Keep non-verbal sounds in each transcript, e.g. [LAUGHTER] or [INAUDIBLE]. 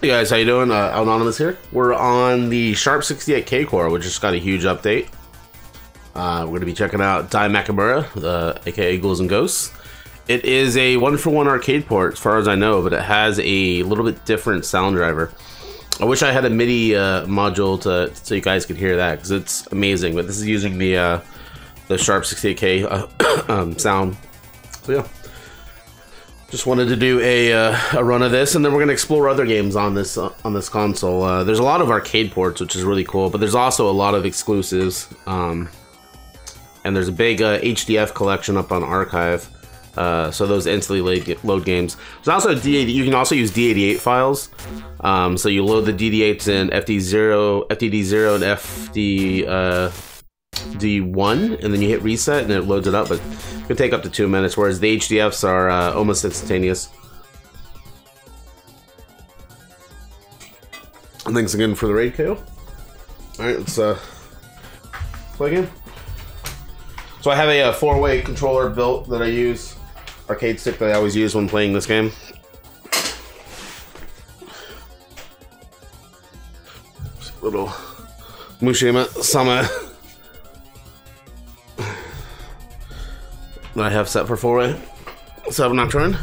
Hey guys, how you doing? Uh, Owlnonymous here. We're on the Sharp 68K core, which just got a huge update. Uh, we're going to be checking out Dai Makaimura, the aka Ghouls and Ghosts. It is a one-for-one arcade port, as far as I know, but it has a little bit different sound driver. I wish I had a MIDI uh, module to so you guys could hear that because it's amazing. But this is using the uh, the Sharp 68K uh, [COUGHS] um, sound. So yeah. Just wanted to do a, uh, a run of this, and then we're gonna explore other games on this uh, on this console. Uh, there's a lot of arcade ports, which is really cool, but there's also a lot of exclusives. Um, and there's a big HDF uh, collection up on Archive, uh, so those instantly load, games. There's also D80. You can also use D88 files. Um, so you load the D88s in FD0, FTD0, and FD uh, D1, and then you hit reset, and it loads it up. But it could take up to two minutes, whereas the HDFs are uh, almost instantaneous. Thanks again for the raid, KO. Alright, let's uh, plug in. So I have a, a uh, four-way controller built that I use, arcade stick that I always use when playing this game. Little Mushima Sama that I have set for 4A. Seven Nocturne.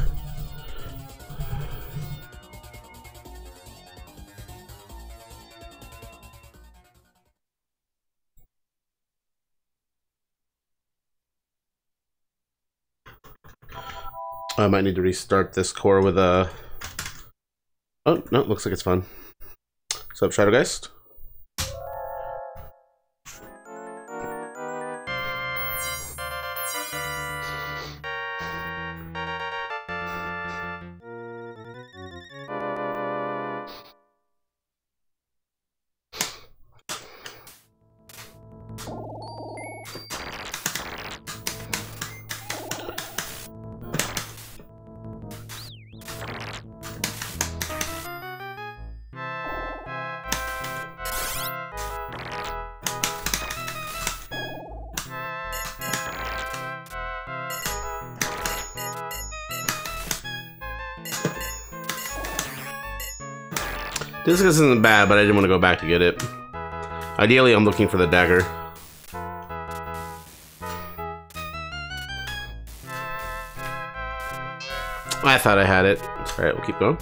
I might need to restart this core with a... Oh, no, looks like it's fun. Up, Shadowgeist? This isn't bad, but I didn't want to go back to get it. Ideally, I'm looking for the dagger. I thought I had it. Alright, we'll keep going.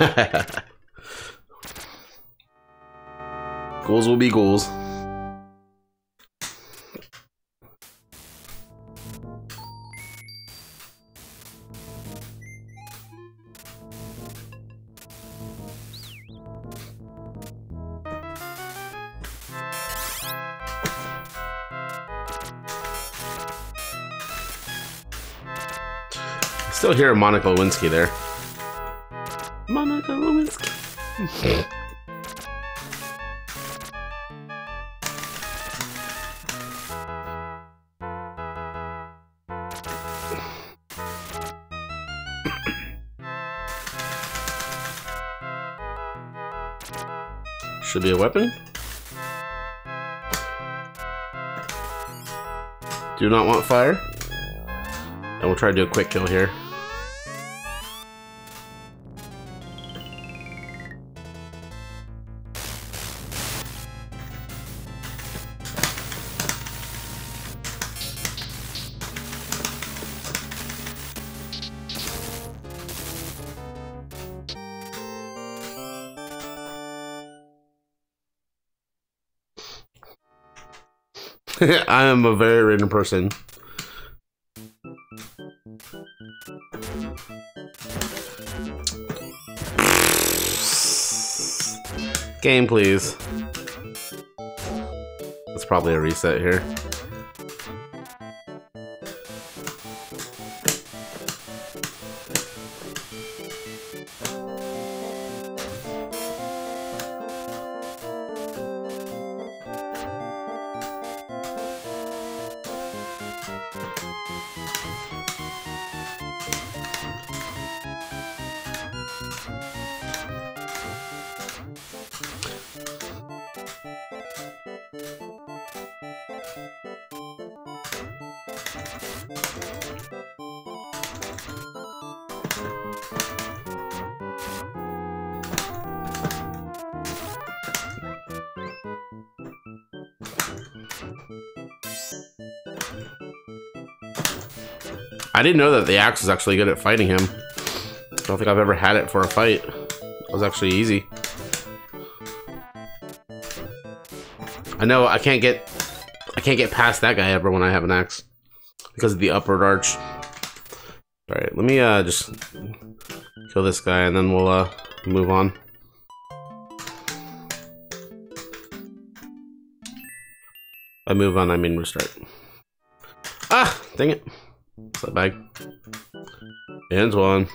[LAUGHS] ghouls will be ghouls. Monica Lewinsky there. Monica Lewinsky. Should be a weapon. Do not want fire. And we'll try to do a quick kill here. [LAUGHS] I am a very random person. Game, please. It's probably a reset here. I didn't know that the axe was actually good at fighting him. I don't think I've ever had it for a fight. It was actually easy. I know I can't get I can't get past that guy ever when I have an axe because of the upward arch. All right, let me uh just kill this guy and then we'll uh move on. By move on, I mean restart. Ah, dang it. Slip bag. Ends one.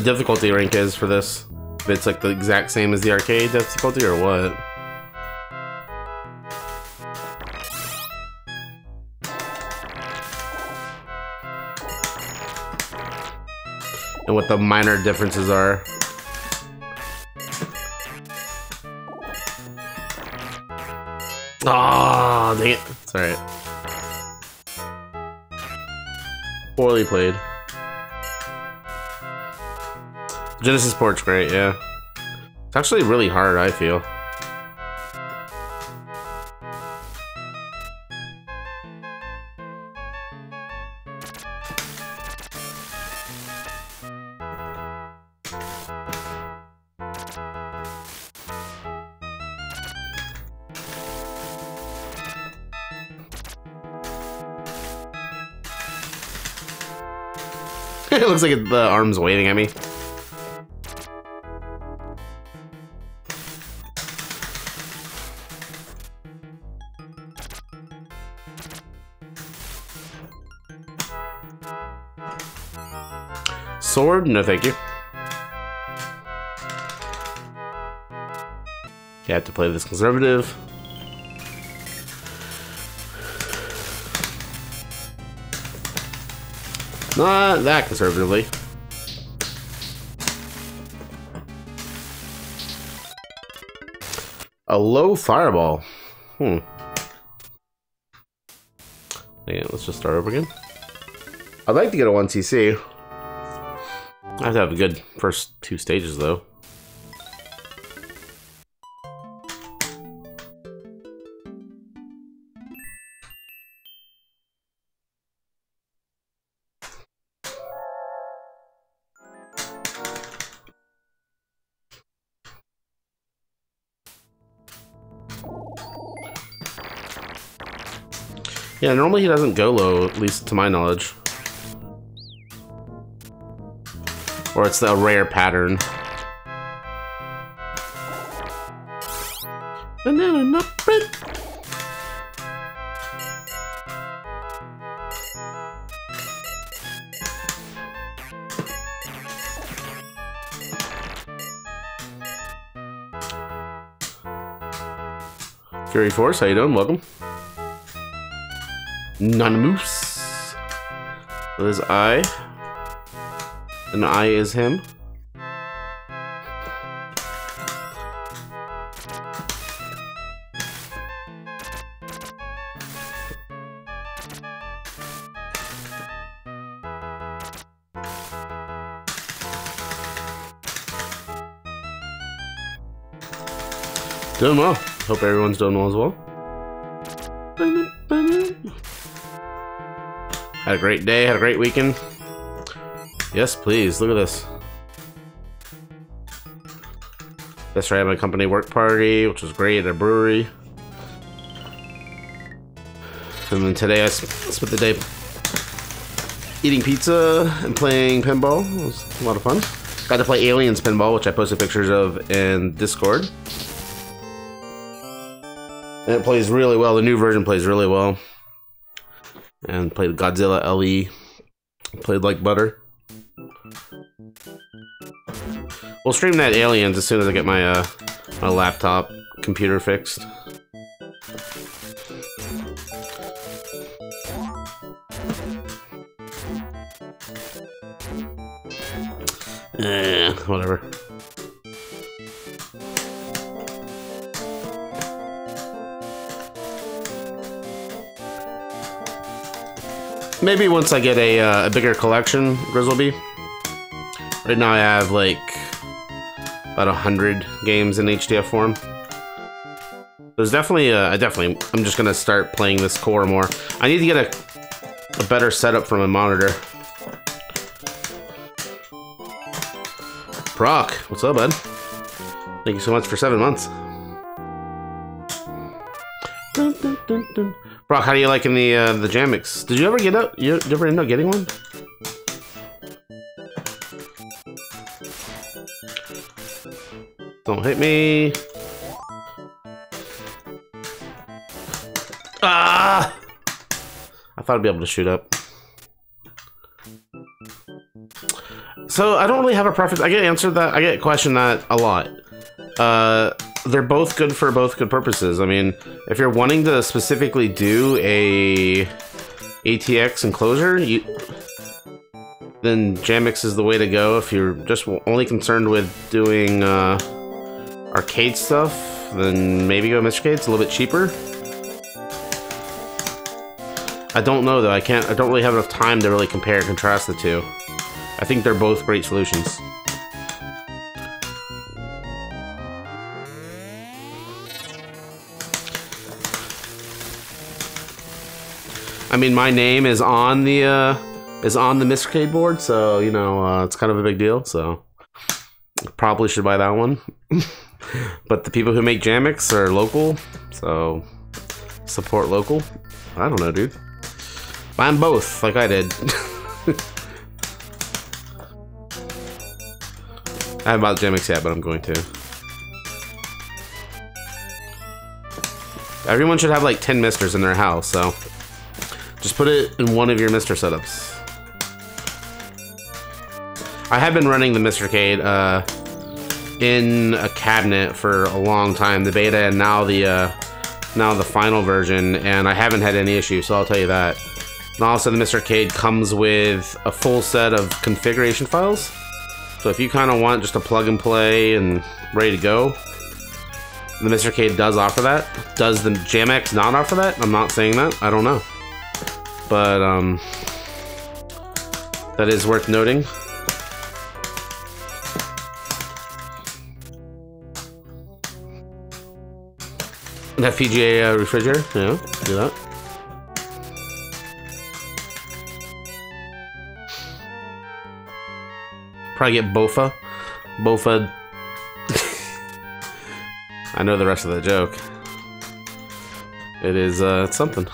The difficulty rank is for this. If it's like the exact same as the arcade difficulty or what. And what the minor differences are. Ah, oh, dang it. It's alright. Poorly played. Genesis port's great, yeah. It's actually really hard, I feel. [LAUGHS] it looks like the arm's waving at me. Sword? No, thank you. You have to play this conservative. Not that conservatively. A low fireball. Hmm. Yeah, let's just start over again. I'd like to get a 1CC. I have to have a good first two stages, though. Yeah, normally he doesn't go low, at least to my knowledge. Or it's the rare pattern. Banana nut bread. Fury Force, how you doing? Welcome. Nanamoose. Is I. And I is him. Doing well. Hope everyone's doing well as well. Had a great day, had a great weekend. Yes, please. Look at this. I had my company work party, which was great at a brewery. And then today I spent the day eating pizza and playing pinball. It was a lot of fun. Got to play Aliens pinball, which I posted pictures of in Discord. And it plays really well. The new version plays really well. And played Godzilla LE. Played like butter. We'll stream that Aliens as soon as I get my uh, my laptop computer fixed. Eh, whatever. Maybe once I get a, uh, a bigger collection, Grizzleby. Right now I have like about a hundred games in HDF form. There's definitely, uh, I definitely, I'm just gonna start playing this core more. I need to get a, a better setup for my monitor. Brock, what's up, bud? Thank you so much for seven months. Dun, dun, dun, Brock, how do you like in the uh, the Jammix? Did you ever get up? You, you ever end up getting one? Hit me. Ah! I thought I'd be able to shoot up. So I don't really have a preference. I get answered that. I get questioned that a lot. Uh, they're both good for both good purposes. I mean, if you're wanting to specifically do a ATX enclosure, you then Jammix is the way to go. If you're just only concerned with doing uh, arcade stuff, then maybe go Mister It's a little bit cheaper. I don't know though. I can't. I don't really have enough time to really compare and contrast the two. I think they're both great solutions. I mean, my name is on the uh, is on the Mister board, so you know uh, it's kind of a big deal. So probably should buy that one. [LAUGHS] but the people who make Jammix are local, so support local. I don't know, dude. Buy them both, like I did. [LAUGHS] I haven't bought Jammix yet, but I'm going to. Everyone should have like 10 misters in their house, so just put it in one of your Mister setups. I have been running the Mistercade uh, in a cabinet for a long time, the beta and now the uh, now the final version, and I haven't had any issues, so I'll tell you that. And also, the Mistercade comes with a full set of configuration files. So if you kind of want just a plug and play and ready to go, the Mistercade does offer that. Does the Jammix not offer that? I'm not saying that. I don't know but um, that is worth noting. That FPGA uh, refrigerator, yeah, do that. Probably get Bofa. Bofa. [LAUGHS] I know the rest of the joke. It is, uh, it's something.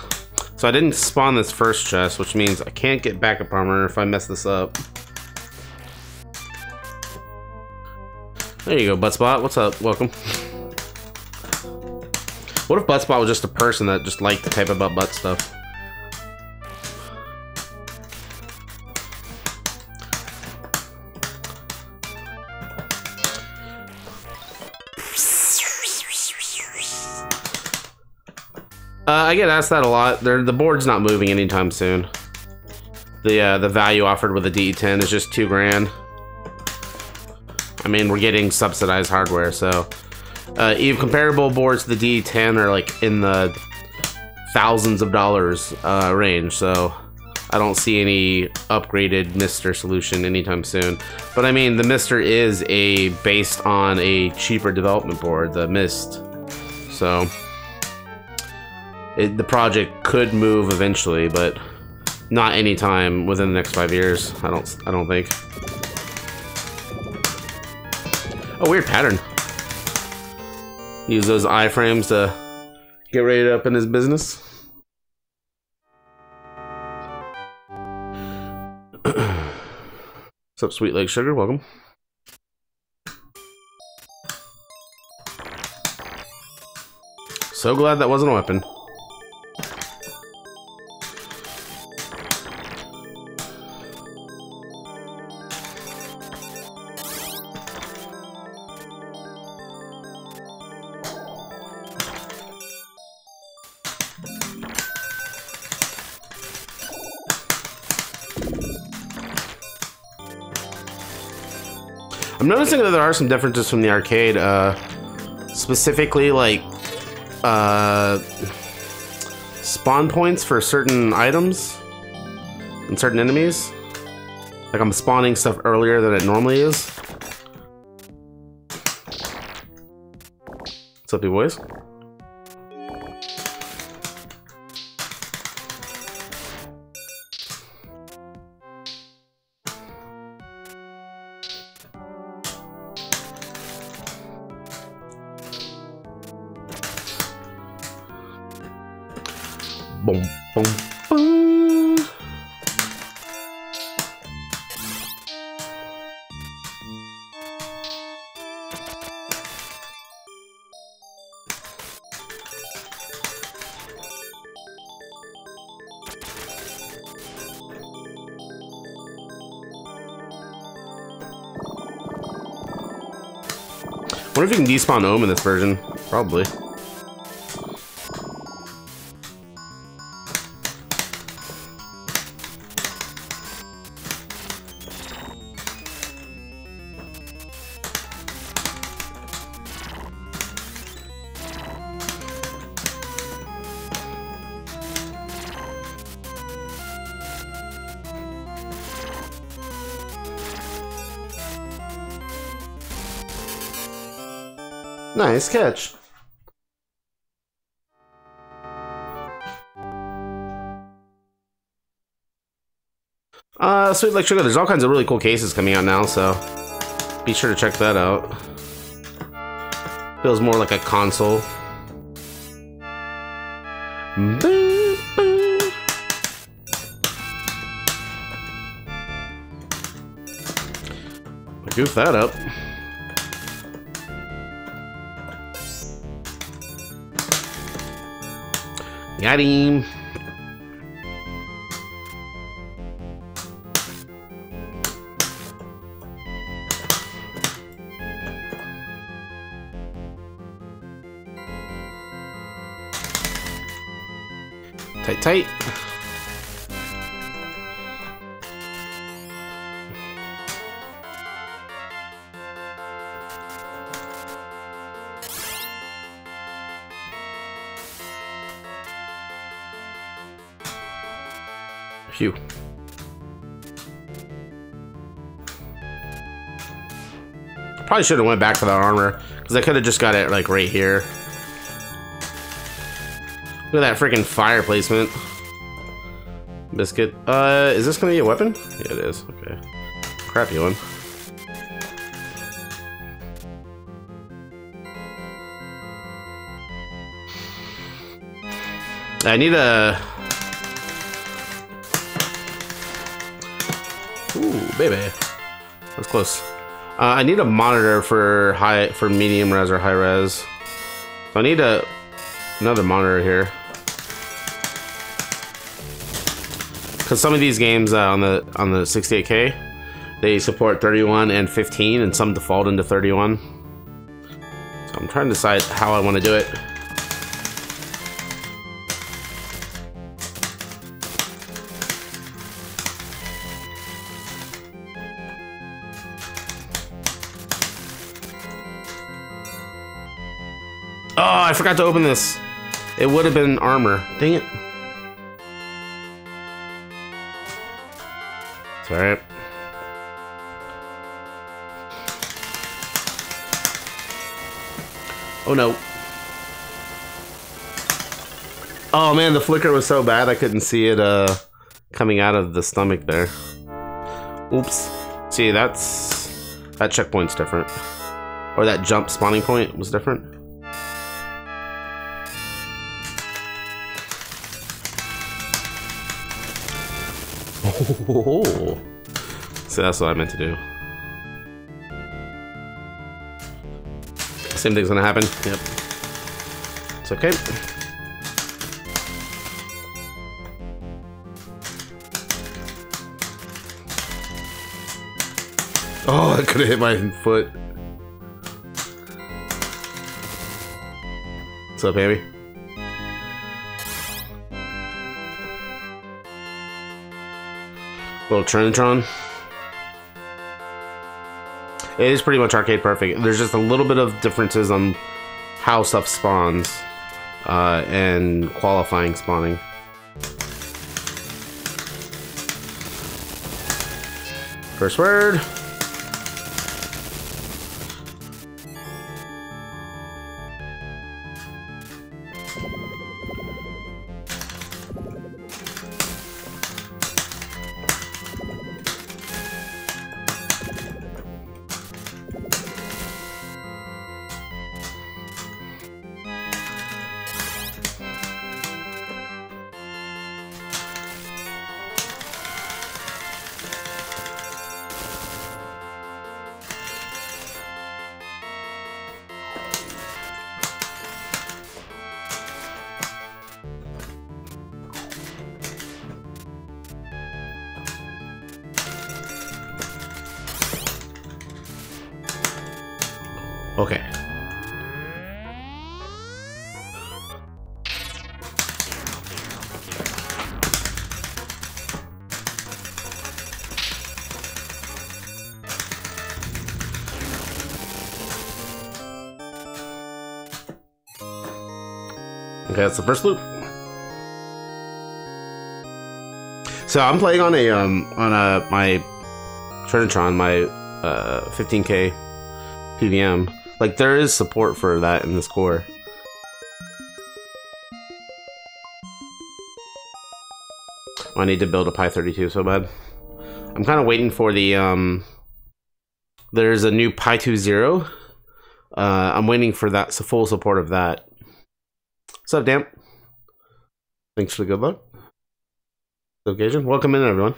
So I didn't spawn this first chest, which means I can't get backup armor if I mess this up. There you go, Butt Spot. What's up? Welcome. What if Buttspot was just a person that just liked to type about butt stuff? Uh, I get asked that a lot. They're, the board's not moving anytime soon. The uh, the value offered with the DE10 is just two grand. I mean, we're getting subsidized hardware, so uh, even comparable boards to the DE10 are like in the thousands of dollars uh, range. So I don't see any upgraded Mister solution anytime soon. But I mean, the Mister is a based on a cheaper development board, the Mist. So it, the project could move eventually, but not anytime within the next five years. I don't. I don't think. Oh, weird pattern. Use those iframes to get ready up in his business. [CLEARS THROAT] What's up, Sweet Lake Sugar? Welcome. So glad that wasn't a weapon. I'm noticing that there are some differences from the arcade, uh, specifically like uh, spawn points for certain items and certain enemies. Like I'm spawning stuff earlier than it normally is. What's up, you boys? Ohm in this version. Probably. Nice catch. Uh, Sweet Like Sugar, there's all kinds of really cool cases coming out now, so be sure to check that out. Feels more like a console. Boo, boo. Goof that up. Got Probably should have went back for that armor, because I could have just got it, like, right here. Look at that freaking fire placement. Biscuit. Uh, is this gonna be a weapon? Yeah, it is. Okay. Crappy one. I need a... Ooh, baby. That's close. Uh, I need a monitor for high, for medium res or high res. So I need a another monitor here. Because some of these games uh, on the on the 68K, they support 31 and 15, and some default into 31. So I'm trying to decide how I want to do it. Forgot to open this. It would have been armor. Dang it. It's alright. Oh no. Oh man, the flicker was so bad I couldn't see it uh coming out of the stomach there. Oops. See, that's that checkpoint's different. Or that jump spawning point was different. Oh, So that's what I meant to do. Same thing's gonna happen. Yep. It's okay. Oh, I could have hit my foot. What's up, Amy? Little Trinitron. It is pretty much arcade perfect. There's just a little bit of differences on how stuff spawns uh, and qualifying spawning. First word. That's the first loop. So I'm playing on a um on a my Trinitron, my uh 15k PVM. Like there is support for that in this core. I need to build a Pi 32 so bad. I'm kind of waiting for the um. There's a new Pi 20. Uh, I'm waiting for that so full support of that. What's up, Damp? Thanks for the good luck. Occasion. Welcome in, everyone.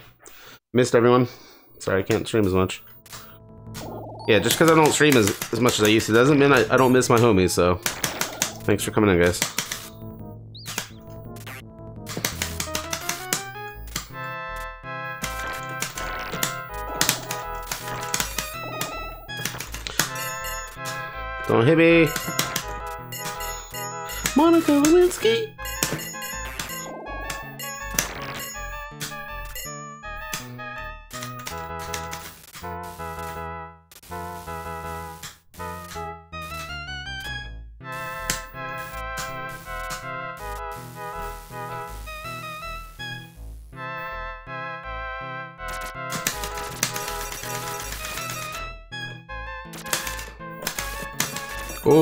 Missed everyone. Sorry, I can't stream as much. Yeah, just because I don't stream as, as much as I used to doesn't mean I, I don't miss my homies, so thanks for coming in, guys.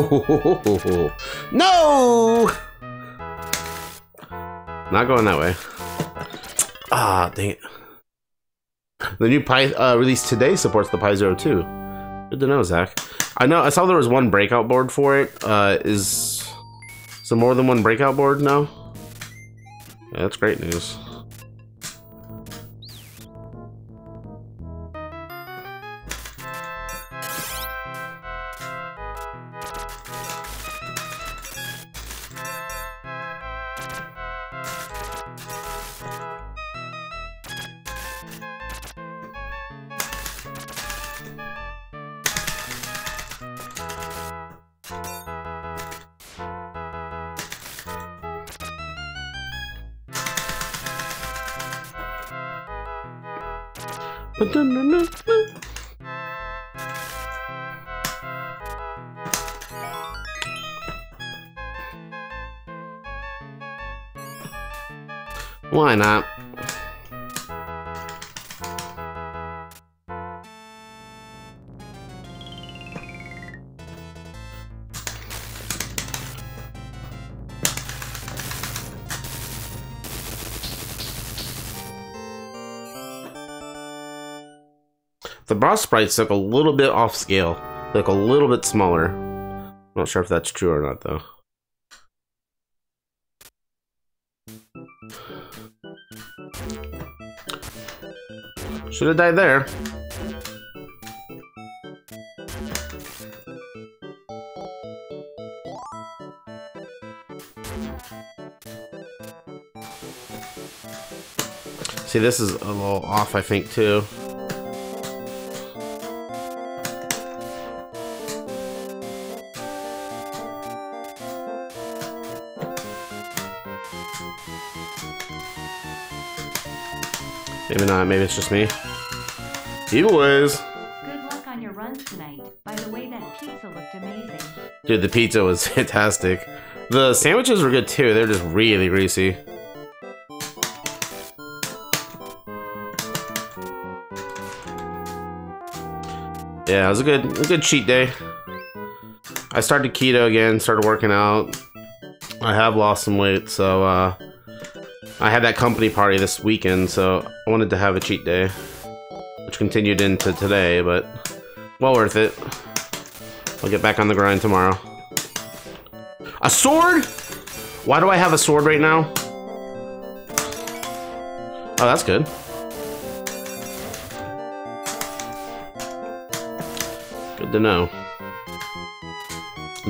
[LAUGHS] No! Not going that way. Ah, dang it. The new Pi uh, release today supports the Pi Zero 2. Good to know, Zach. I know. I saw there was one breakout board for it. Uh, is is there more than one breakout board now? Yeah, that's great news. sprites look a little bit off scale. Look a little bit smaller. Not sure if that's true or not though. Should have died there. See, this is a little off, I think, too. Maybe not, maybe it's just me. Evil ways. Good luck on your runs tonight. By the way, that pizza looked amazing. Dude, the pizza was [LAUGHS] fantastic. The sandwiches were good too, they're just really greasy. Yeah, it was a good, a good cheat day. I started keto again, started working out. I have lost some weight, so uh, I had that company party this weekend, so I wanted to have a cheat day, which continued into today, but well worth it. I'll get back on the grind tomorrow. A sword? Why do I have a sword right now? Oh, that's good. Good to know.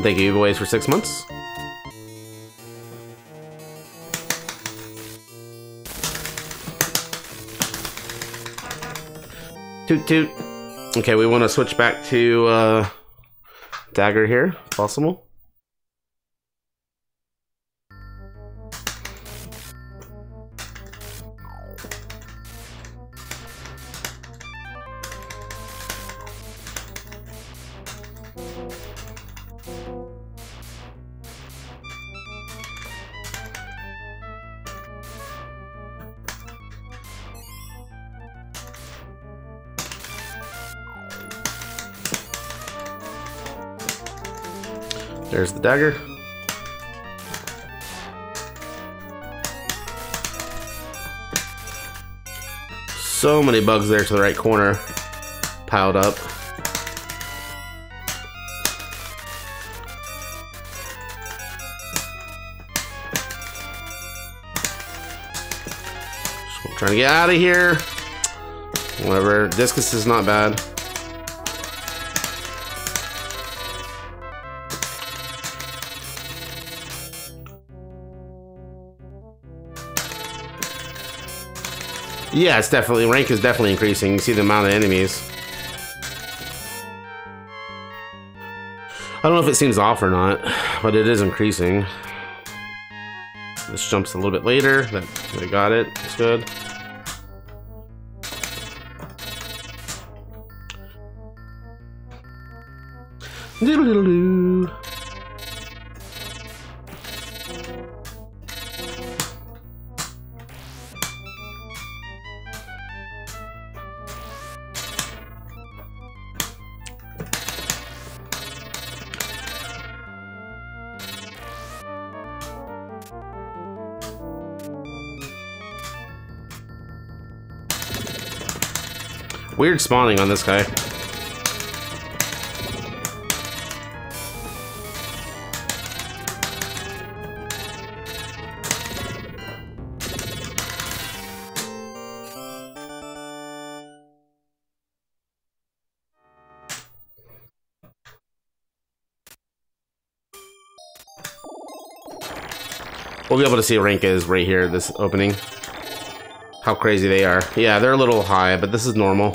Thank you, giveaways for six months. Toot toot. Okay, we want to switch back to uh, dagger here, possible. Dagger. So many bugs there to the right corner, piled up. Just trying to get out of here. Whatever, discus is not bad. Yeah, it's definitely, rank is definitely increasing. You see the amount of enemies. I don't know if it seems off or not, but it is increasing. This jumps a little bit later. That we got it. It's good. Weird spawning on this guy. We'll be able to see rank is right here, this opening. How crazy they are. Yeah, they're a little high, but this is normal.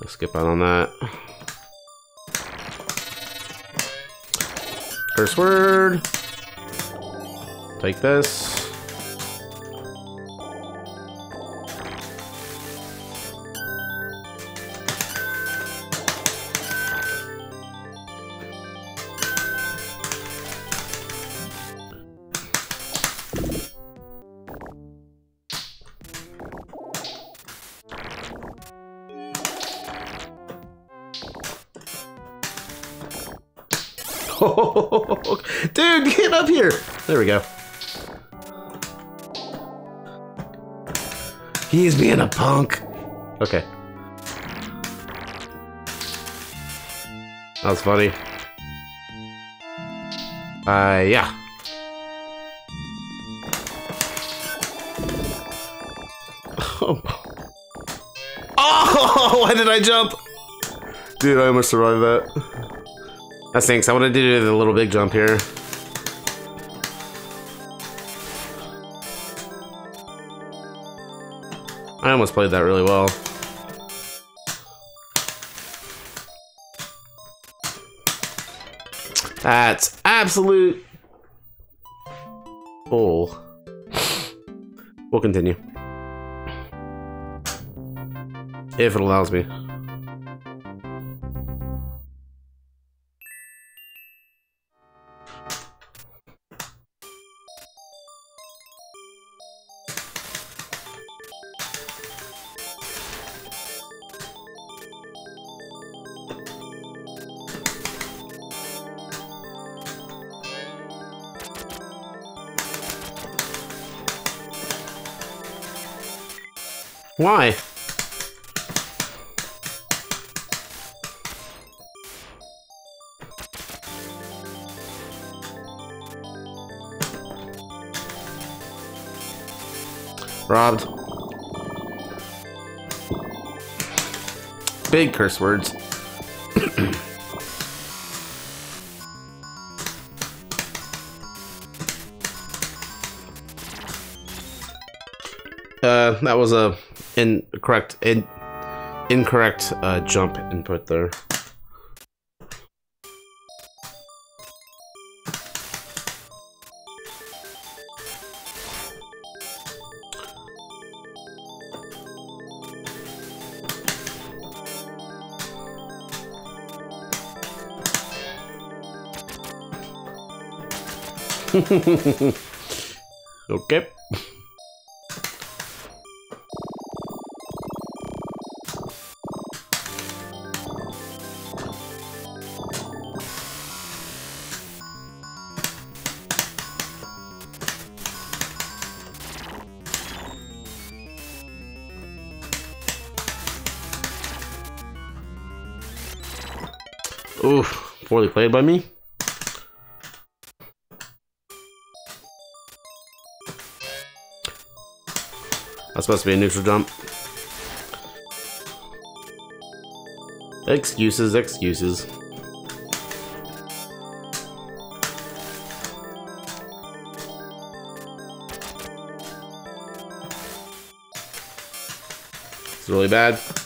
Let's skip out on that. First word. Take this. He's being a punk. Okay. That was funny. Uh, yeah. Oh, Oh, why did I jump? Dude, I almost survived that. That stinks. I wanted to do the little big jump here. I almost played that really well. That's absolute bull. We'll continue. If it allows me. Why? Robbed. Big curse words. [CLEARS THROAT] uh, that was a incorrect in, incorrect uh, jump input there. [LAUGHS] okay. Played by me. That's supposed to be a neutral jump. Excuses, excuses. It's really bad.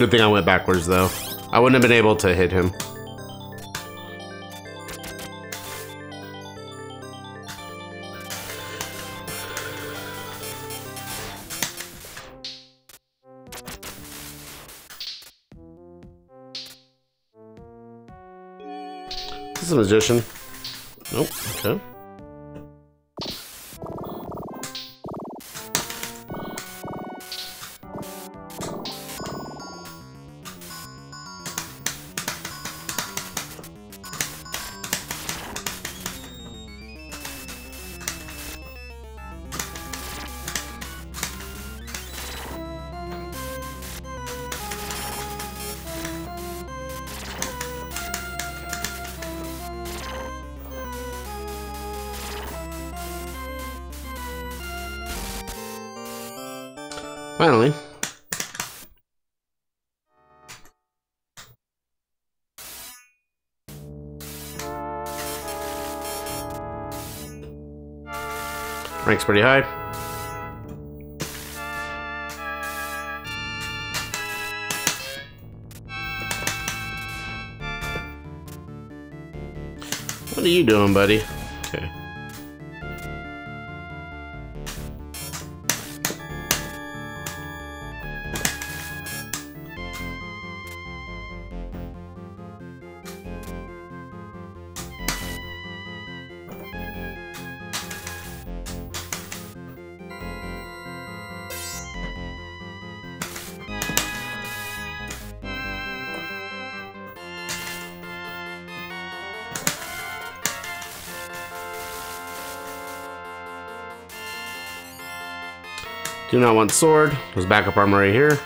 Good thing I went backwards though. I wouldn't have been able to hit him. This is a magician. Nope, okay. Rank's pretty high. What are you doing, buddy? Okay. Do not want sword. There's backup armor right here.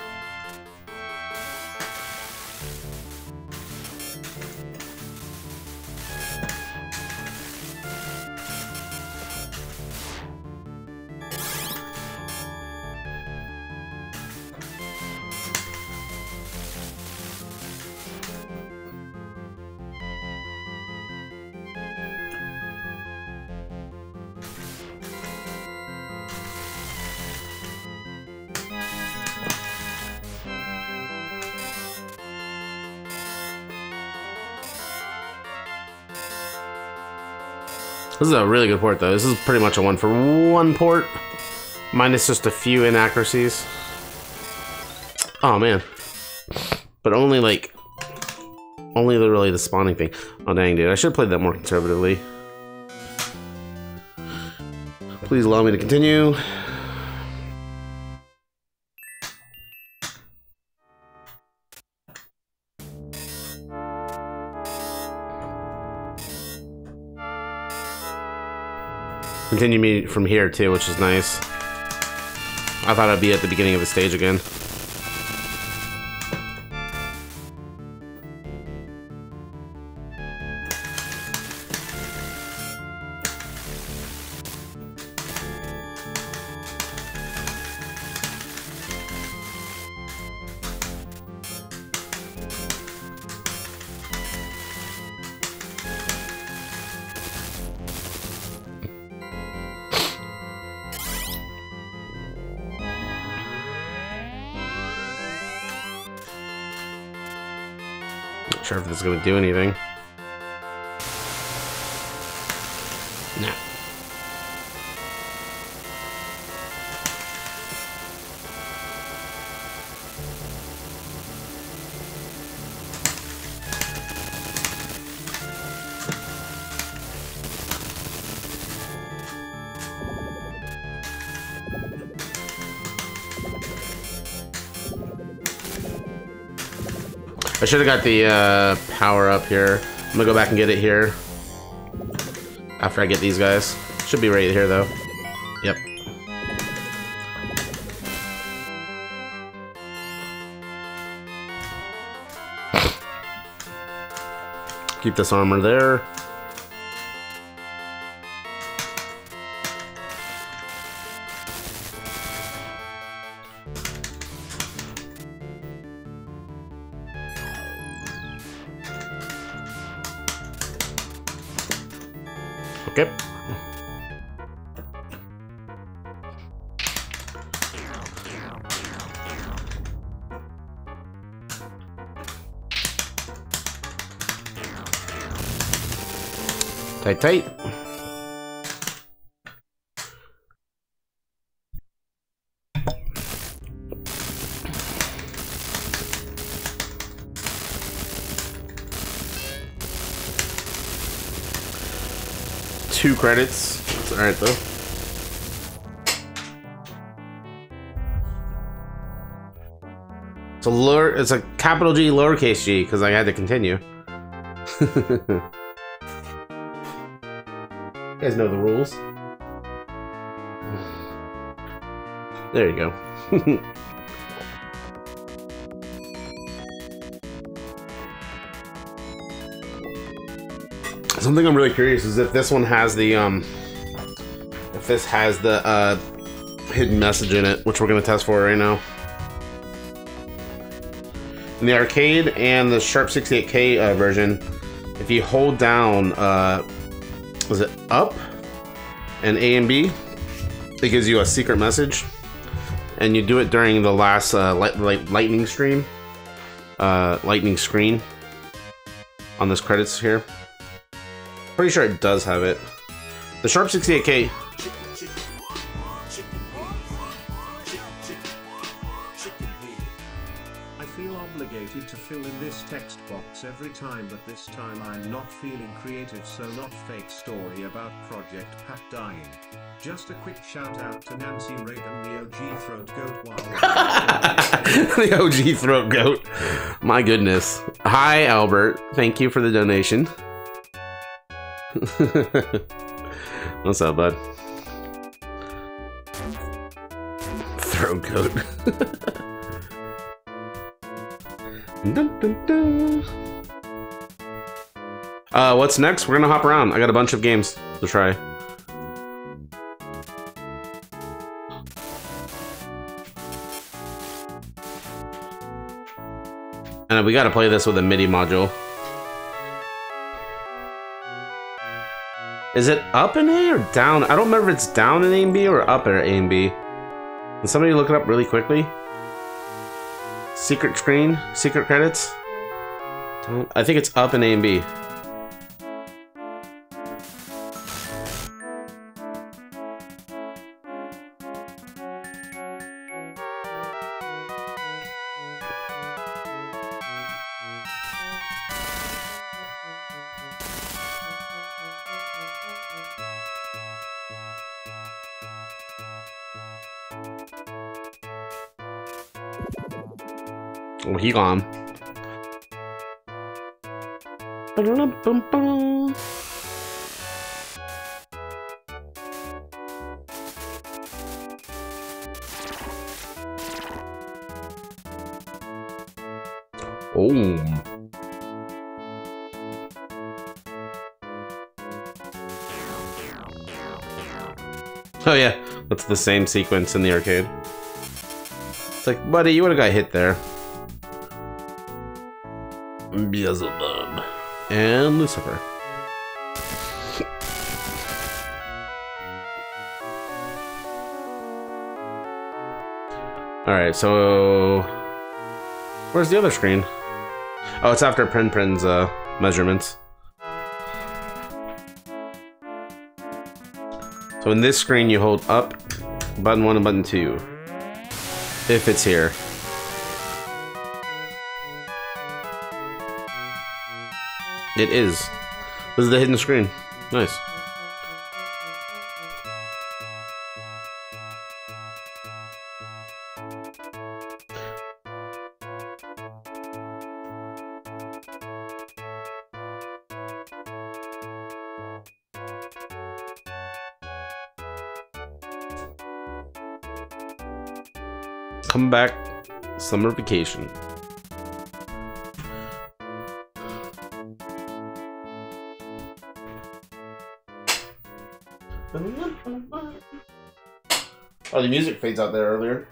This is a really good port, though. This is pretty much a one for one port, minus just a few inaccuracies. Oh man, but only like, only literally the spawning thing. Oh dang, dude, I should have played that more conservatively. Please allow me to continue. Continue me from here too, which is nice. I thought I'd be at the beginning of the stage again. Do anything. Nah. I should have got the uh, power up here. I'm gonna go back and get it here. After I get these guys. Should be right here though. Yep. Keep this armor there. Tight. Two credits. It's alright though. It's a lower, it's a capital G, lowercase g, because I had to continue. [LAUGHS] guys know the rules. There you go. [LAUGHS] Something I'm really curious is if this one has the um if this has the uh hidden message in it, which we're gonna test for right now. In the arcade and the Sharp 68K uh, version, if you hold down uh up and A and B, it gives you a secret message. And you do it during the last uh, light, light, lightning stream, uh, lightning screen on this credits here. Pretty sure it does have it. The Sharp 68K. Every time but this time I'm not feeling creative so not fake story about Project Pat dying. Just a quick shout out to Nancy Reagan the OG throat goat [LAUGHS] the OG throat goat. My goodness. Hi, Albert. Thank you for the donation. [LAUGHS] What's up, bud? Throat goat. [LAUGHS] dun, dun, dun. Uh, what's next? We're gonna hop around. I got a bunch of games to try. And we gotta play this with a MIDI module. Is it up in A or down? I don't remember if it's down in A and B or up in A and B. Can somebody look it up really quickly? Secret screen? Secret credits? I think it's up in A and B. He gone. Oh. Oh yeah, that's the same sequence in the arcade. It's like, buddy, you would have got hit there. And Lucifer. Alright, so... Where's the other screen? Oh, it's after Prin Prin's uh, measurements. So in this screen, you hold up, button one and button two. If it's here. It is. This is the hidden screen. Nice. Come back, summer vacation. The music fades out there earlier.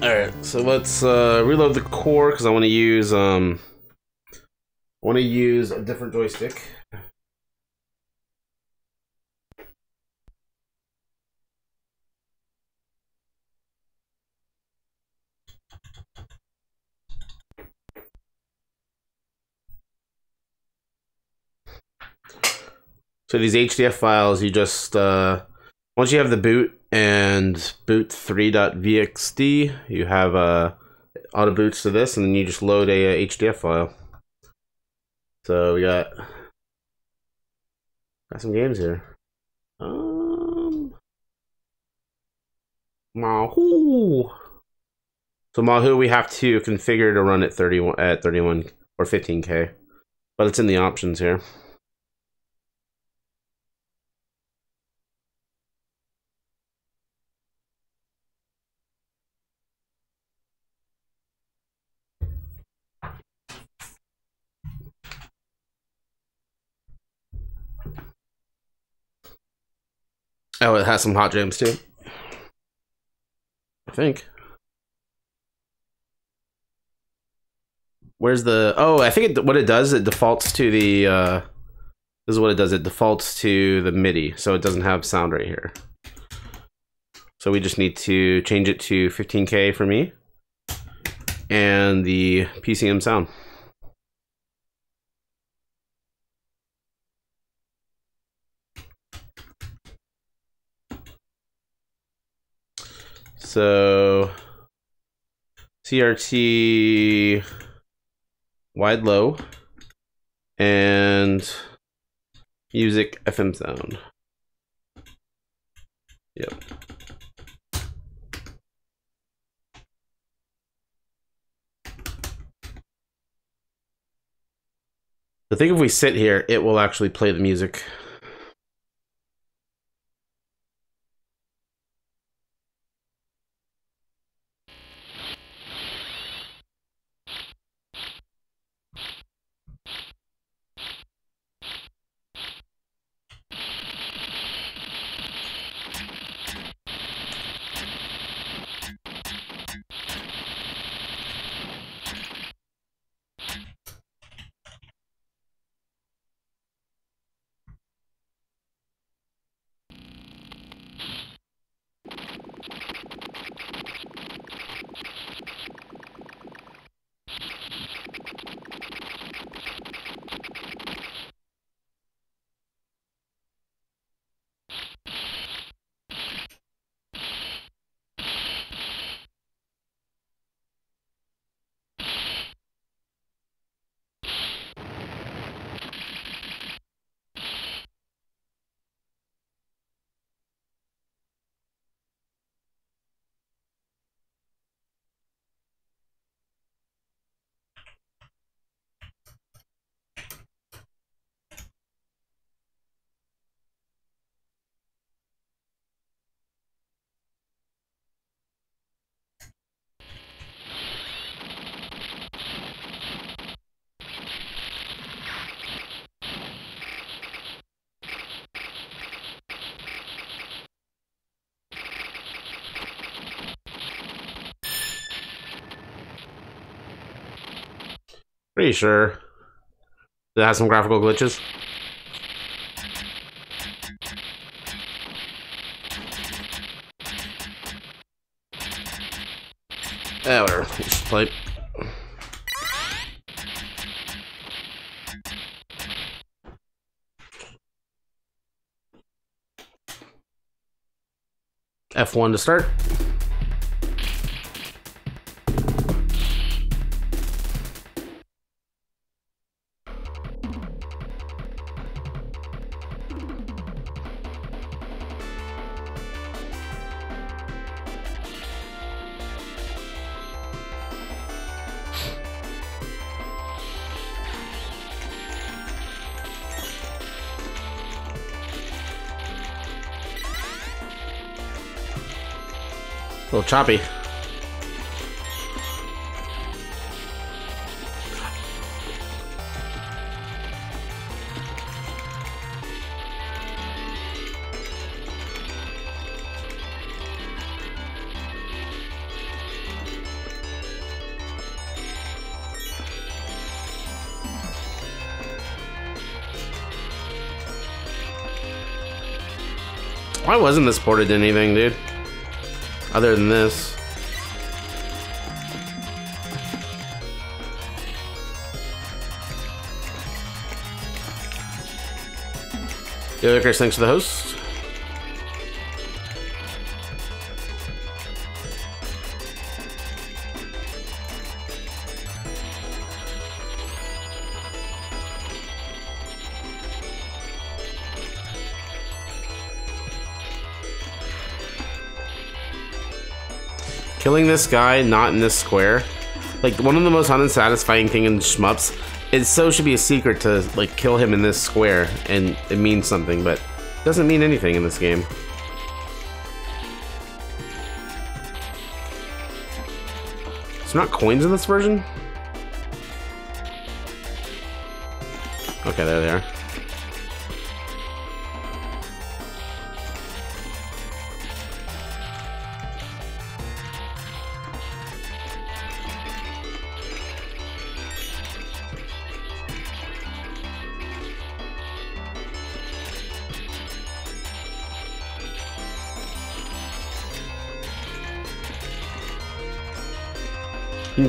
Alright, so let's uh, reload the core because I want to use um I want to use a different joystick. So these HDF files, you just uh, once you have the boot and boot 3.vxd, you have uh, auto boots to this, and then you just load a, uh HDF file. So we got got some games here. Um, Mahou. So Mahou, we have to configure to run at 31 at 31 or 15k, but it's in the options here. Oh, it has some hot jams too. I think. Where's the? Oh, I think it, what it does, it defaults to the. Uh, this is what it does. It defaults to the MIDI, so it doesn't have sound right here. So we just need to change it to 15k for me, and the PCM sound. So CRT wide low and music FM sound. Yep. I think if we sit here, it will actually play the music. Pretty sure. It has some graphical glitches. Yeah, whatever. Just play. F1 to start. Choppy. Why wasn't this ported to anything, dude? Other than this. Yo, Icarus, thanks for the host. Killing this guy not in this square, like one of the most unsatisfying thing in shmups, it so should be a secret to like kill him in this square and it means something, but doesn't mean anything in this game. It's not coins in this version? Okay, there they are.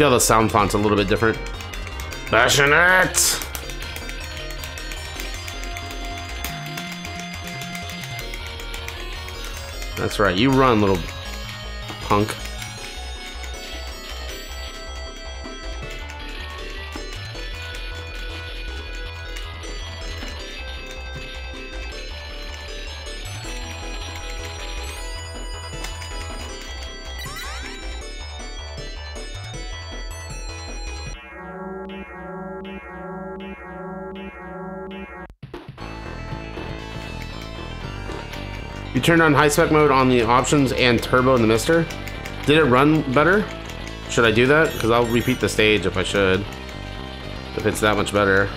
Can the sound font's a little bit different. Passionate! That's right, you run, little punk. You turned on high spec mode on the options and turbo in the mister. Did it run better? Should I do that? Because I'll repeat the stage if I should. If it's that much better.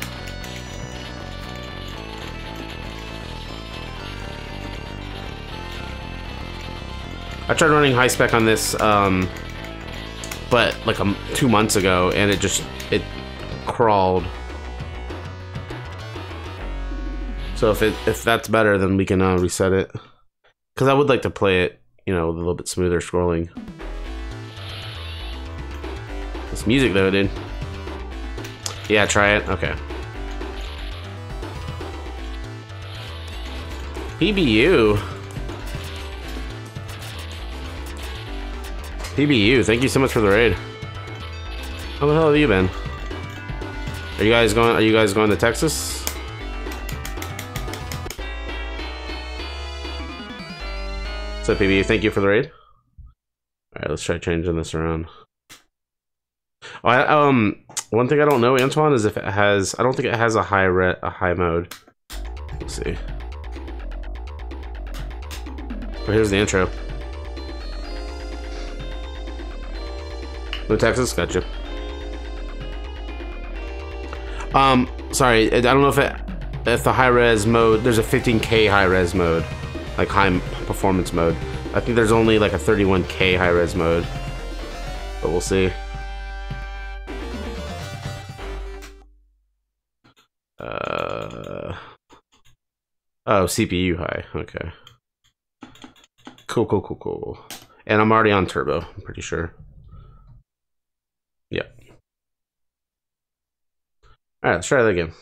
I tried running high spec on this, um, but like um, two months ago, and it just it crawled. So if it if that's better, then we can uh, reset it. Because I would like to play it, you know, a little bit smoother scrolling. This music though, dude. Yeah, try it. Okay. PBU. PBU, thank you so much for the raid. How the hell have you been? Are you guys going? Are you guys going to Texas? Up, PBU? Thank you for the raid. All right, let's try changing this around. Oh, I, um, one thing I don't know, Antoine, is if it has. I don't think it has a high re a high mode. Let's see. Oh, here's the intro. No Texas, gotcha. Um, sorry, I don't know if it, if the high res mode, there's a 15k high res mode, like high performance mode. I think there's only like a 31K high res mode, but we'll see. Uh, oh, CPU high, okay. Cool, cool, cool, cool. And I'm already on turbo, I'm pretty sure. Yep. All right, let's try that again.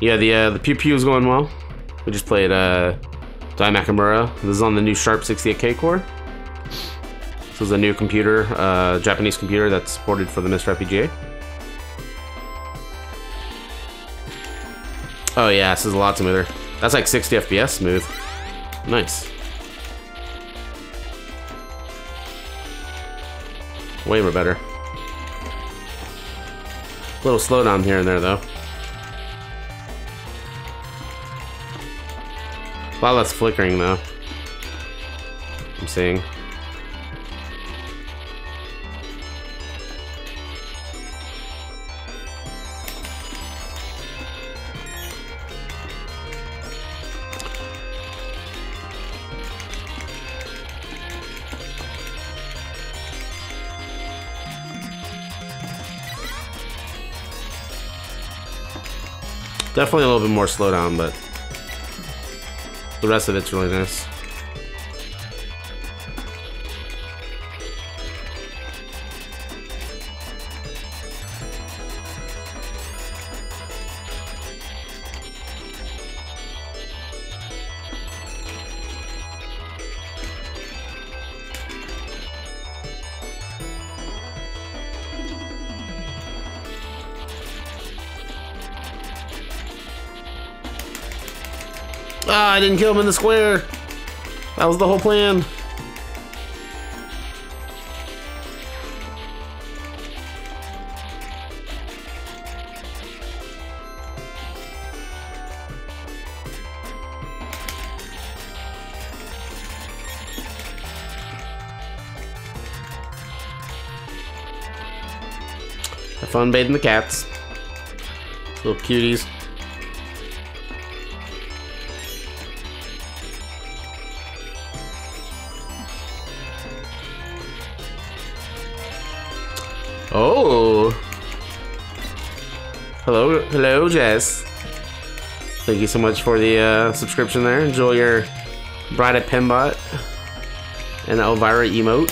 Yeah, the uh, the pew pew is going well. We just played uh, Dai Makaimura. This is on the new Sharp 68K core. This is a new computer, uh, Japanese computer that's supported for the Mister FPGA. Oh yeah, this is a lot smoother. That's like 60 FPS smooth. Nice. Way more better. A Little slowdown here and there though. A lot less flickering though. I'm seeing. Definitely a little bit more slowdown, but the rest of it's really nice. I didn't kill him in the square. That was the whole plan. Have fun bathing the cats. Little cuties. Jess. Thank you so much for the uh, subscription there. Enjoy your Bride at Pembot and Elvira emote.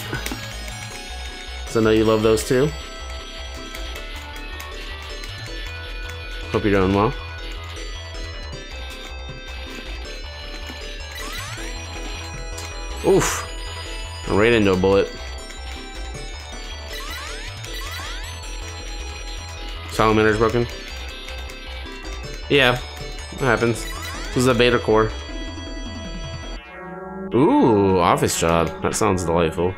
So I know you love those too. Hope you're doing well. Oof. Right into a bullet. Salamander's broken. Yeah, that happens. This is a beta core. Ooh, office job. That sounds delightful.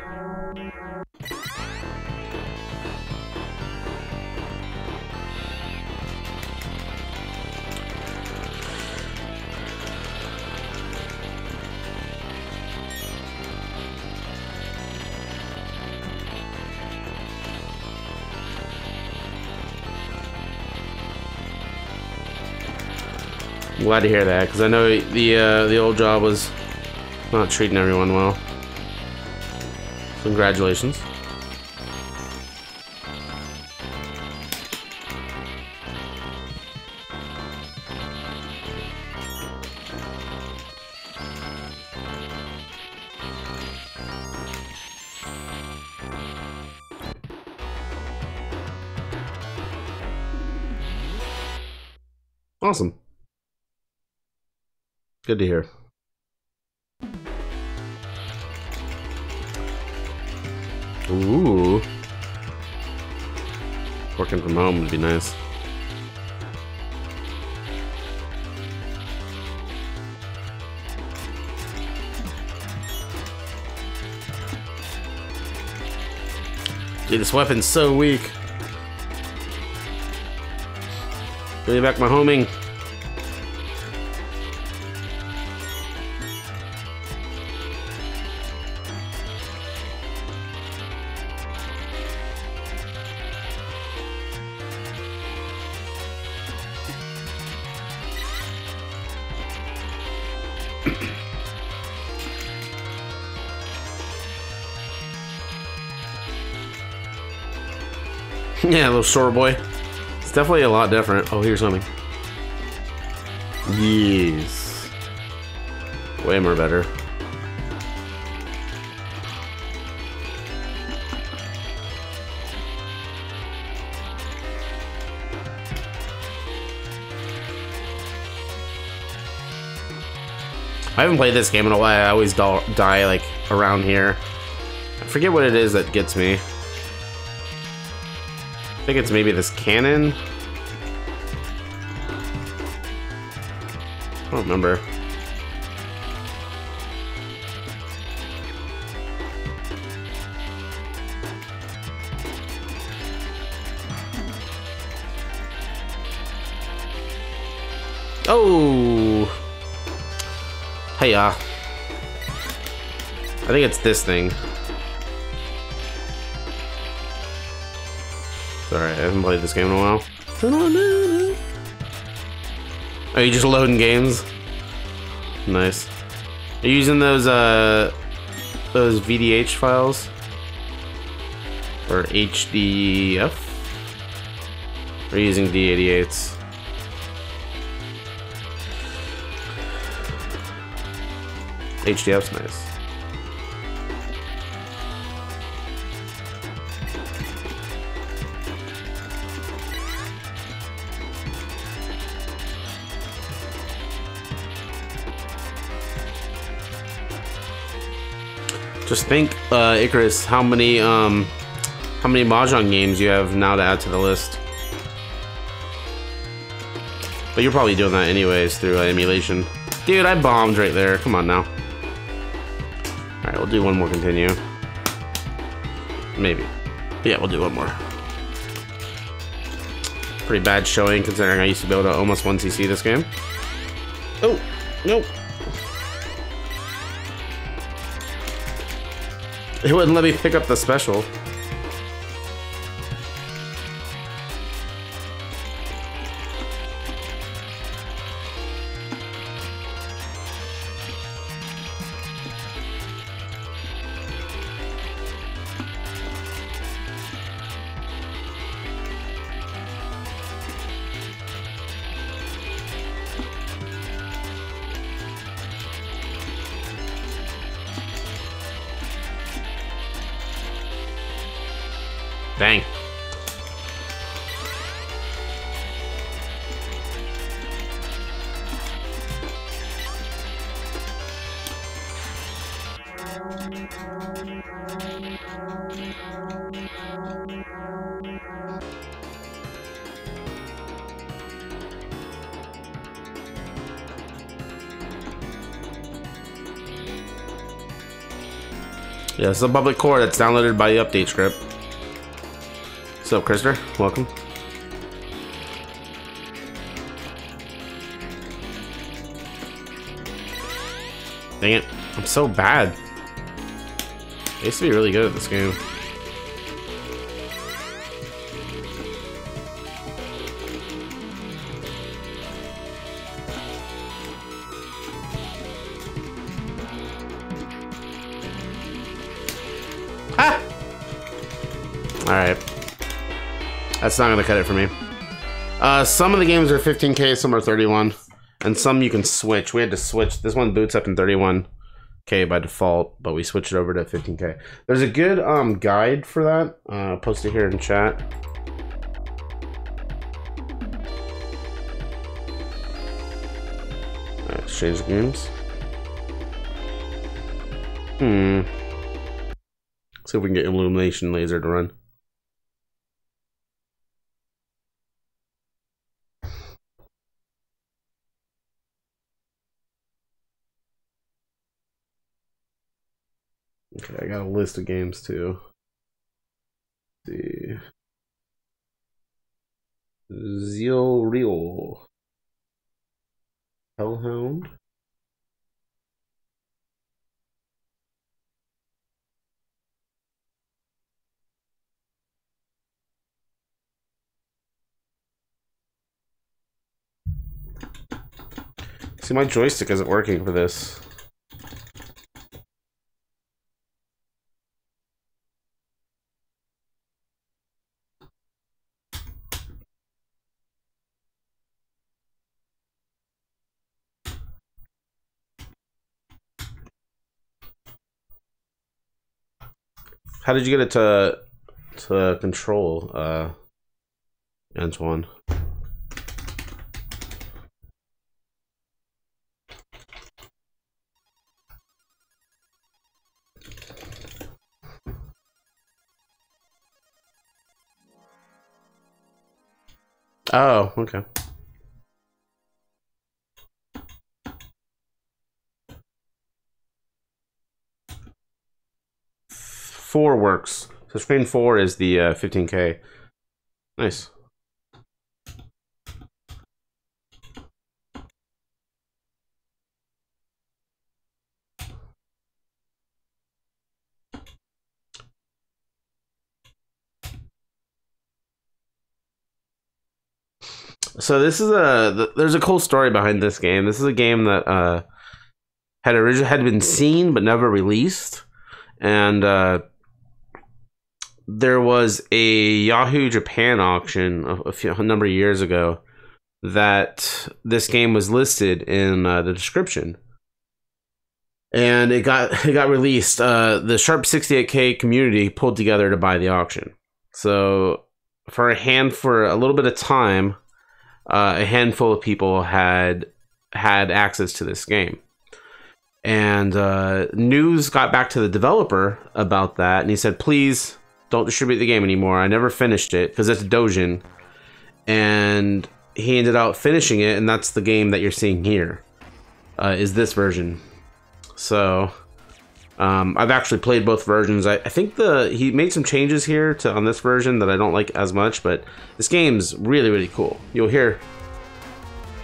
Glad to hear that because I know the uh, the old job was not treating everyone well. Congratulations. Good to hear. Ooh. Working from home would be nice. Dude, this weapon's so weak. Give me back my homing. Short boy. It's definitely a lot different. Oh, here's something. Yes. Way more better. I haven't played this game in a while. I always die like around here. I forget what it is that gets me. I think it's maybe this cannon. I don't remember. Oh! Hey, uh. I think it's this thing. Sorry, I haven't played this game in a while. Are you just loading games? Nice. Are you using those, uh, those VDH files? Or HDF? Are using D88s? HDF's nice. Think, uh, Icarus, how many um, how many mahjong games you have now to add to the list. But you're probably doing that anyways through uh, emulation. Dude, I bombed right there. Come on now. Alright, we'll do one more continue. Maybe. Yeah, we'll do one more. Pretty bad showing considering I used to be able to almost 1cc this game. Oh, nope. It wouldn't let me pick up the special. Yeah, it's a public core that's downloaded by the update script. What's up, Krister? Welcome. Dang it. I'm so bad. I used to be really good at this game. That's not gonna cut it for me. Uh, some of the games are 15k, some are 31, and some you can switch. We had to switch. This one boots up in 31k by default, but we switched it over to 15k. There's a good um guide for that. Uh, posted here in chat. Let's change games. Hmm. See if we can get illumination laser to run. Okay, I got a list of games too. Let's see. Zeal Real. Hellhound. See, my joystick isn't working for this. How did you get it to to control, uh, Antoine? Oh, okay. Four works. So screen four is the uh, 15K. Nice. So this is a th- there's a cool story behind this game. This is a game that uh, had originally had been seen but never released, and uh, there was a Yahoo Japan auction a, a, few, a number of years ago that this game was listed in uh, the description, and it got [LAUGHS] it got released. Uh, the Sharp 68K community pulled together to buy the auction. So for a hand for a little bit of time uh, a handful of people had had access to this game. And uh, news got back to the developer about that, and he said, "Please don't distribute the game anymore. I never finished it because it's Doujin." And he ended up finishing it, and that's the game that you're seeing here. Uh, is this version? So um, I've actually played both versions. I, I, think the he made some changes here to on this version that I don't like as much, but this game's really really cool. You'll hear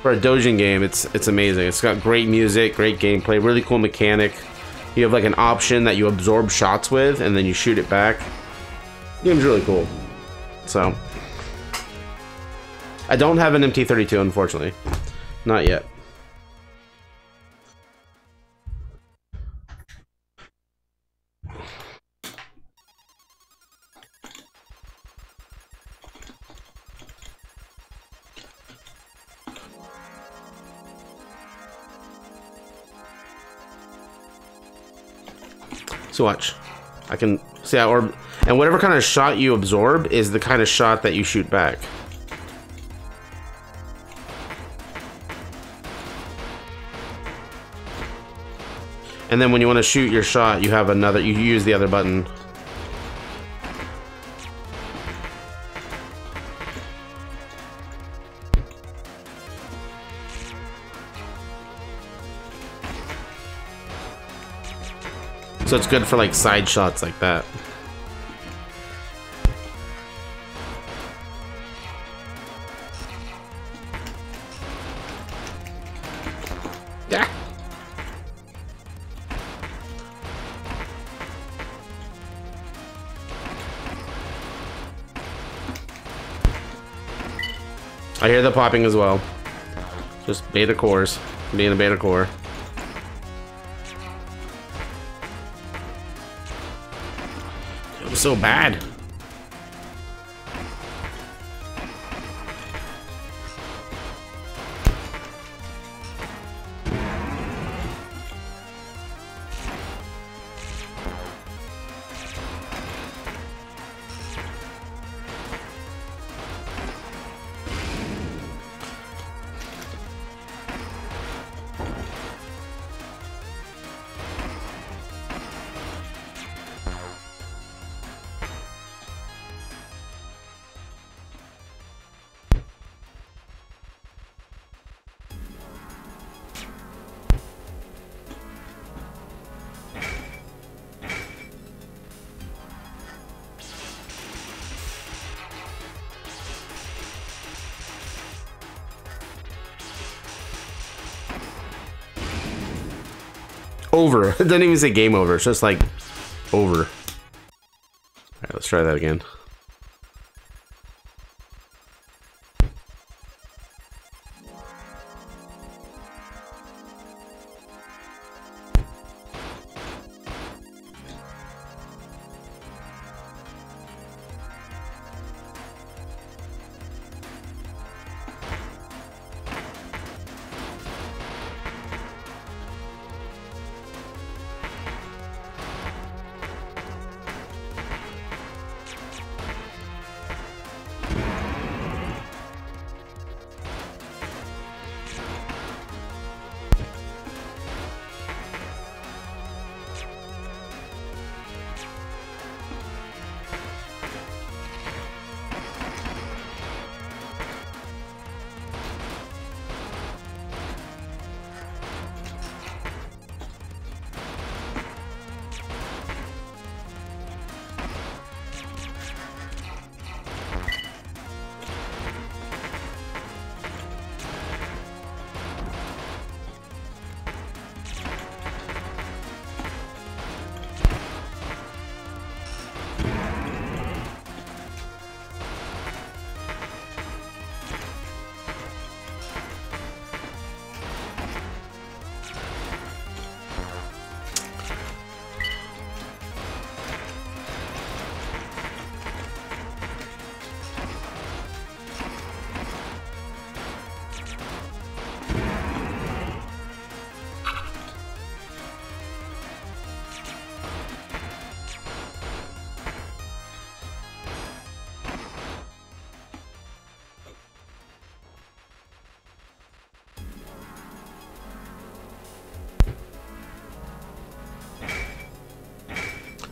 for a Doujin game, it's it's amazing. It's got great music, great gameplay, really cool mechanic. You have like an option that you absorb shots with, and then you shoot it back. Game's really cool. So I don't have an MT32, unfortunately, not yet. So watch. I can see I orb and whatever kind of shot you absorb is the kind of shot that you shoot back. And then when you want to shoot your shot, you have another, you use the other button. So it's good for like side shots like that. I hear the popping as well. Just beta cores. Being a beta core. so bad. Over. [LAUGHS] It doesn't even say game over. It's just like over. All right, let's try that again.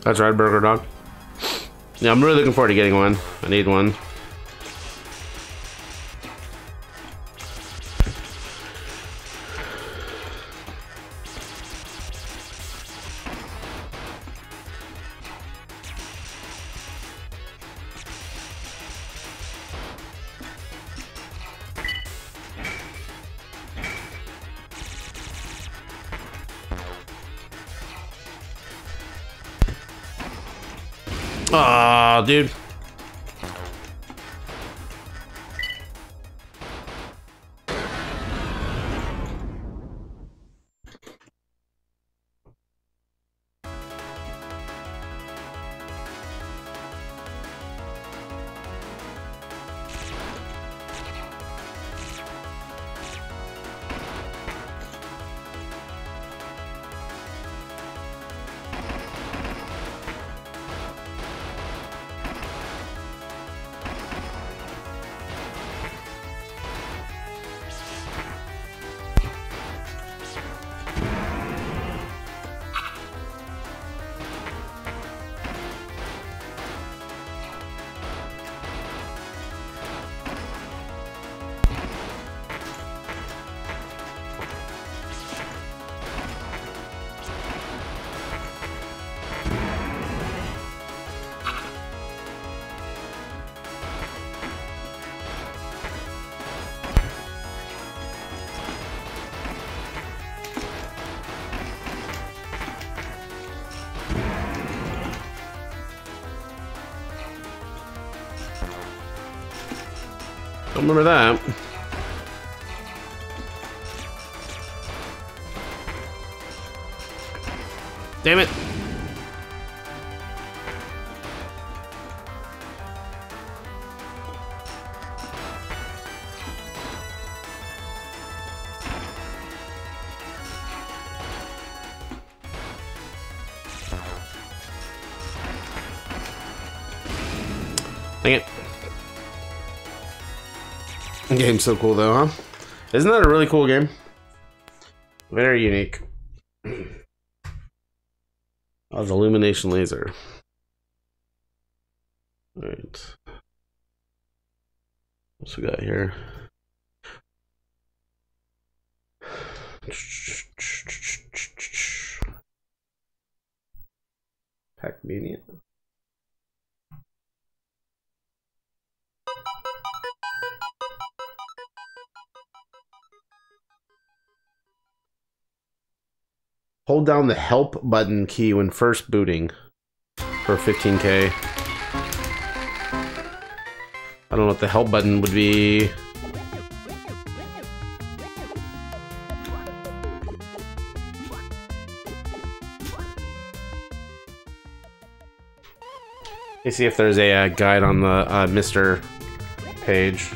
That's right, Burger Dog. Yeah, I'm really looking forward to getting one. I need one. Dude. Remember that. Game's so cool though, huh? Isn't that a really cool game? Very unique. [CLEARS THROAT] Oh, the illumination laser. Down the help button key when first booting for 15k. I don't know what the help button would be. Let's see if there's a uh, guide on the uh, Mister page.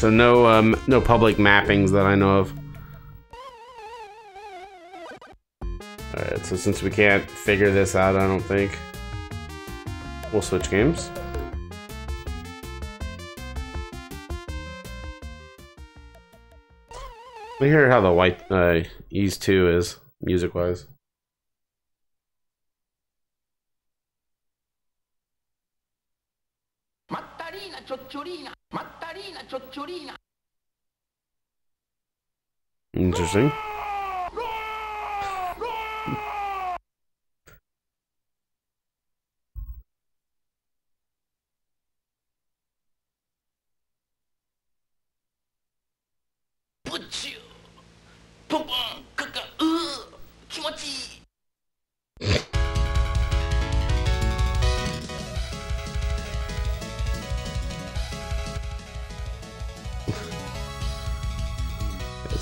So no, um, no public mappings that I know of. Alright, so since we can't figure this out, I don't think, we'll switch games. Let me hear how the white, uh, Ys 2 is, music-wise.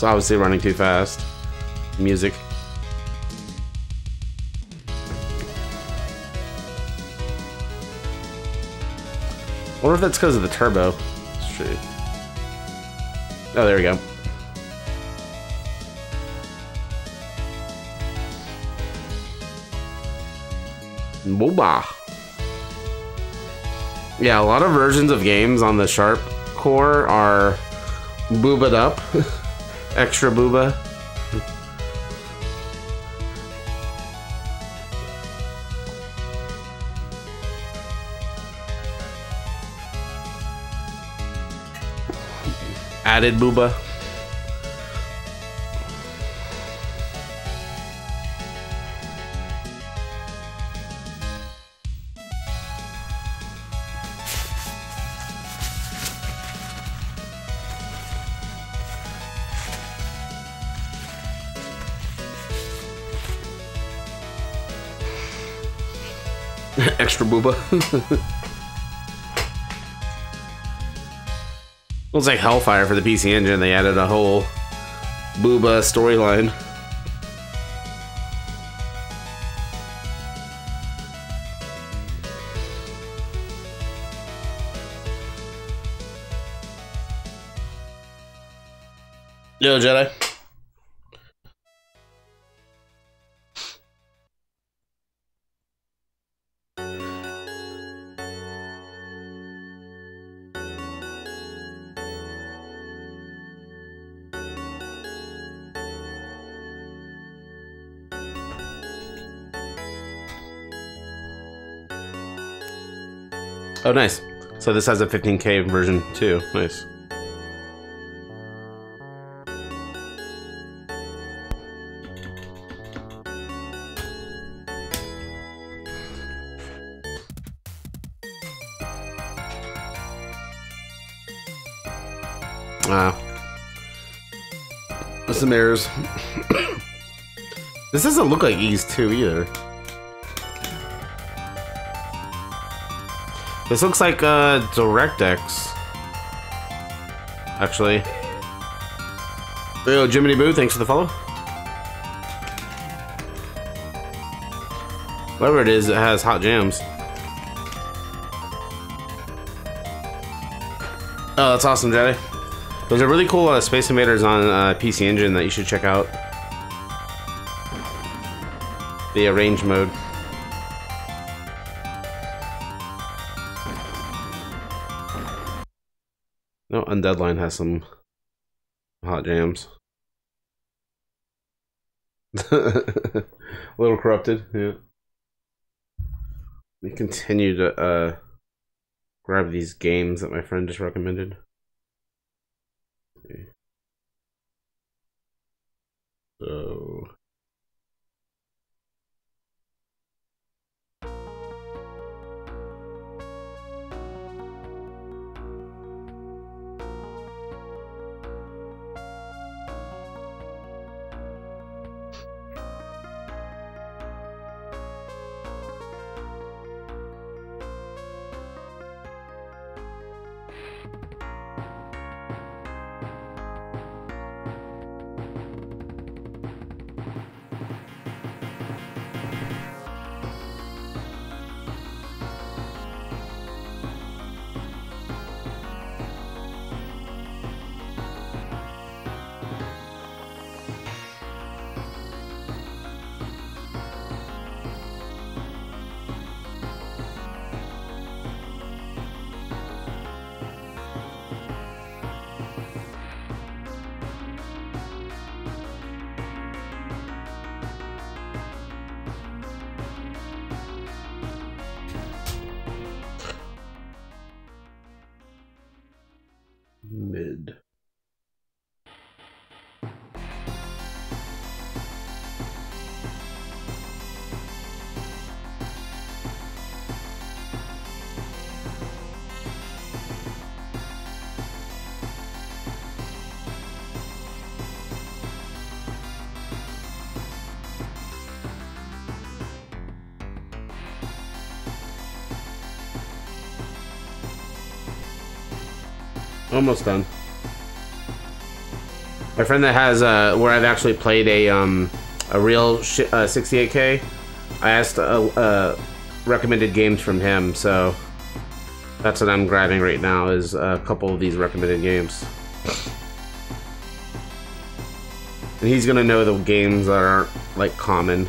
obviously running too fast. Music. I wonder if that's because of the turbo. Shit. Oh, there we go. Booba. Yeah, a lot of versions of games on the Sharp core are boobed up. [LAUGHS] Extra booba. Added booba. Extra booba. Well, [LAUGHS] it's like Hellfire for the PC Engine. They added a whole booba storyline. Yo, Jedi. Oh, nice. So this has a 15k version too. Nice. Wow. Some errors. this doesn't look like Ys 2 either. This looks like uh, DirectX. Actually. Yo, Jiminy Boo, thanks for the follow. Whatever it is, it has hot jams. Oh, that's awesome, Jedi. There's a really cool uh, Space Invaders on uh, PC Engine that you should check out. The arrange mode. No, Undeadline has some hot jams. [LAUGHS] a little corrupted, yeah. We continue to uh grab these games that my friend just recommended. So Almost done. My friend that has uh, where I've actually played a um, a real uh, 68k. I asked uh, uh, recommended games from him, so That's what I'm grabbing right now is a couple of these recommended games. And he's gonna know the games that aren't like common.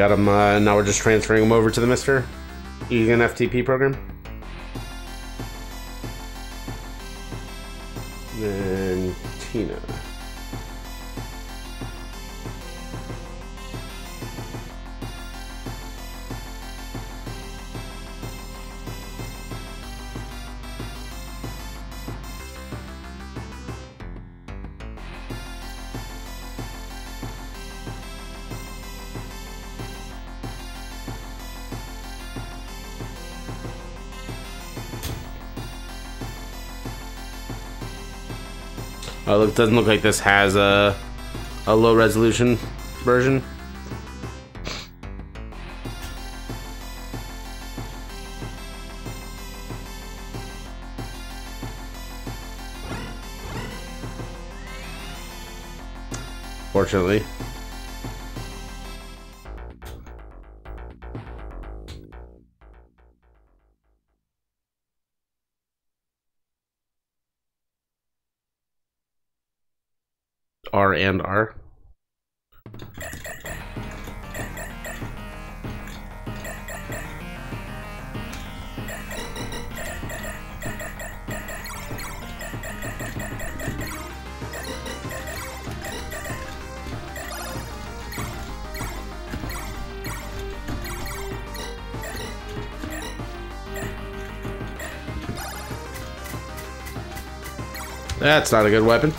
Got them. Uh, now we're just transferring them over to the Mister Egan FTP program. Look, doesn't look like this has a a low resolution version. Fortunately. That's not a good weapon.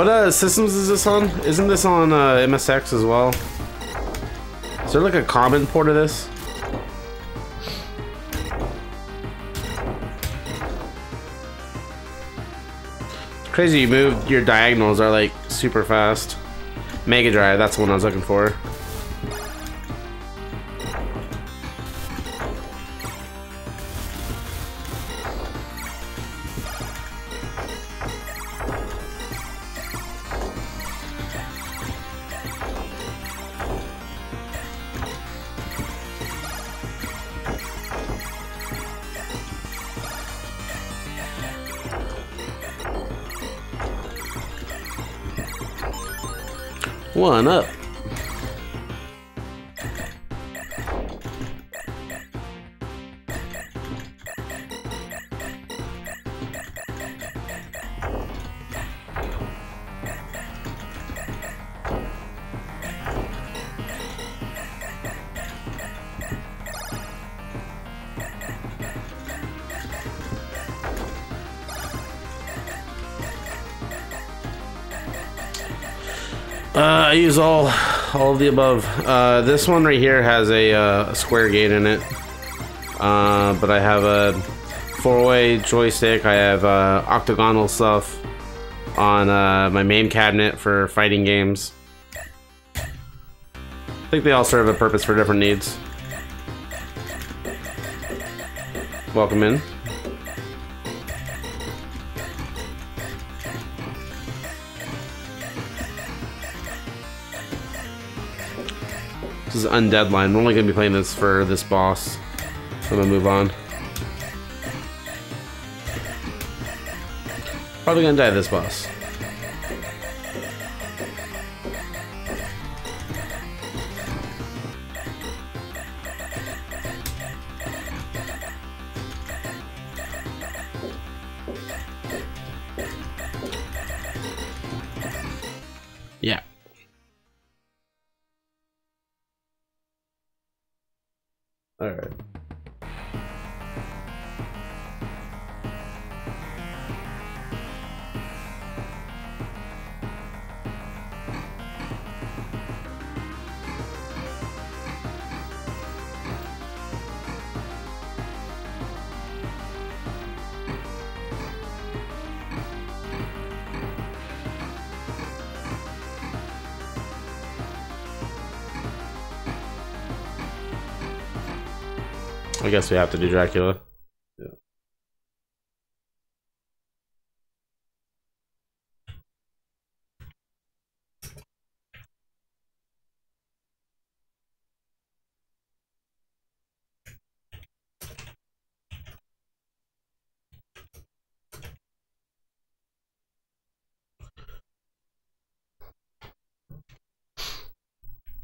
What uh systems is this on? Isn't this on uh, MSX as well? Is there like a common port of this? It's crazy you moved your diagonals are like super fast. Mega Drive, that's the one I was looking for. All of the above. Uh, this one right here has a uh, square gate in it, uh, but I have a four-way joystick. I have uh, octagonal stuff on uh, my main cabinet for fighting games. I think they all serve a purpose for different needs. Welcome in. This is Undeadline. We're only going to be playing this for this boss. I'm going to move on. Probably going to die this boss. We have to do Dracula. Yeah.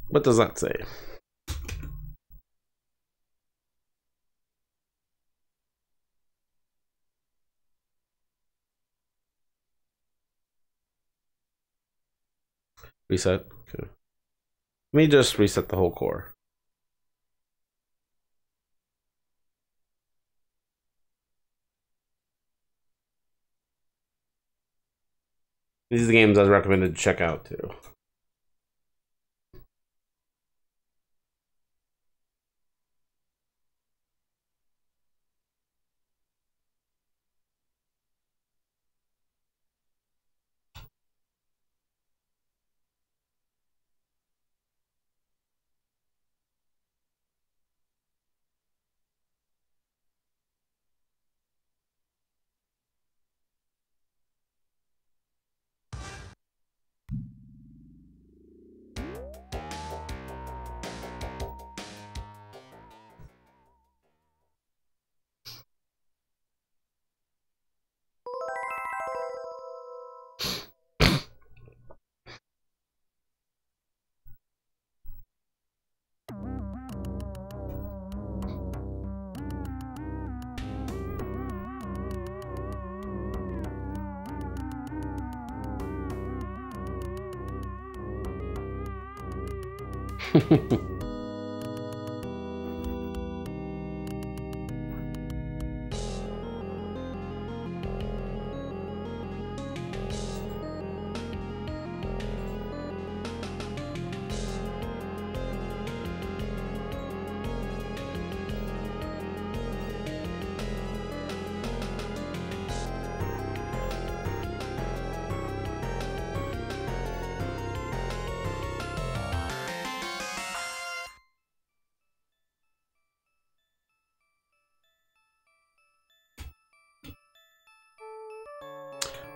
What does that say? Reset. Okay. Let me just reset the whole core. These are the games I was recommended to check out too.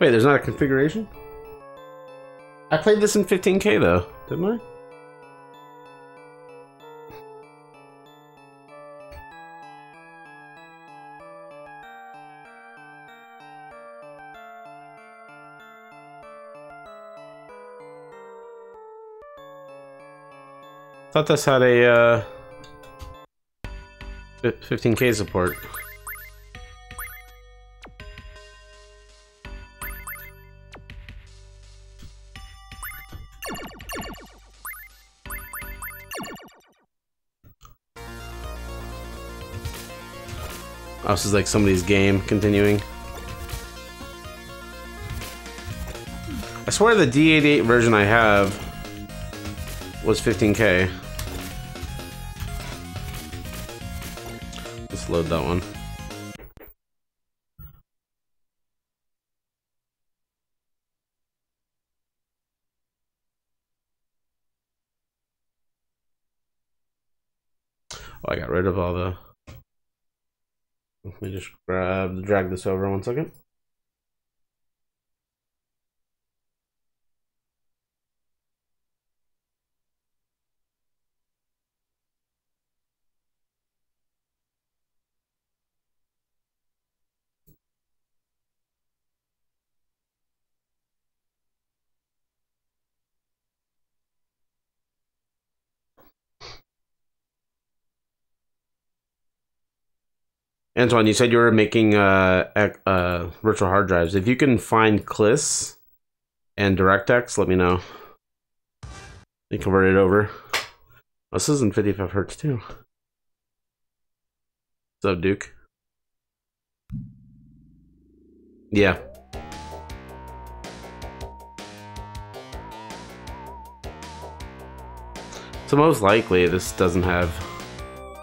Wait, there's not a configuration? I played this in 15k though, didn't I? Thought this had a uh, 15k support. Oh, this is like somebody's game continuing. I swear the D88 version I have was 15k. Let's load that one. This over one second. Antoine, you said you were making uh, uh, virtual hard drives. If you can find CLIS and DirectX, let me know. You convert it over. This is in 55 hertz too. What's up, Duke? Yeah. So most likely this doesn't have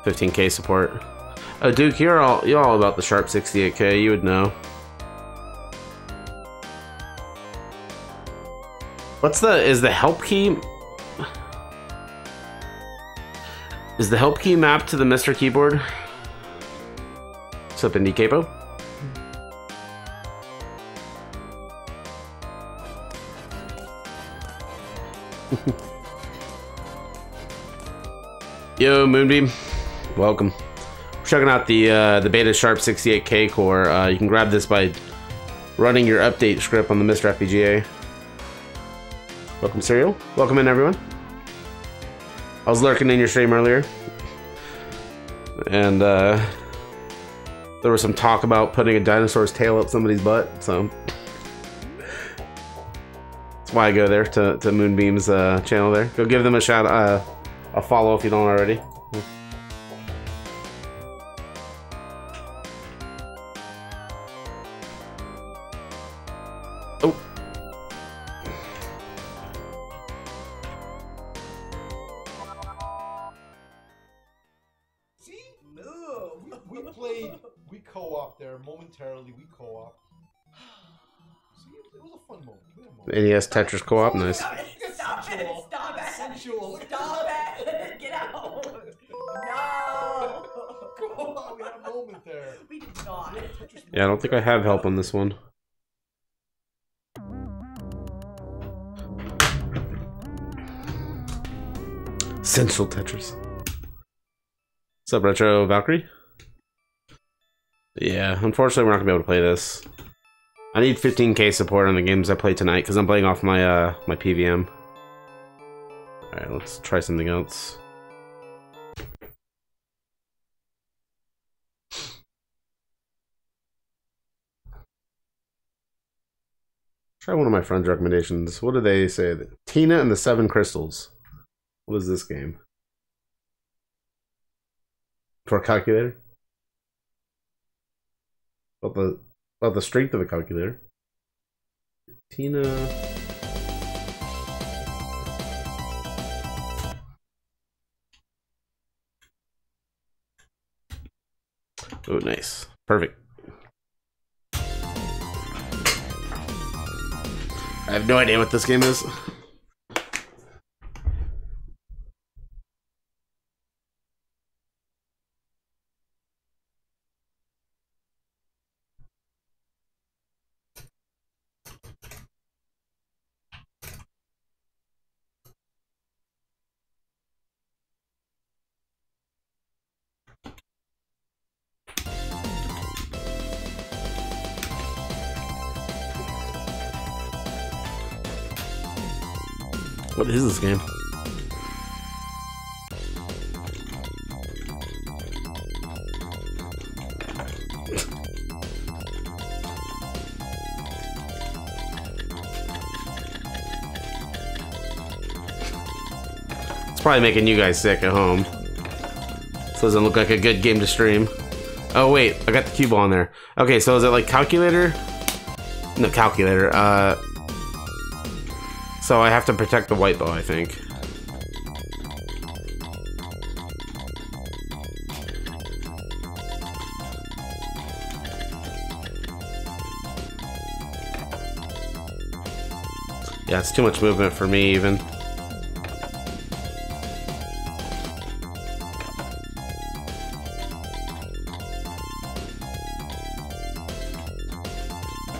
15k support. Oh, Duke, you're all you're all about the Sharp 68K. You would know. What's the is the help key? Is the help key mapped to the Mister Keyboard? What's up, Indie Capo? [LAUGHS] Yo, Moonbeam, welcome checking out the uh, the beta Sharp 68K core. Uh, you can grab this by running your update script on the Mister FPGA. Welcome, Serial. Welcome in, everyone. I was lurking in your stream earlier, and uh, there was some talk about putting a dinosaur's tail up somebody's butt. So that's why I go there to to Moonbeam's uh, channel. There, go give them a shout, uh, a follow if you don't already. NES Tetris co-op, nice. Stop it! Stop it! Stop it! Sensual. Stop it! Get out! No! Come [LAUGHS] on, we had a moment there. We did not. Yeah, I don't think I have help on this one. Sensual Tetris. What's up, Retro Valkyrie? Yeah, unfortunately, we're not gonna be able to play this. I need 15k support on the games I play tonight because I'm playing off my uh my PVM. All right, let's try something else. Try one of my friends' recommendations. What do they say? Tina and the Seven Crystals. What is this game? For a calculator? About the about the strength of a calculator. Tina. Oh, nice. Perfect. I have no idea what this game is. Is this game? It's probably making you guys sick at home. This doesn't look like a good game to stream. Oh wait, I got the cue ball in there. Okay, so is it like calculator? No, calculator. Uh, so I have to protect the white bow, I think. Yeah, it's too much movement for me, even.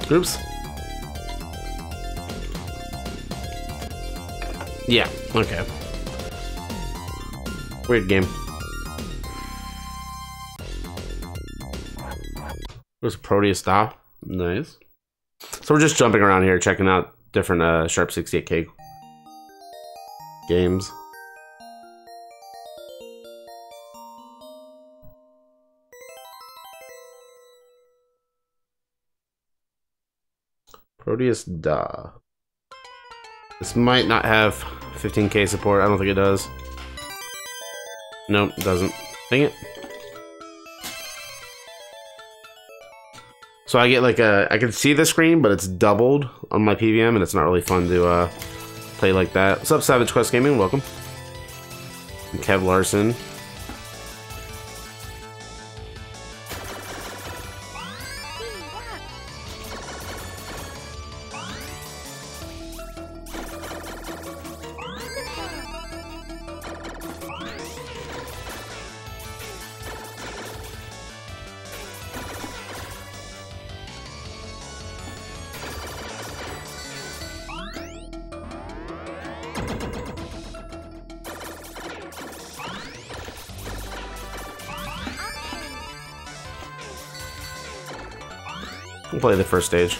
Oops. Okay. Weird game. There's Parodius stop. Nice. So we're just jumping around here, checking out different uh, Sharp 68K games. Parodius Da. This might not have 15k support. I don't think it does. Nope, it doesn't. Dang it. So I get like a, I can see the screen, but it's doubled on my PVM, and it's not really fun to uh, play like that. What's up, Savage Quest Gaming? Welcome. Kev Larson. The first stage.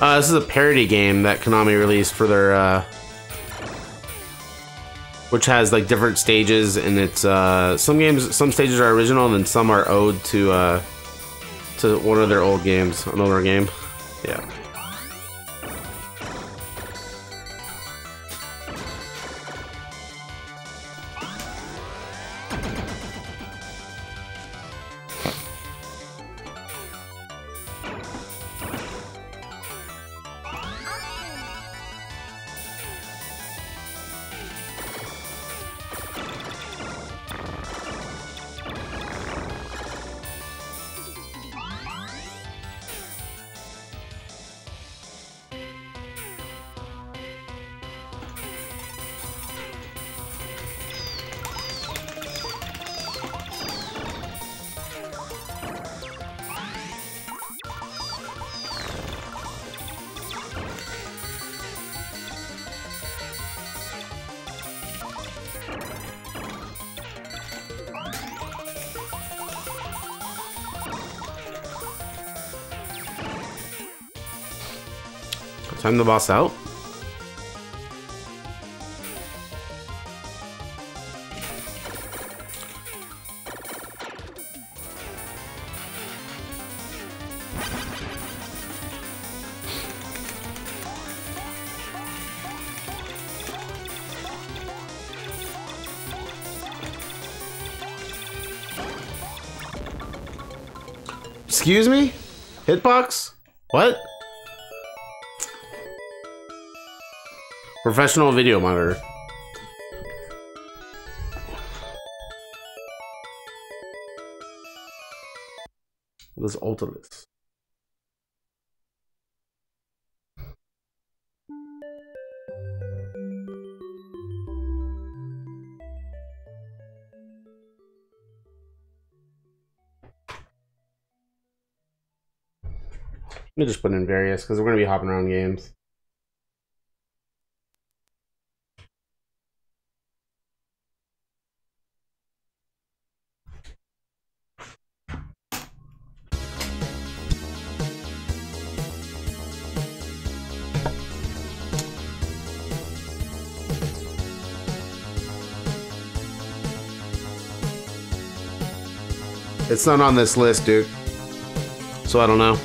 Uh, this is a parody game that Konami released for their, uh, which has like different stages, and it's uh, some games, some stages are original, and then some are owed to uh, to one of their old games, an older game. Yeah. Time the boss out. Excuse me? Hitbox? Professional video monitor. What is Ultimus? Let me just put in various because we're going to be hopping around games. It's not on this list, dude. So I don't know.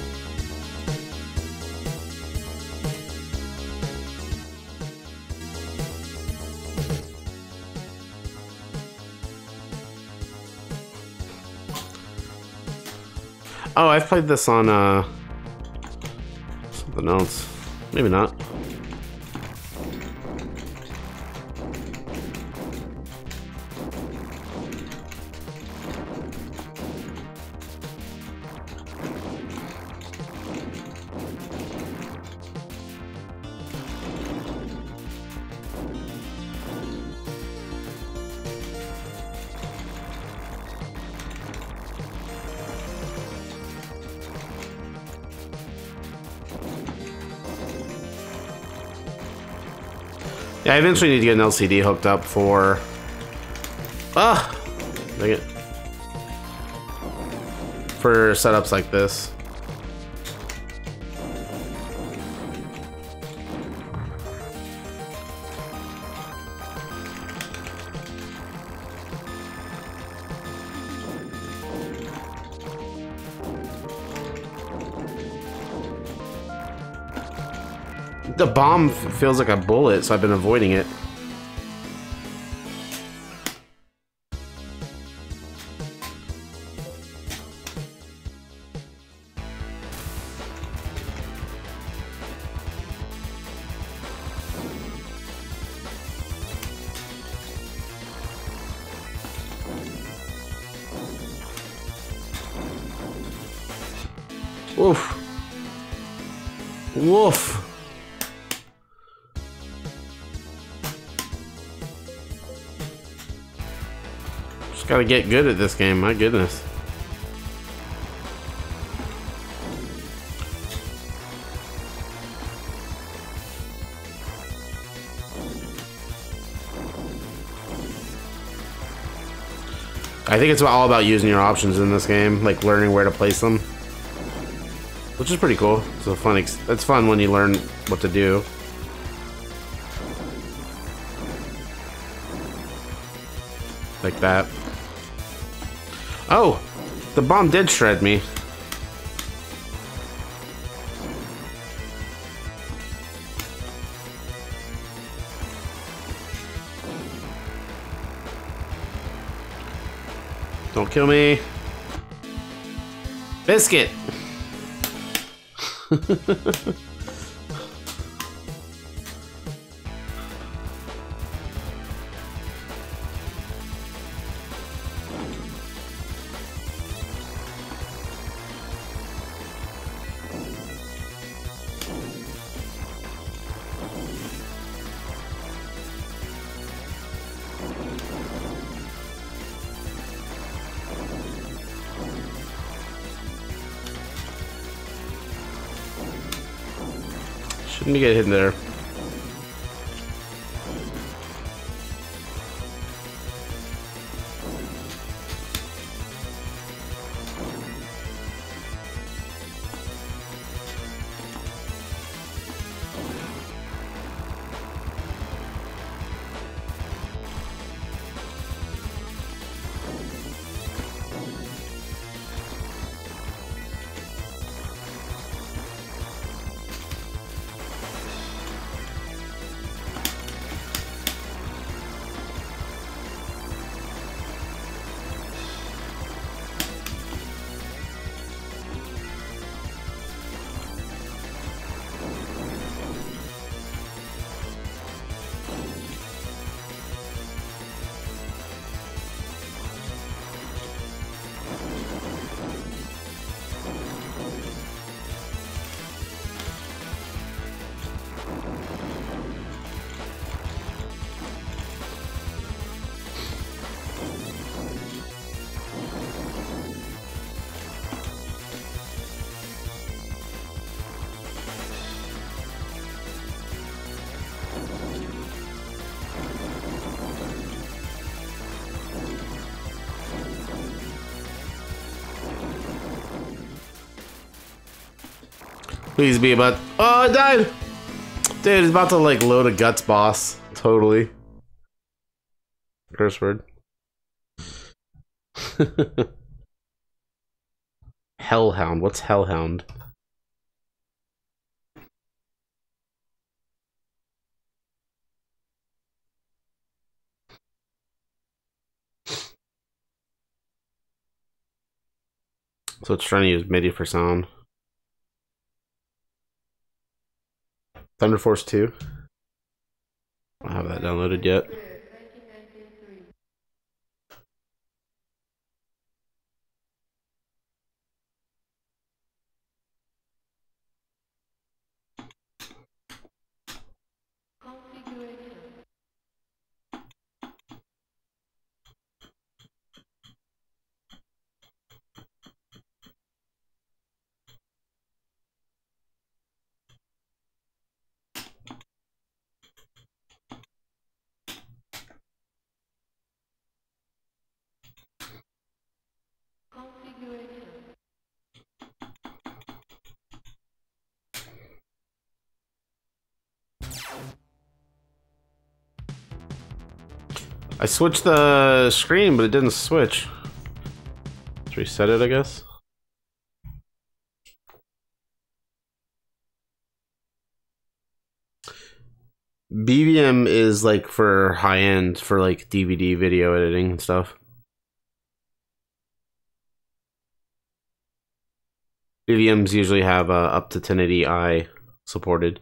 Oh, I've played this on uh something else. Maybe not. Yeah, I eventually need to get an LCD hooked up for. Ah, dang it. For setups like this. Bomb feels like a bullet, so I've been avoiding it. Gotta get good at this game, my goodness. I think it's all about using your options in this game, like learning where to place them. Which is pretty cool. It's a fun it's fun when you learn what to do. Like that. Oh! The bomb did shred me. Don't kill me. Biscuit! [LAUGHS] Please be about. Oh, I died! Dude, it's about to like load a guts boss. [LAUGHS] Totally. Curse word. [LAUGHS] Hellhound. What's Hellhound? So it's trying to use MIDI for sound. Thunder Force 2. I don't have that downloaded yet. I switched the screen, but it didn't switch. Let's reset it, I guess. BVM is like for high end for like DVD video editing and stuff. BVMs usually have uh, up to 1080i supported.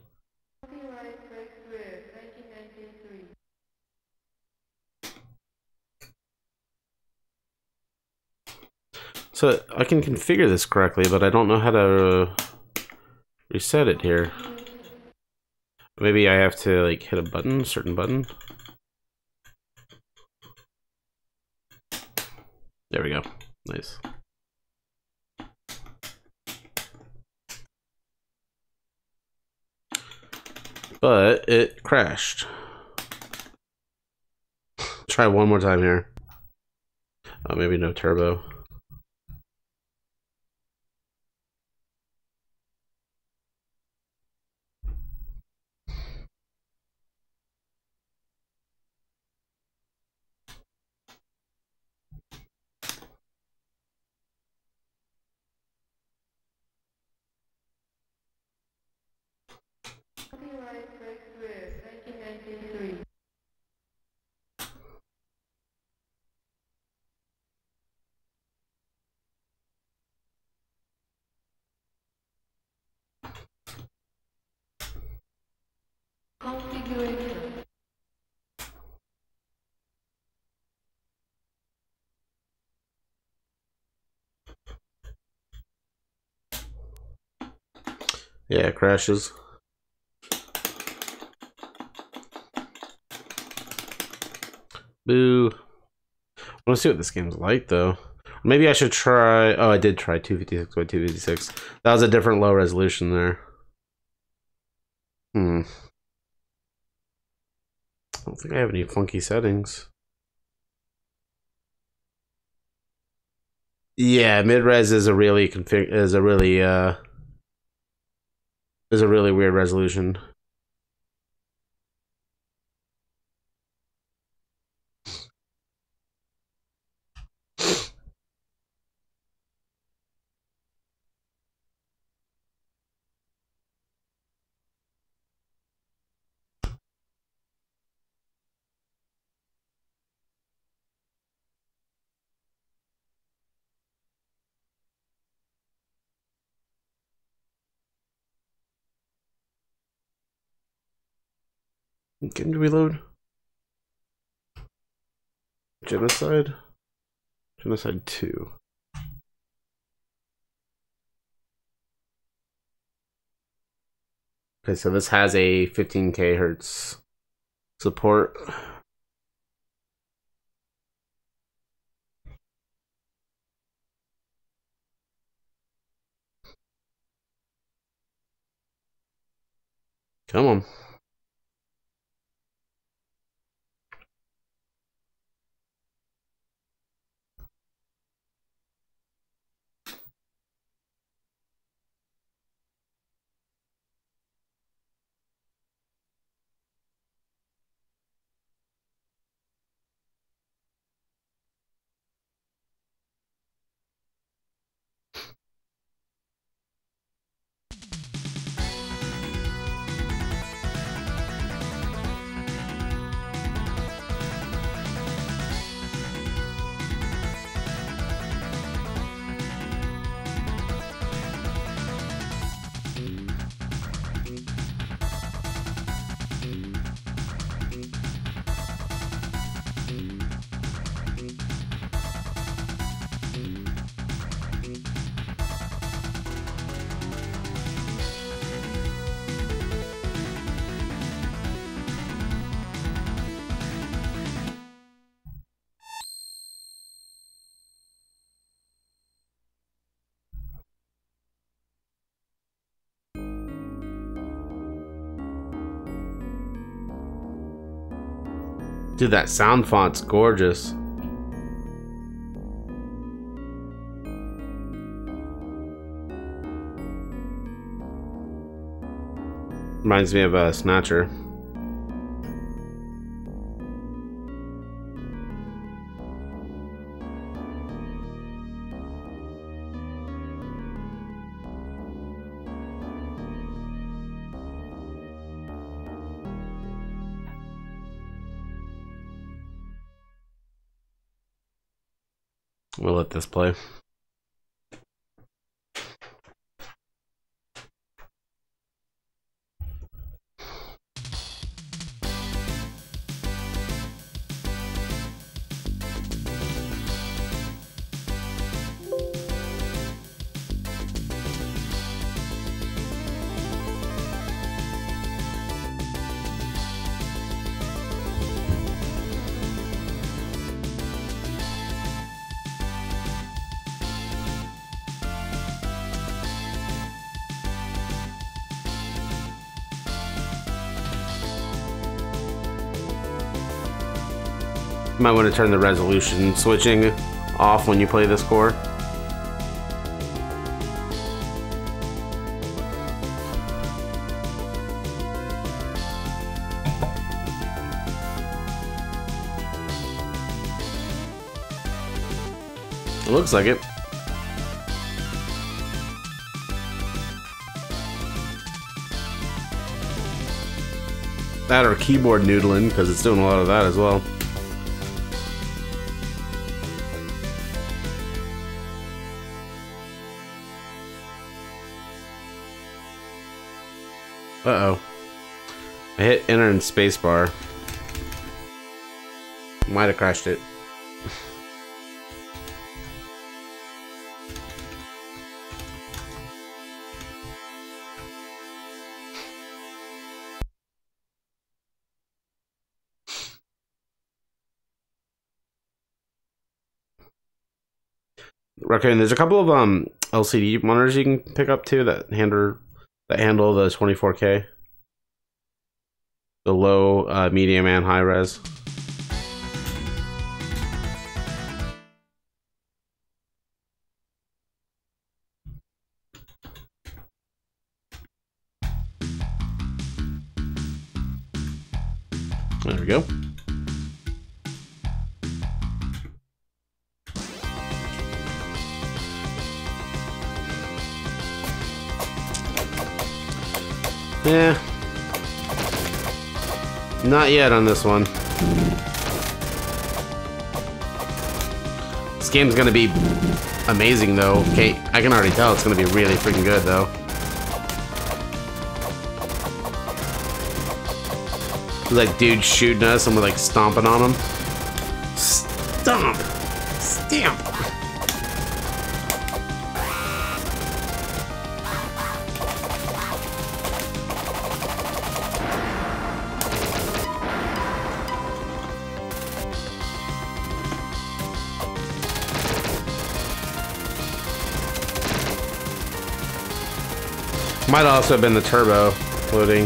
So I can configure this correctly, but I don't know how to reset it here. Maybe I have to like hit a button, certain button. There we go. Nice. But it crashed. Try one more time here. Oh, maybe no turbo. Yeah, it crashes. Boo. I want to see what this game's like, though. Maybe I should try... Oh, I did try 256 by 256. That was a different low resolution there. Hmm. I don't think I have any funky settings. Yeah, mid-res is a really config is a really uh is a really weird resolution. Can reload? Genocide? Genocide 2. Okay, so this has a 15k hertz support. Come on. Dude, that sound font's gorgeous. Reminds me of a Snatcher. We'll let this play. Might want to turn the resolution switching off when you play this core. It looks like it. That or keyboard noodling, because it's doing a lot of that as well. Enter and spacebar. Might have crashed it. Raccoon, there's a couple of um LCD monitors you can pick up too that handle that handle the 24K. The low, uh, medium, and high res. There we go. Yeah. Not yet on this one. This game's gonna be amazing though. Okay, I can already tell it's gonna be really freaking good though. Like dudes shooting us and we're like stomping on them. Stomp! Might also have been the turbo loading.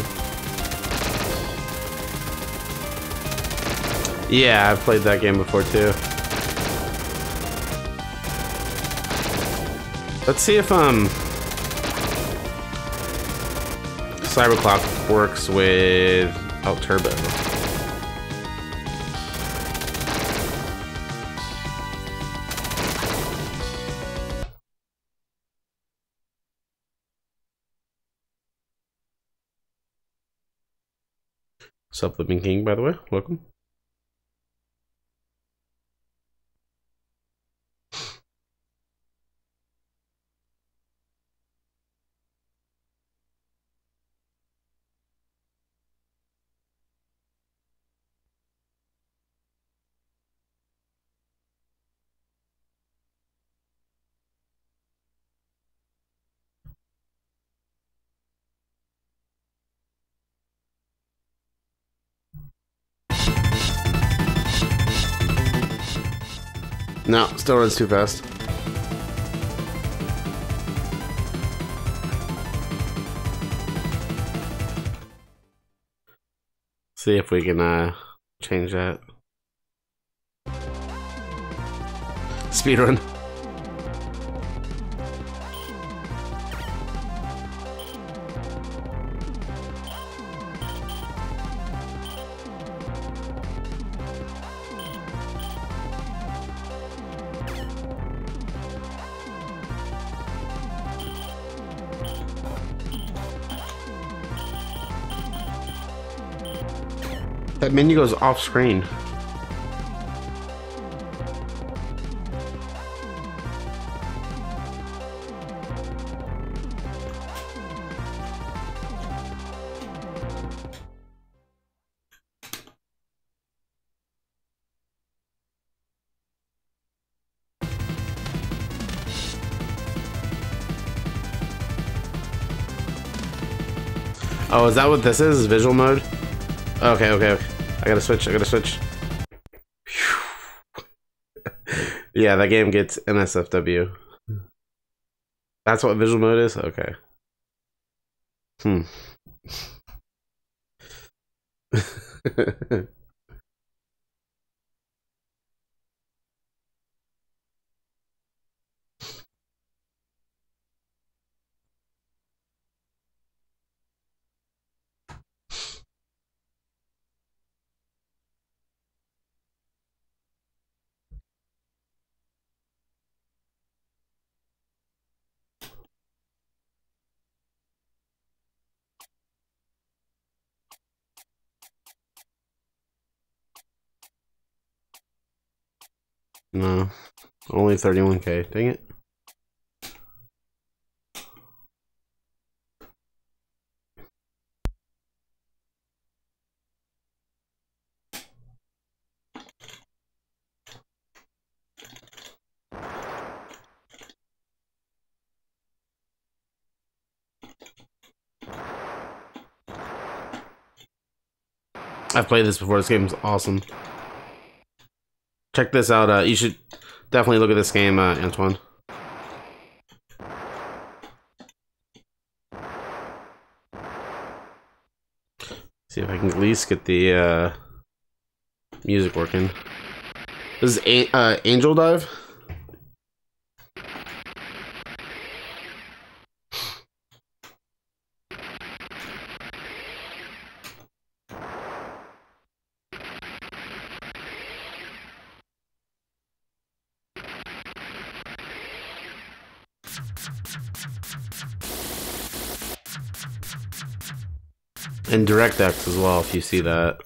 Yeah, I've played that game before too. Let's see if um Cyberclock works with El Turbo. Sup, Living King, by the way. Welcome. No, still runs too fast. See if we can uh, change that. Speedrun. menu goes off screen. Oh, is that what this is? Visual mode? Okay, okay, okay. I gotta switch, I gotta switch. yeah, that game gets NSFW. That's what visual mode is? Okay. Hmm. [LAUGHS] no. Only 31k. Dang it. I've played this before. This game is awesome. Check this out. Uh, you should definitely look at this game, uh, Antoine. See if I can at least get the uh, music working. This is A uh, Angel Dive. And DirectX as well, if you see that.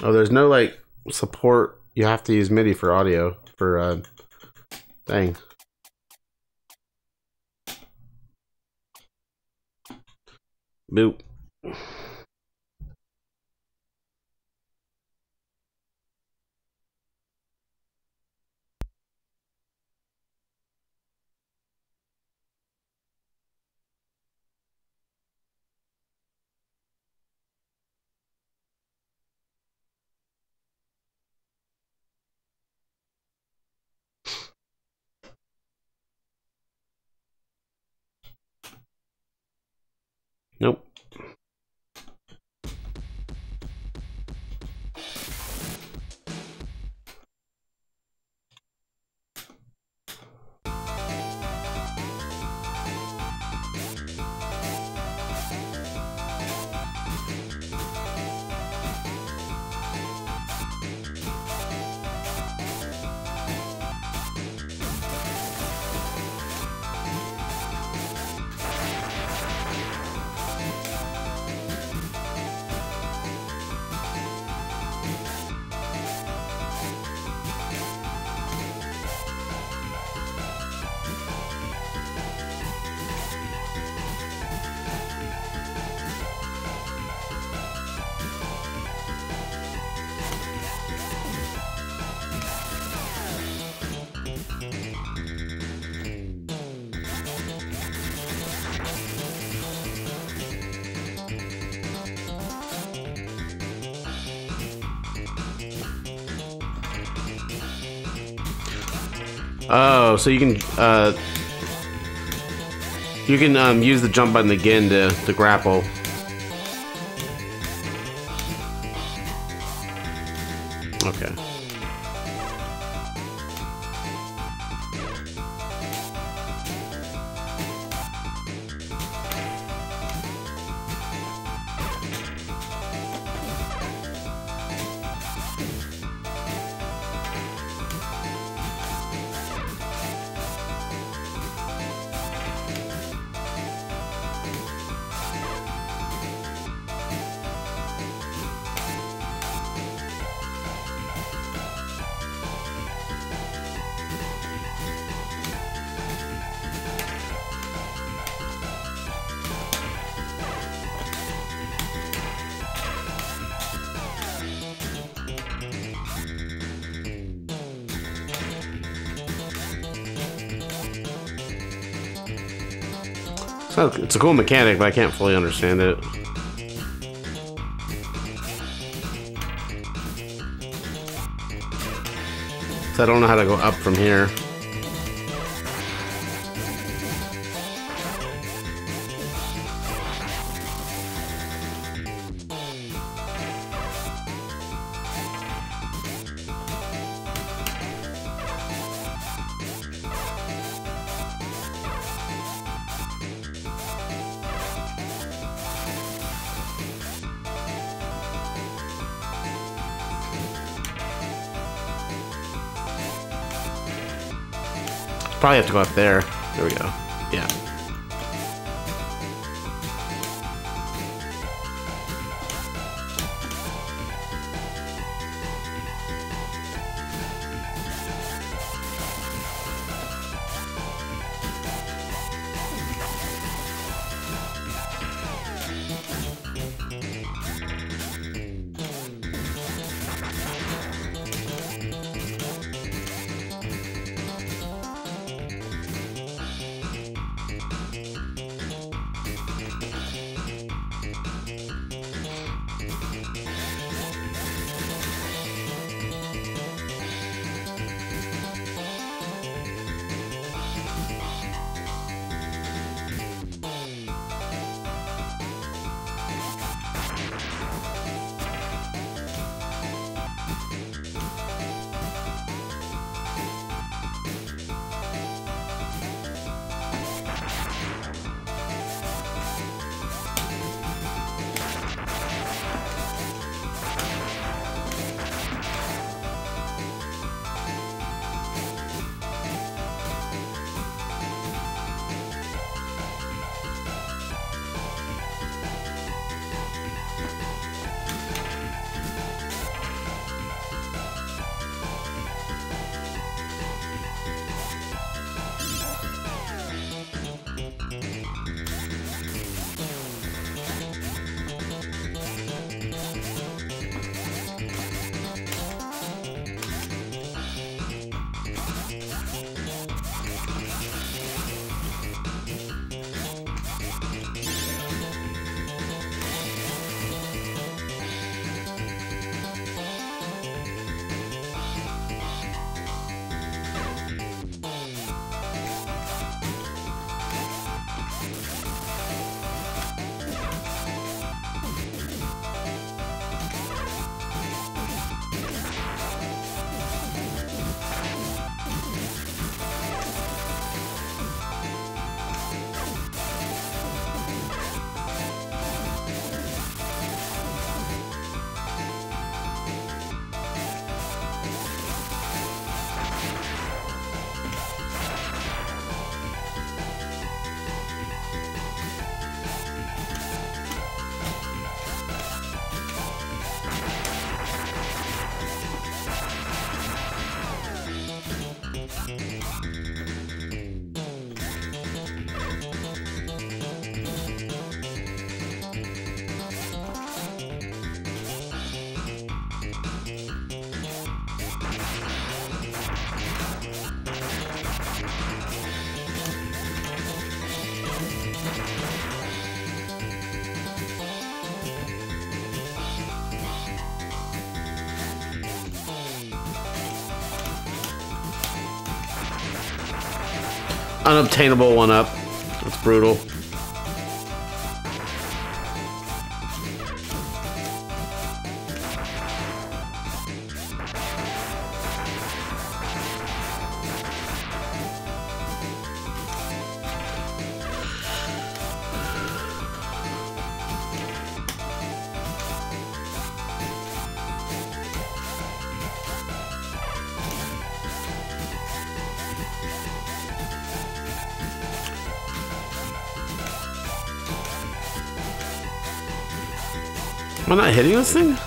Oh, there's no like support. You have to use MIDI for audio for uh thing. Boop. So you can uh you can um use the jump button again to to grapple. It's, a cool mechanic, but I can't fully understand it. So I don't know how to go up from here. Probably have to go up there. There we go. Yeah. Unobtainable one up. That's brutal. Hitting this thing?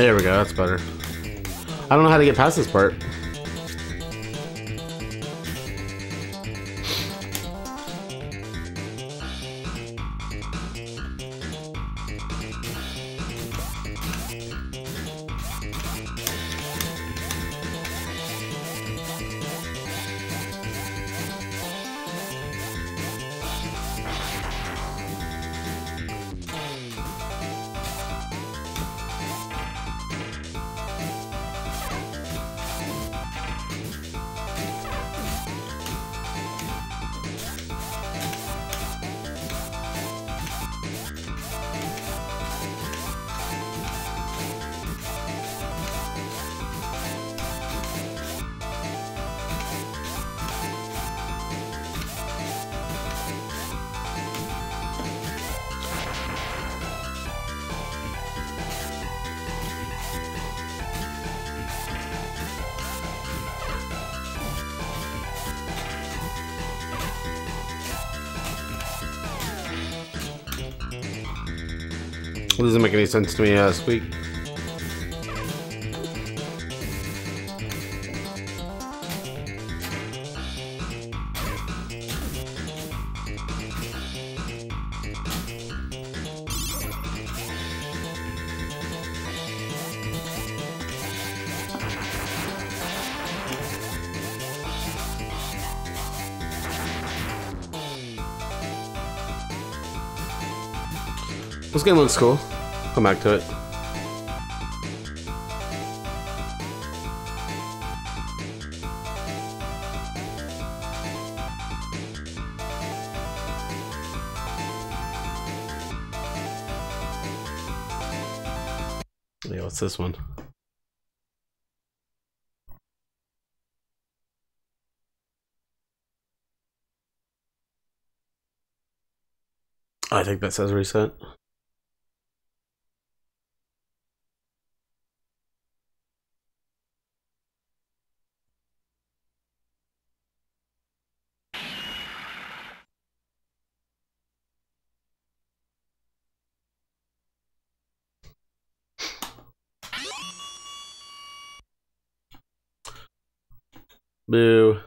There we go, that's better. I don't know how to get past this part. Any sense to me, uh, Squeak. This game looks cool. Come back to it. Yeah, what's this one? I think that says reset. Boo.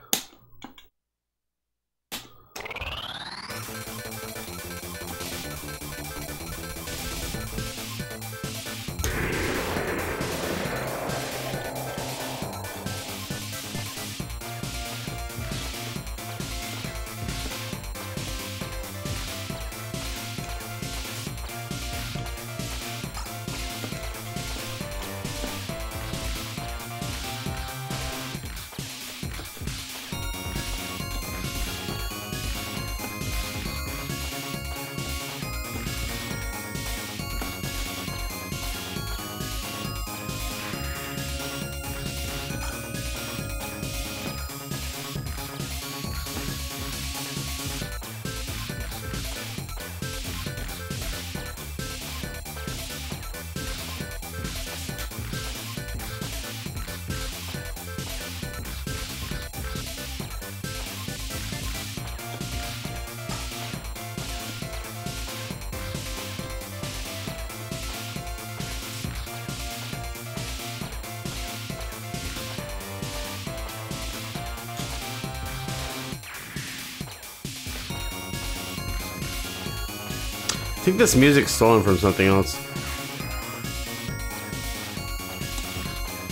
This music's stolen from something else.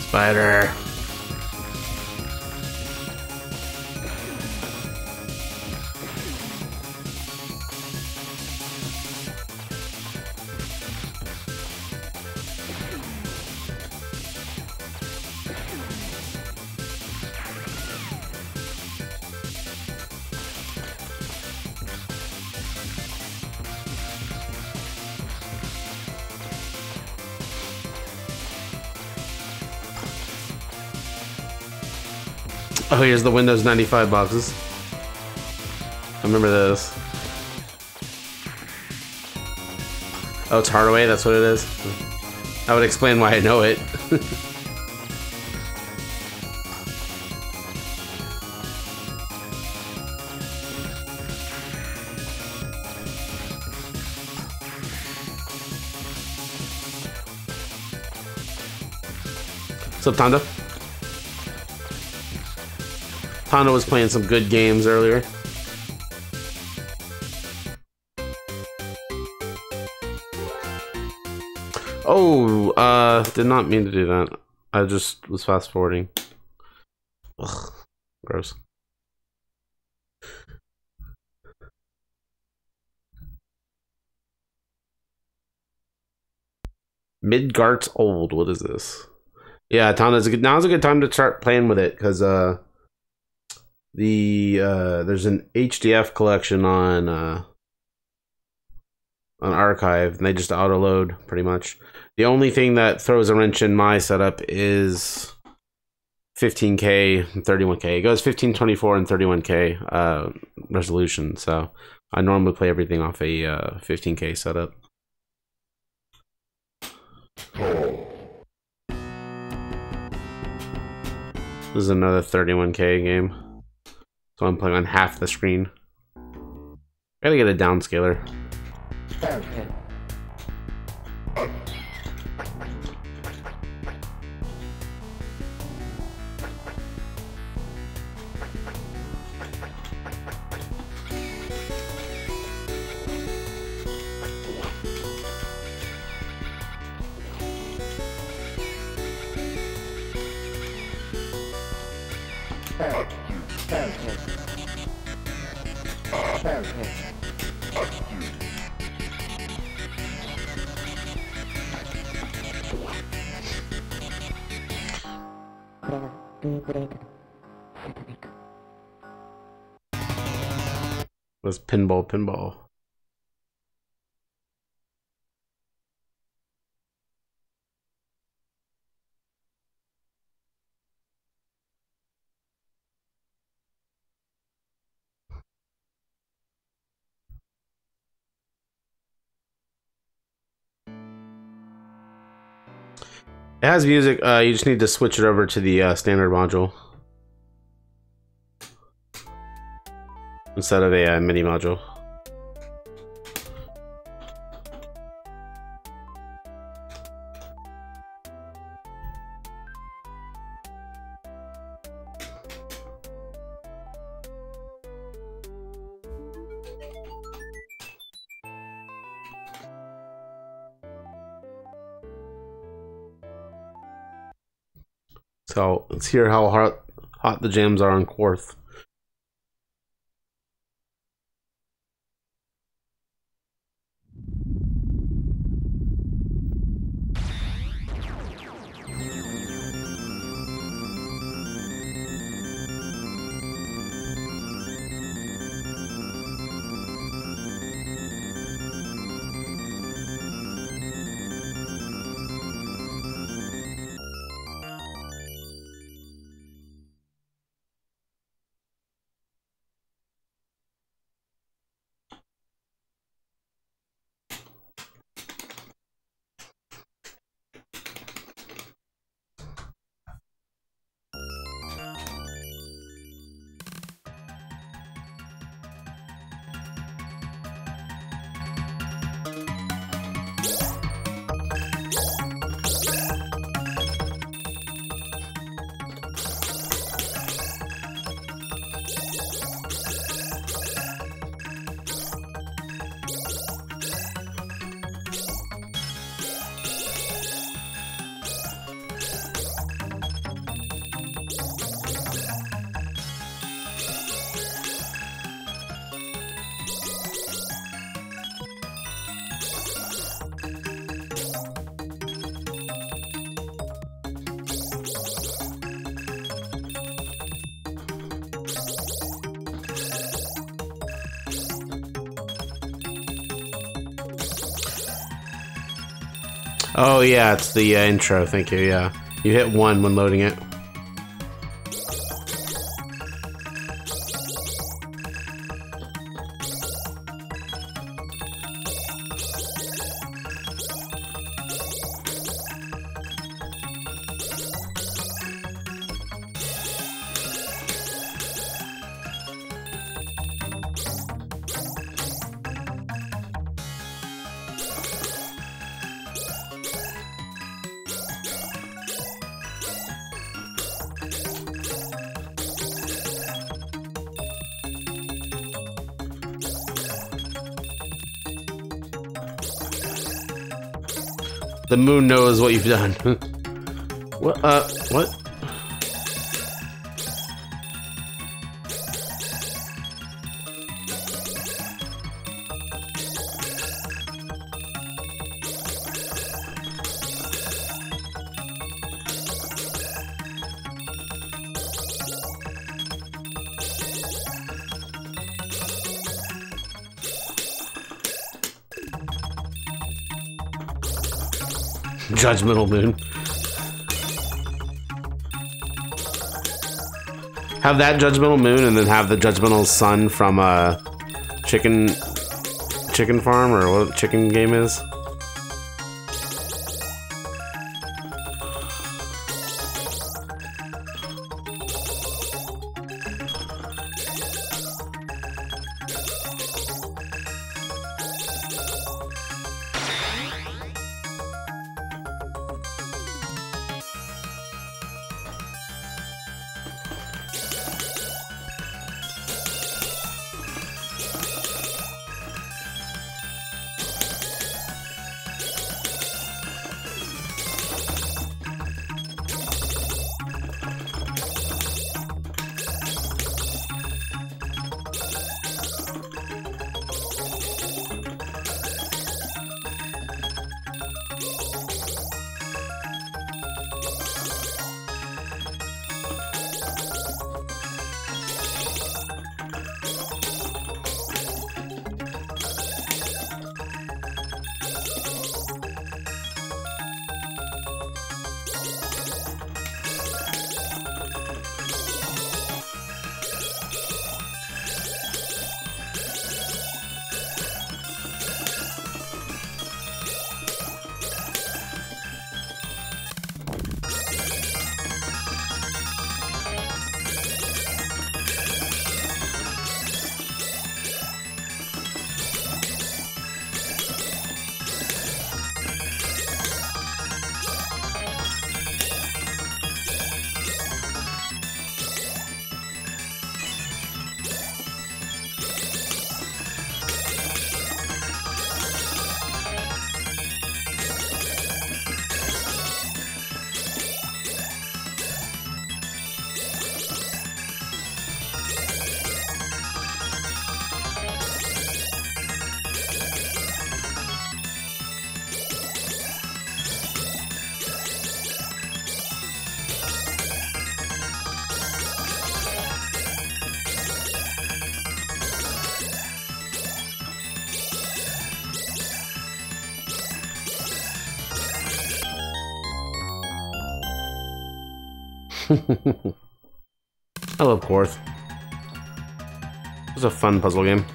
Spider. Oh, here's the Windows 95 boxes. I remember those. Oh, it's Hardaway, that's what it is? That would explain why I know it. [LAUGHS] What's up, Tonda? Tonda was playing some good games earlier. Oh, uh, did not mean to do that. I just was fast forwarding. Ugh, gross. Midgart's old. What is this? Yeah, Tonda's a good. Now's a good time to start playing with it because uh, the uh, there's an HDF collection on uh, on archive, and they just auto load pretty much. The only thing that throws a wrench in my setup is 15k and 31k. It goes 15, 24, and 31k uh, resolution. So I normally play everything off a uh, 15k setup. This is another 31k game. So I'm playing on half the screen. Gotta get a downscaler. Was pinball. It has music. Uh, you just need to switch it over to the uh, standard module instead of a uh, module. Let's hear how hot hot the jams are on Quarth. It's the uh, intro. Thank you. Yeah, you hit one when loading it. The moon knows what you've done. what? Uh, what? Judgmental Moon. Have that Judgmental Moon and then have the Judgmental Sun from uh, Chicken Chicken Farm or what chicken game is. [LAUGHS] I love Quarth. It was a fun puzzle game.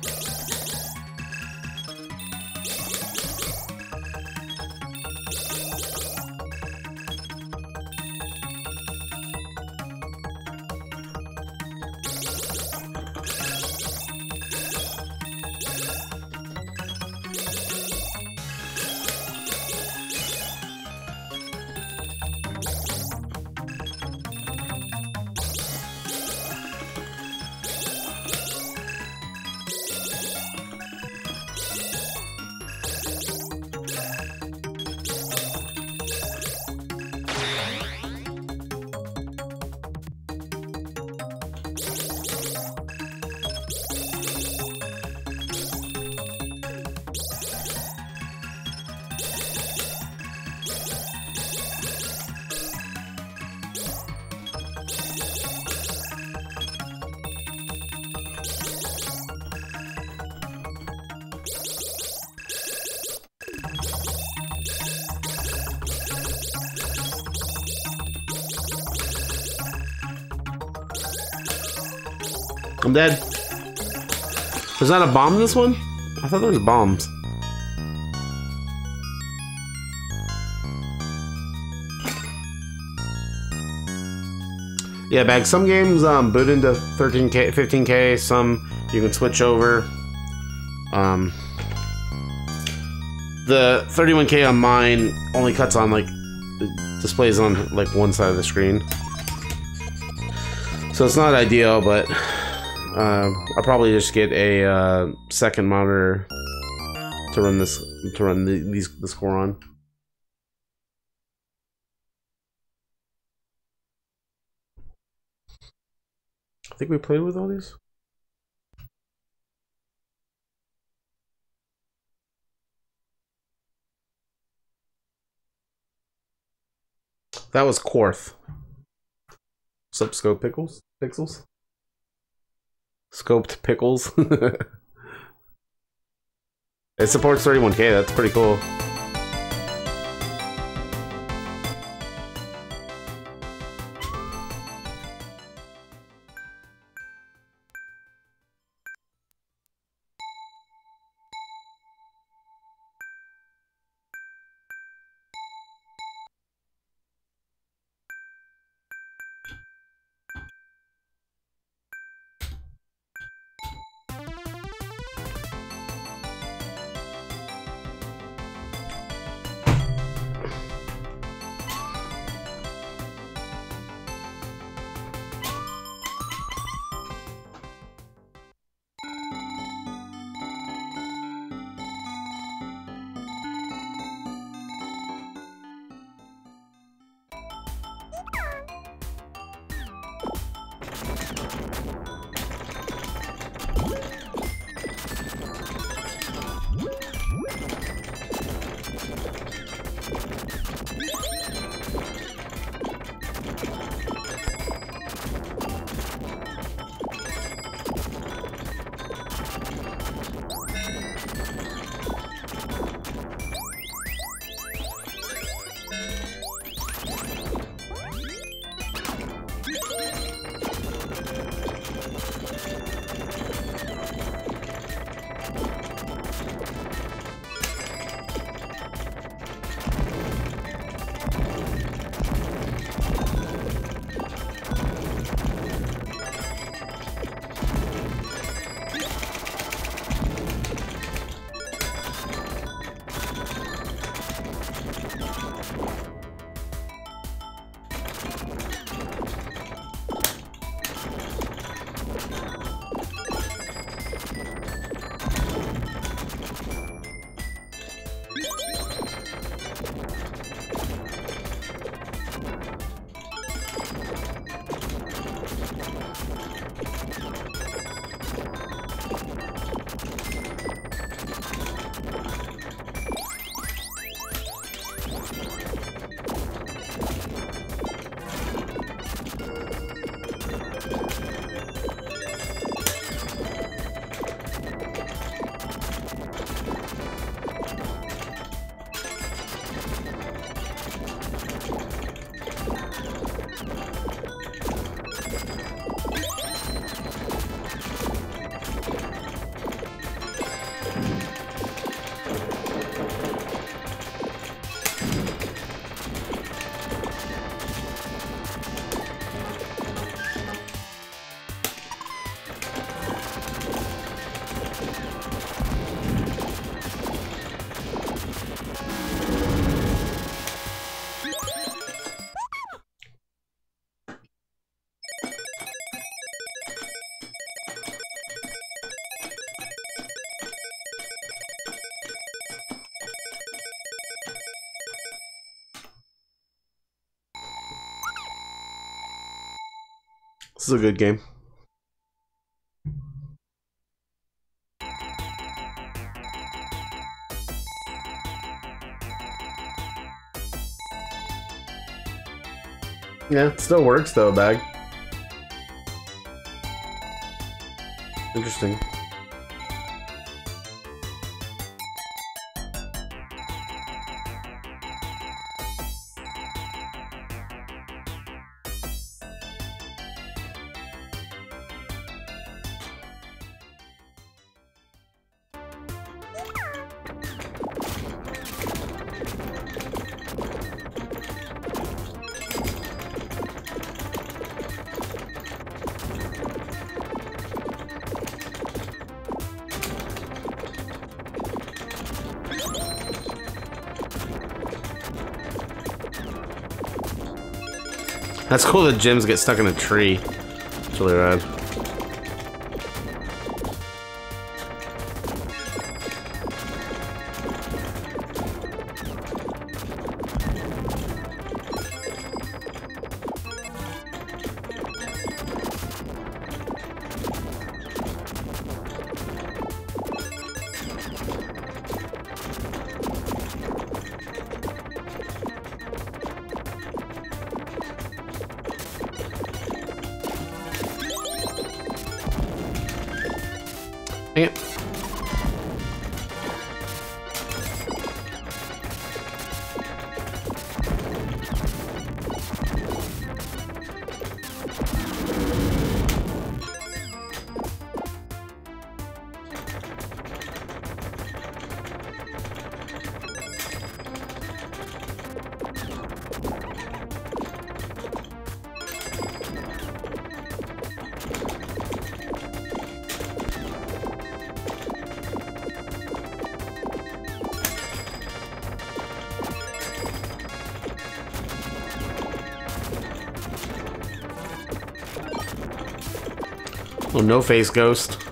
Was that a bomb in this one? I thought there was bombs. Yeah, bag. Some games um, boot into 13k, 15k. Some you can switch over. Um, the 31k on mine only cuts on like displays on like one side of the screen, so it's not ideal. But uh, I'll probably just get a uh, second monitor to run this to run the, these this score on. I think we played with all these. That was Quarth. Subscope pickles pixels. Scoped Pickles? [LAUGHS] it supports 31k, that's pretty cool. This is a good game. Yeah, it still works though, bag. Interesting. That's cool that gems get stuck in a tree. It's really rad. No face ghost.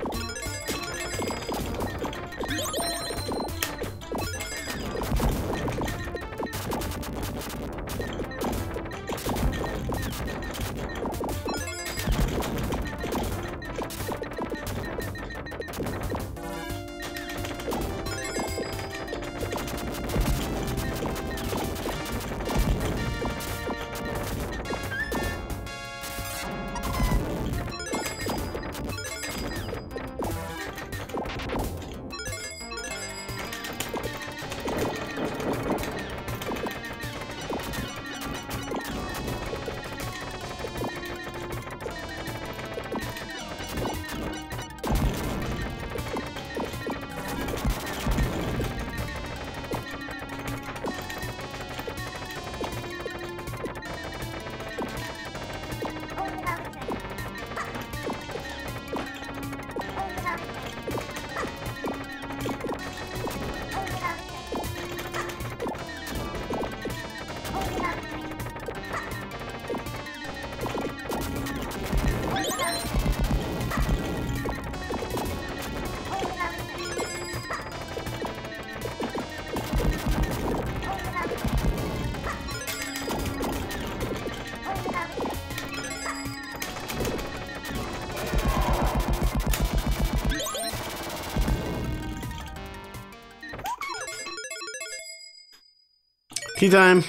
Time.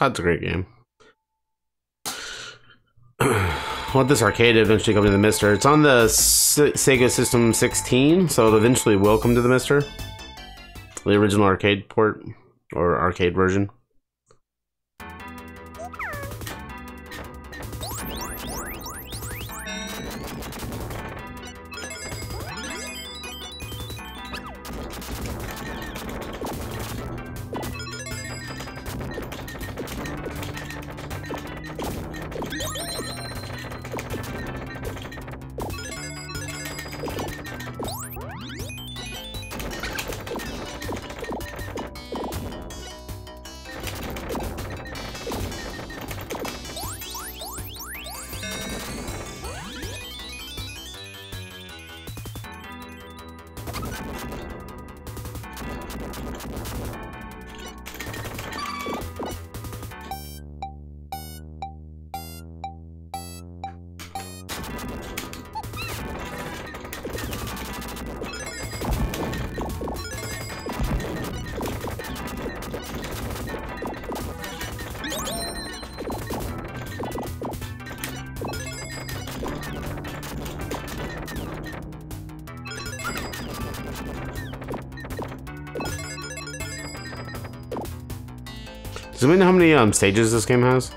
A great game. [CLEARS THROAT] Want this arcade to eventually come to the Mister. It's on the S Sega System 16, so it eventually will come to the Mister. The original arcade port or arcade version. Um, stages this game has?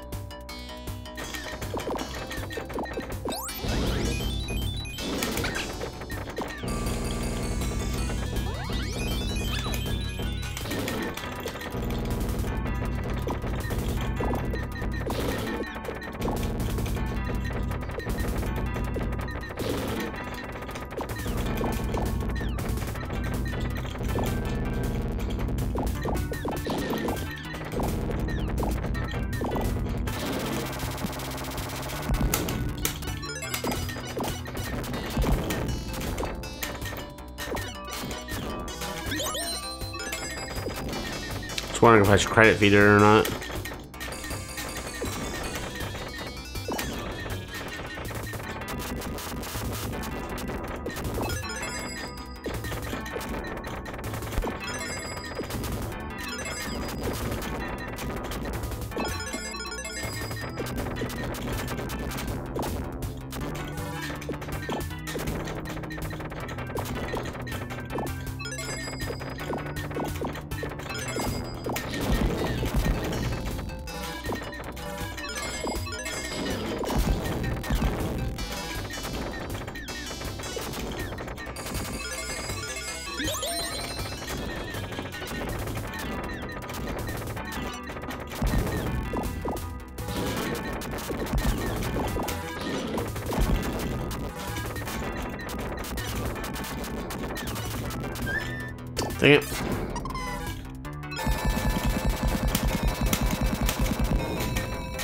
Wondering if I should credit feed it or not.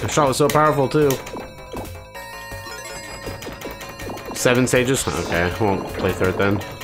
The shot was so powerful too. Seven stages? Okay, I won't play third then.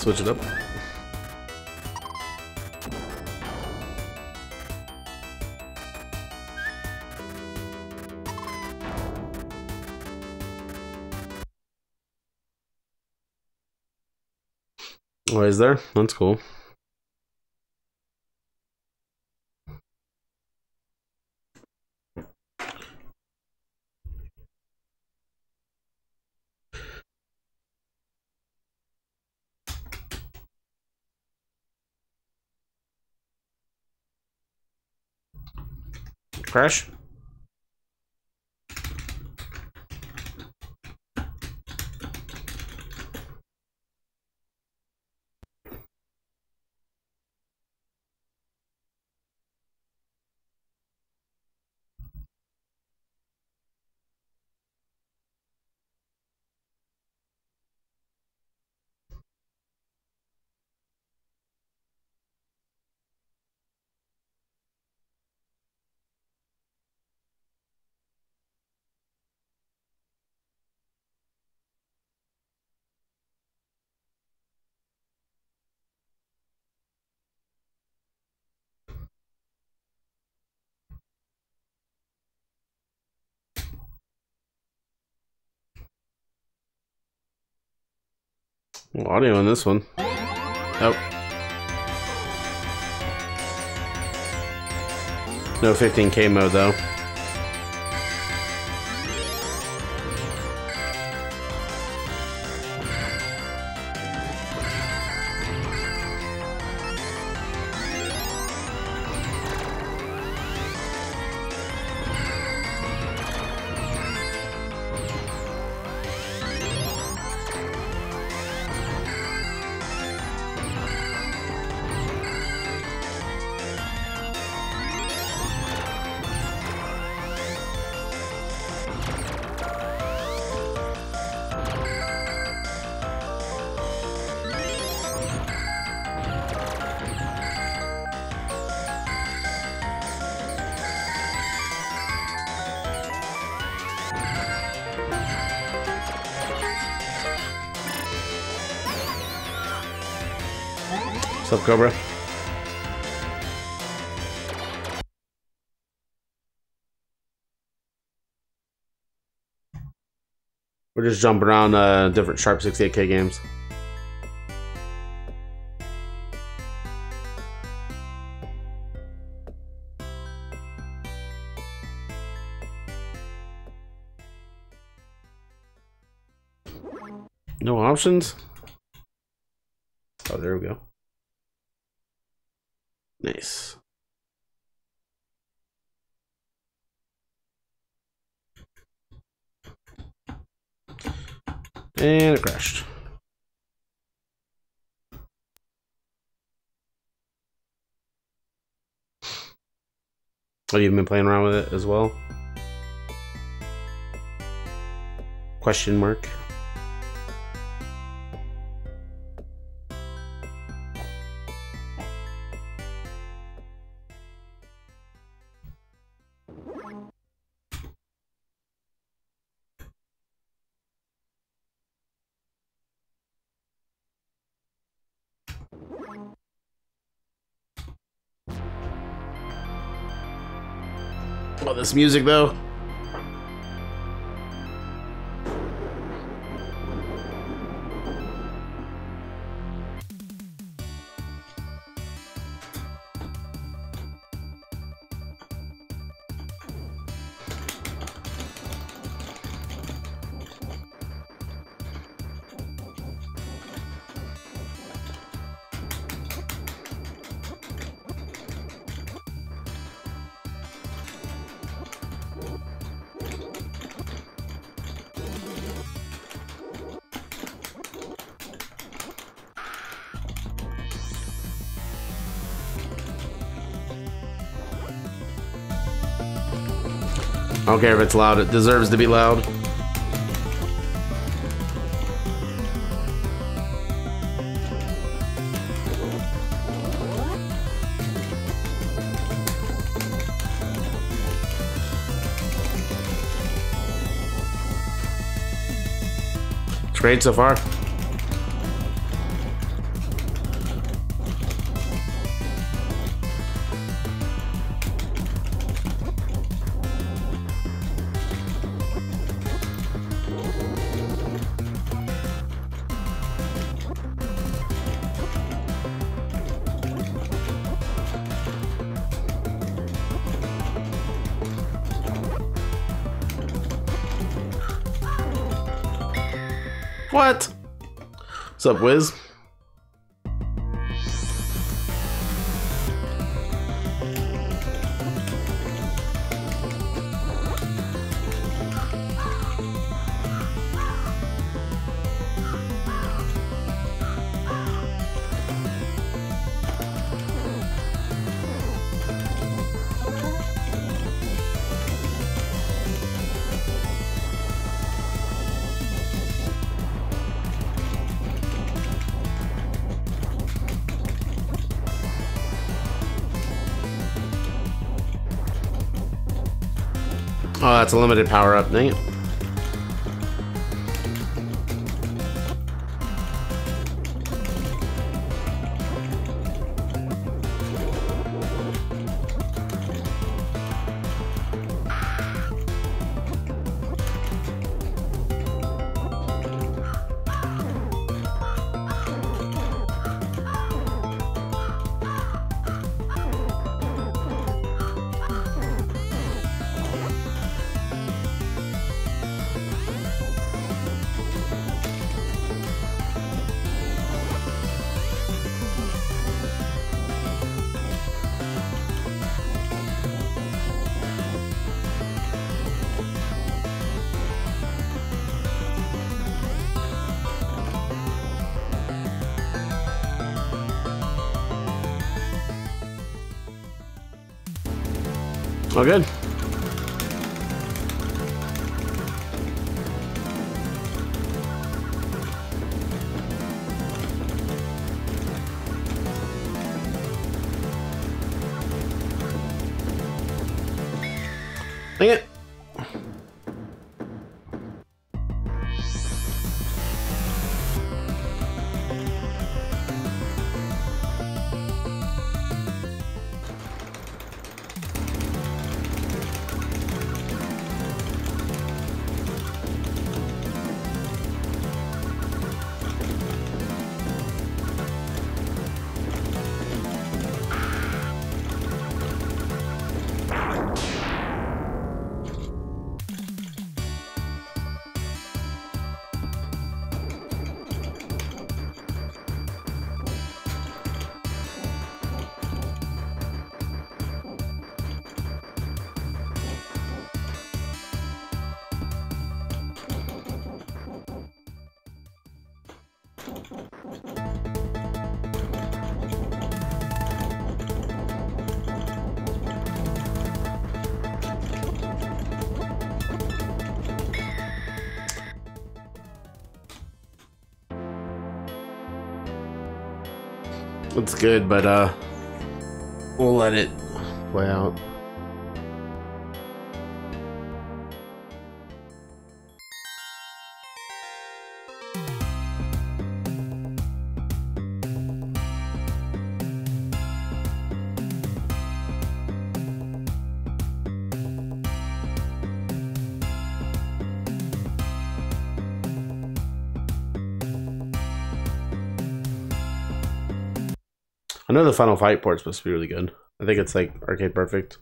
Switch it up. Is there? That's cool. Crash? Audio on this one. Oh. No 15k mode though. Cobra. We're just jumping around uh, different Sharp 68K games. No options? And it crashed. Have you been playing around with it as well? Question mark. This music though. Don't care if it's loud, it deserves to be loud. It's great so far. What's up, Wiz? That's a limited power up, dang it. Good, but uh, we'll let it I know the Final Fight port's supposed to be really good. I think it's like arcade perfect.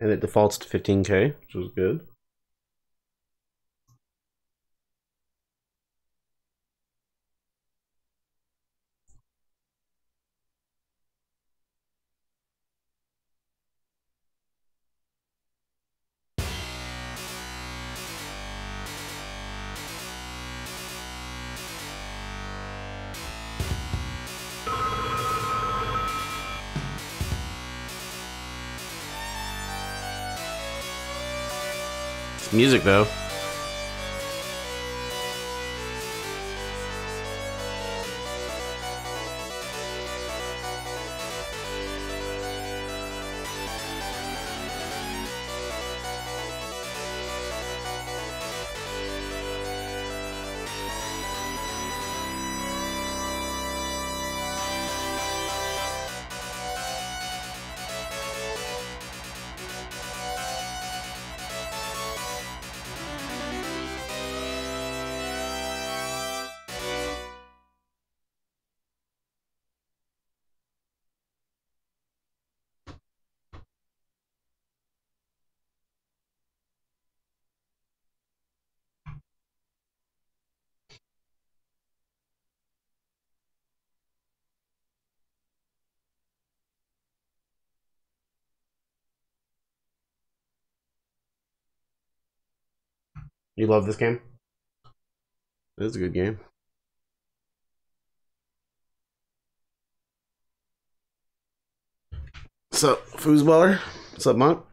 And it defaults to 15k, which was good. Music though. You love this game? It is a good game. What's up, foosballer? What's up, Monk?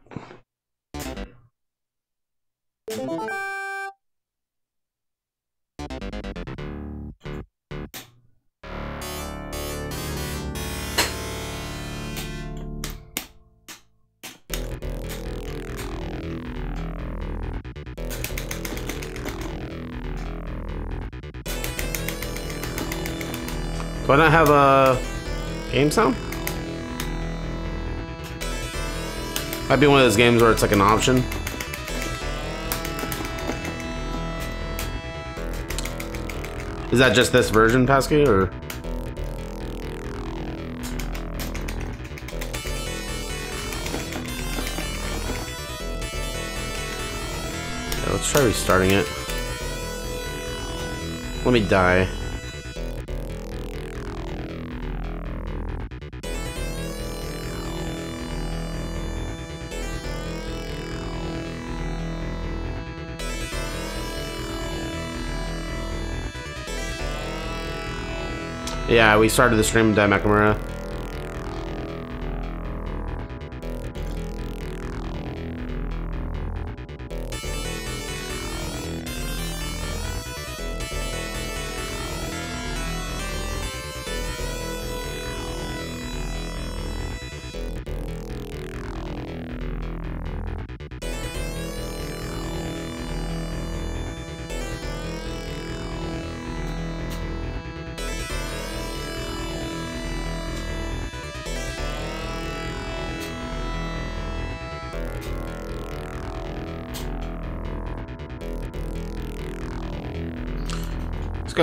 Do I not have a game sound? Might be one of those games where it's like an option. Is that just this version, Pasky, or? Yeah, let's try restarting it. Let me die. Yeah, we started the stream with Dai Makaimura.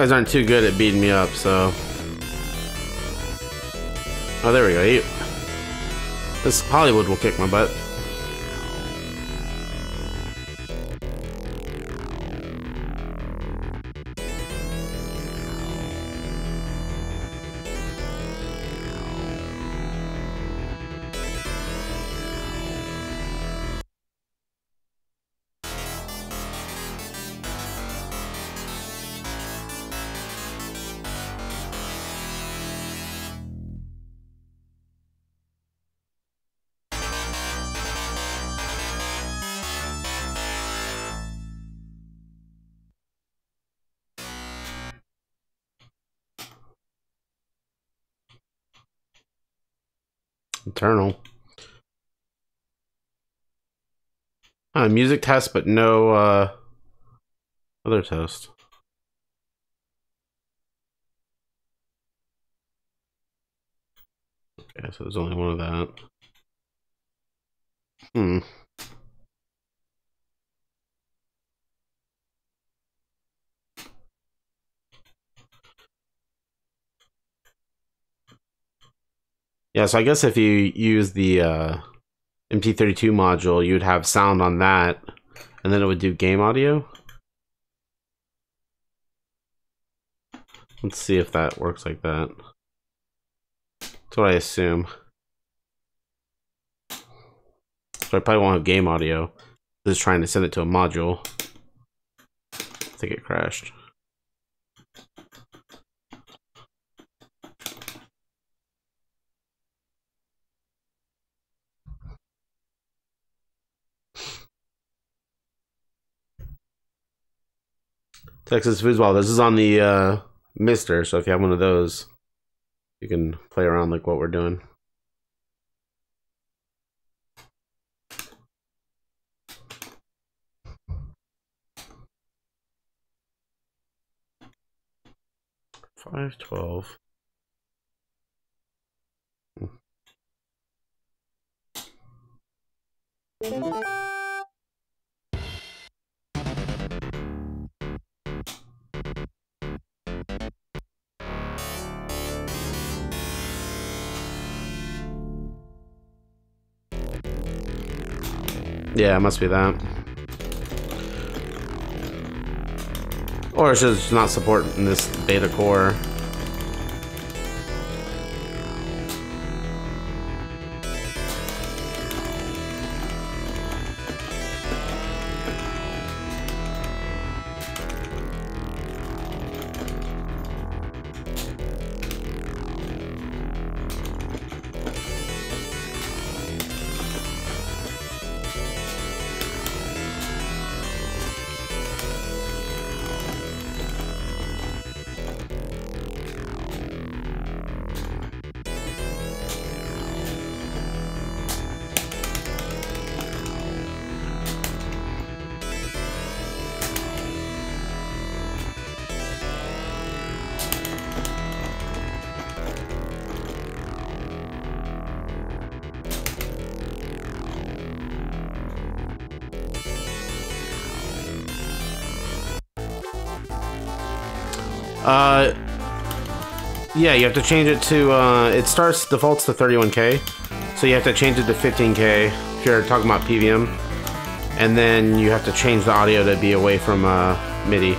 Guys aren't too good at beating me up, so. Oh, there we go. He... This Hollywood will kick my butt. Music test, but no uh, other test. Okay, so there's only one of that. Hmm. Yeah, so I guess if you use the uh, MT32 module, you would have sound on that, and then it would do game audio. Let's see if that works like that. That's what I assume. So I probably won't have game audio. Just trying to send it to a module. I think it crashed. Texas Foosball. This is on the uh, Mister, so if you have one of those, you can play around like what we're doing. Five twelve. Yeah, it must be that. Or it's just not supporting this beta core. Yeah, you have to change it to. Uh, it starts defaults to 31k, so you have to change it to 15k if you're talking about PVM, and then you have to change the audio to be away from uh, MIDI.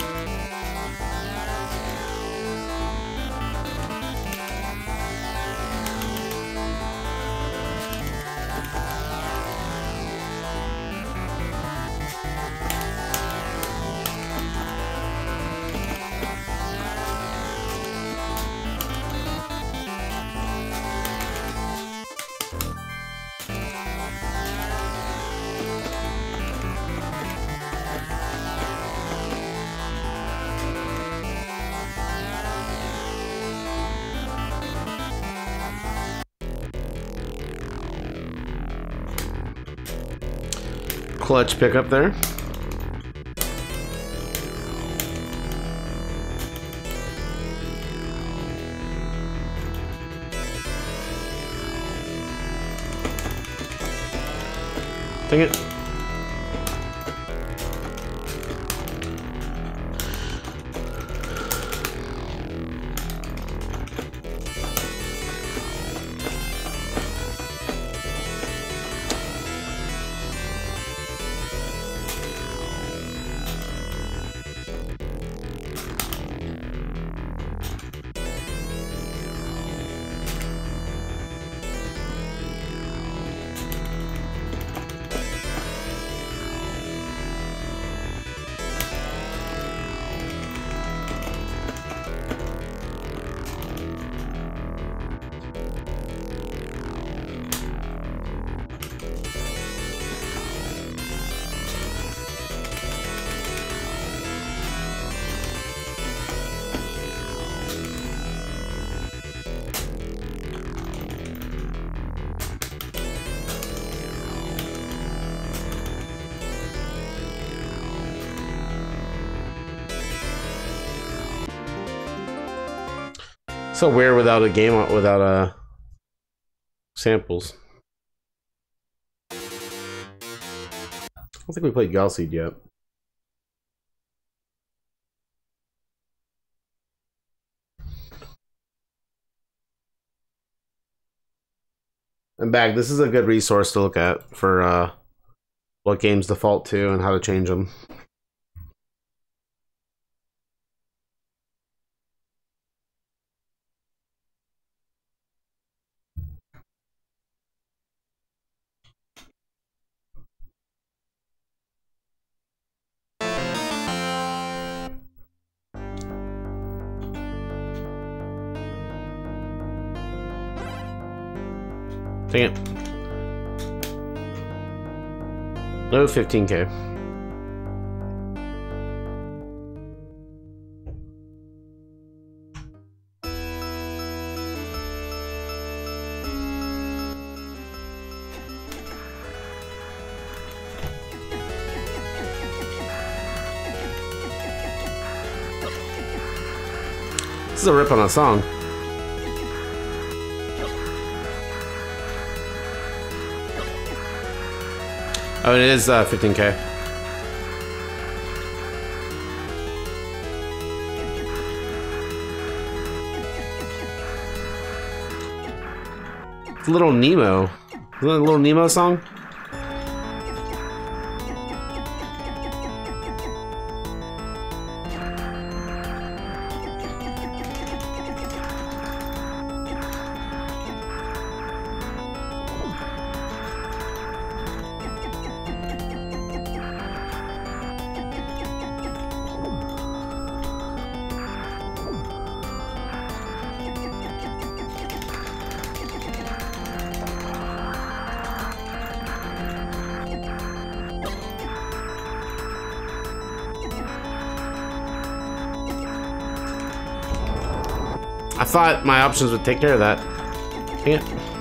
Clutch pickup there. Dang it. So weird without a game without uh samples. I don't think we played Galseed yet. And back, this is a good resource to look at for uh, what games default to and how to change them. No 15k. This is a rip on a song. Oh, it is uh, 15k. It's Little Nemo. Isn't that a Little Nemo song? Thought my options would take care of that. Dang it.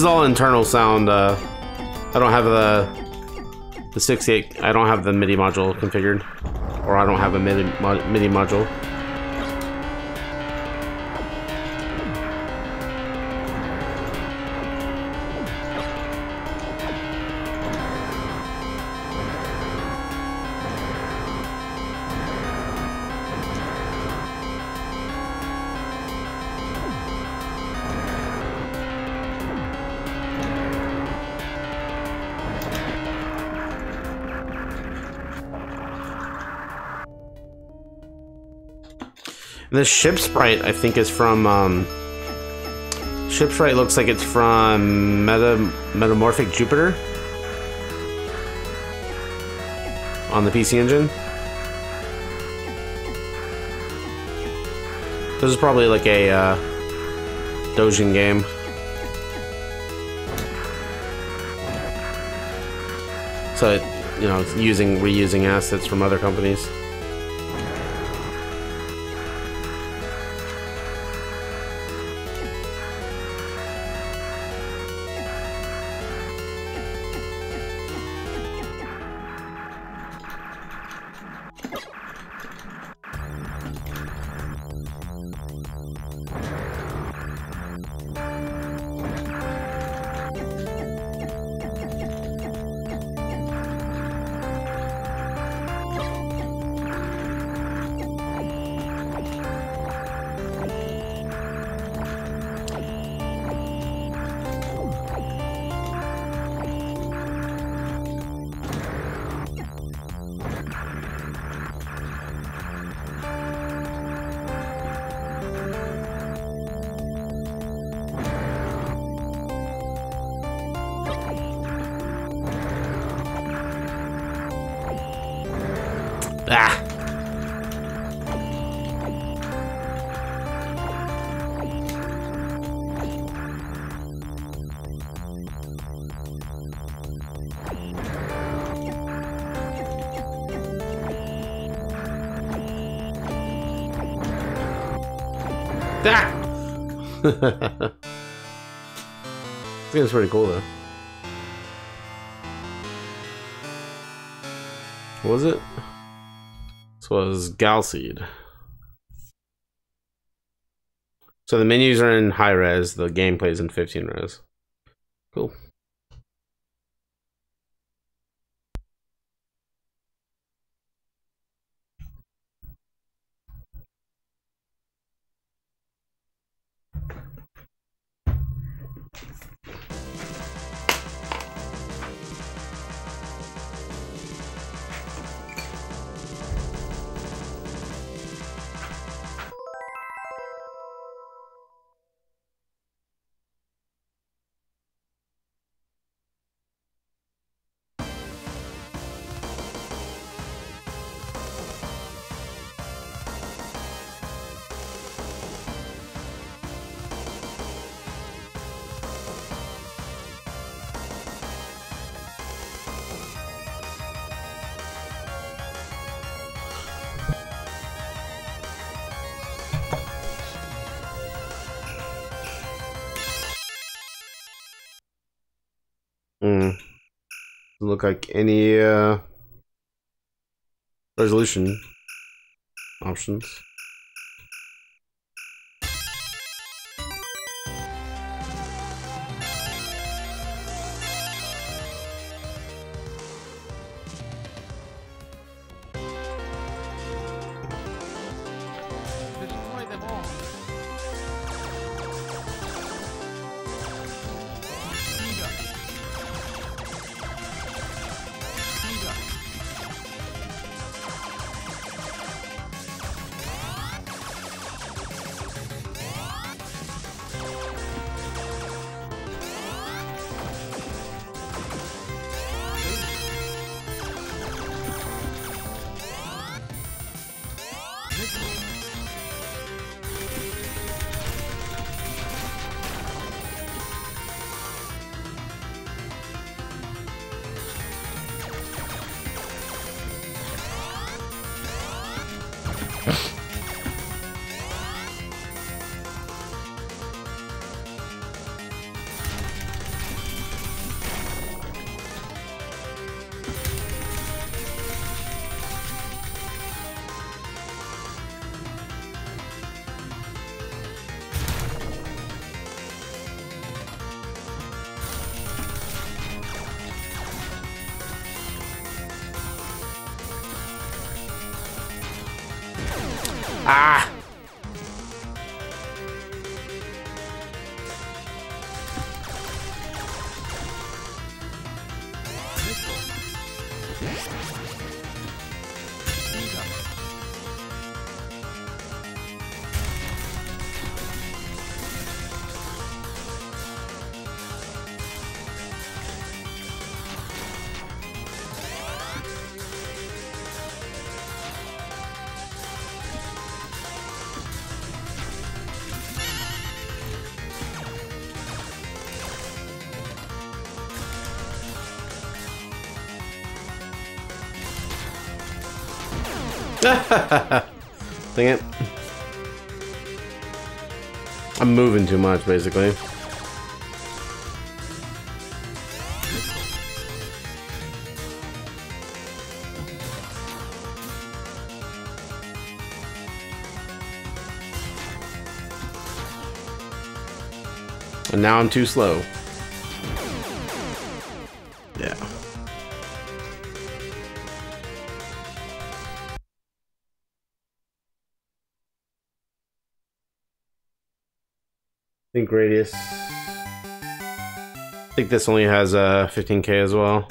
Is all internal sound. Uh, I don't have the the 68. I don't have the MIDI module configured, or I don't have a MIDI, MIDI module. This ship sprite, I think, is from. Um, ship sprite looks like it's from Meta Metamorphic Jupiter on the PC Engine. This is probably like a uh, Doujin game. So, it, you know, it's using reusing assets from other companies. Ah! Ah! [LAUGHS] this game's pretty cool though. What was it? Was Galseed. So the menus are in high res, the gameplay is in 15 res. Cool. Look like any uh, resolution options. Dang it. I'm moving too much, basically. And now I'm too slow. This only has uh 15k as well.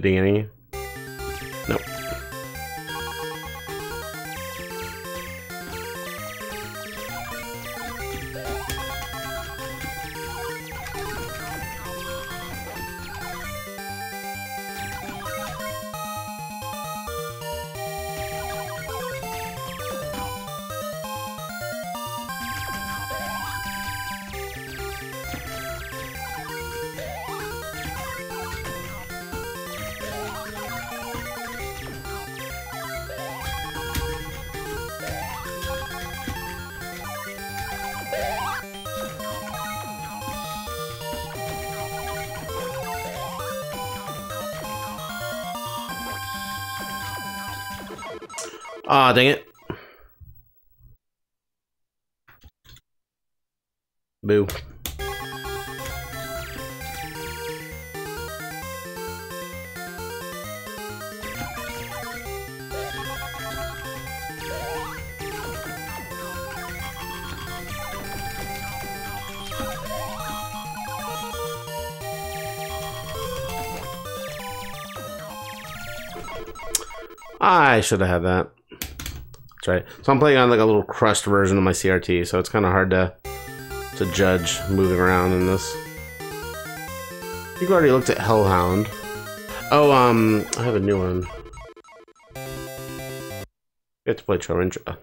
It's Ah, dang it. Boo. I should have had that. That's right. So I'm playing on like a little crushed version of my CRT, so it's kind of hard to to judge moving around in this. You've already looked at Hellhound. Oh, um, I have a new one. You have to play Cho Ren Sha.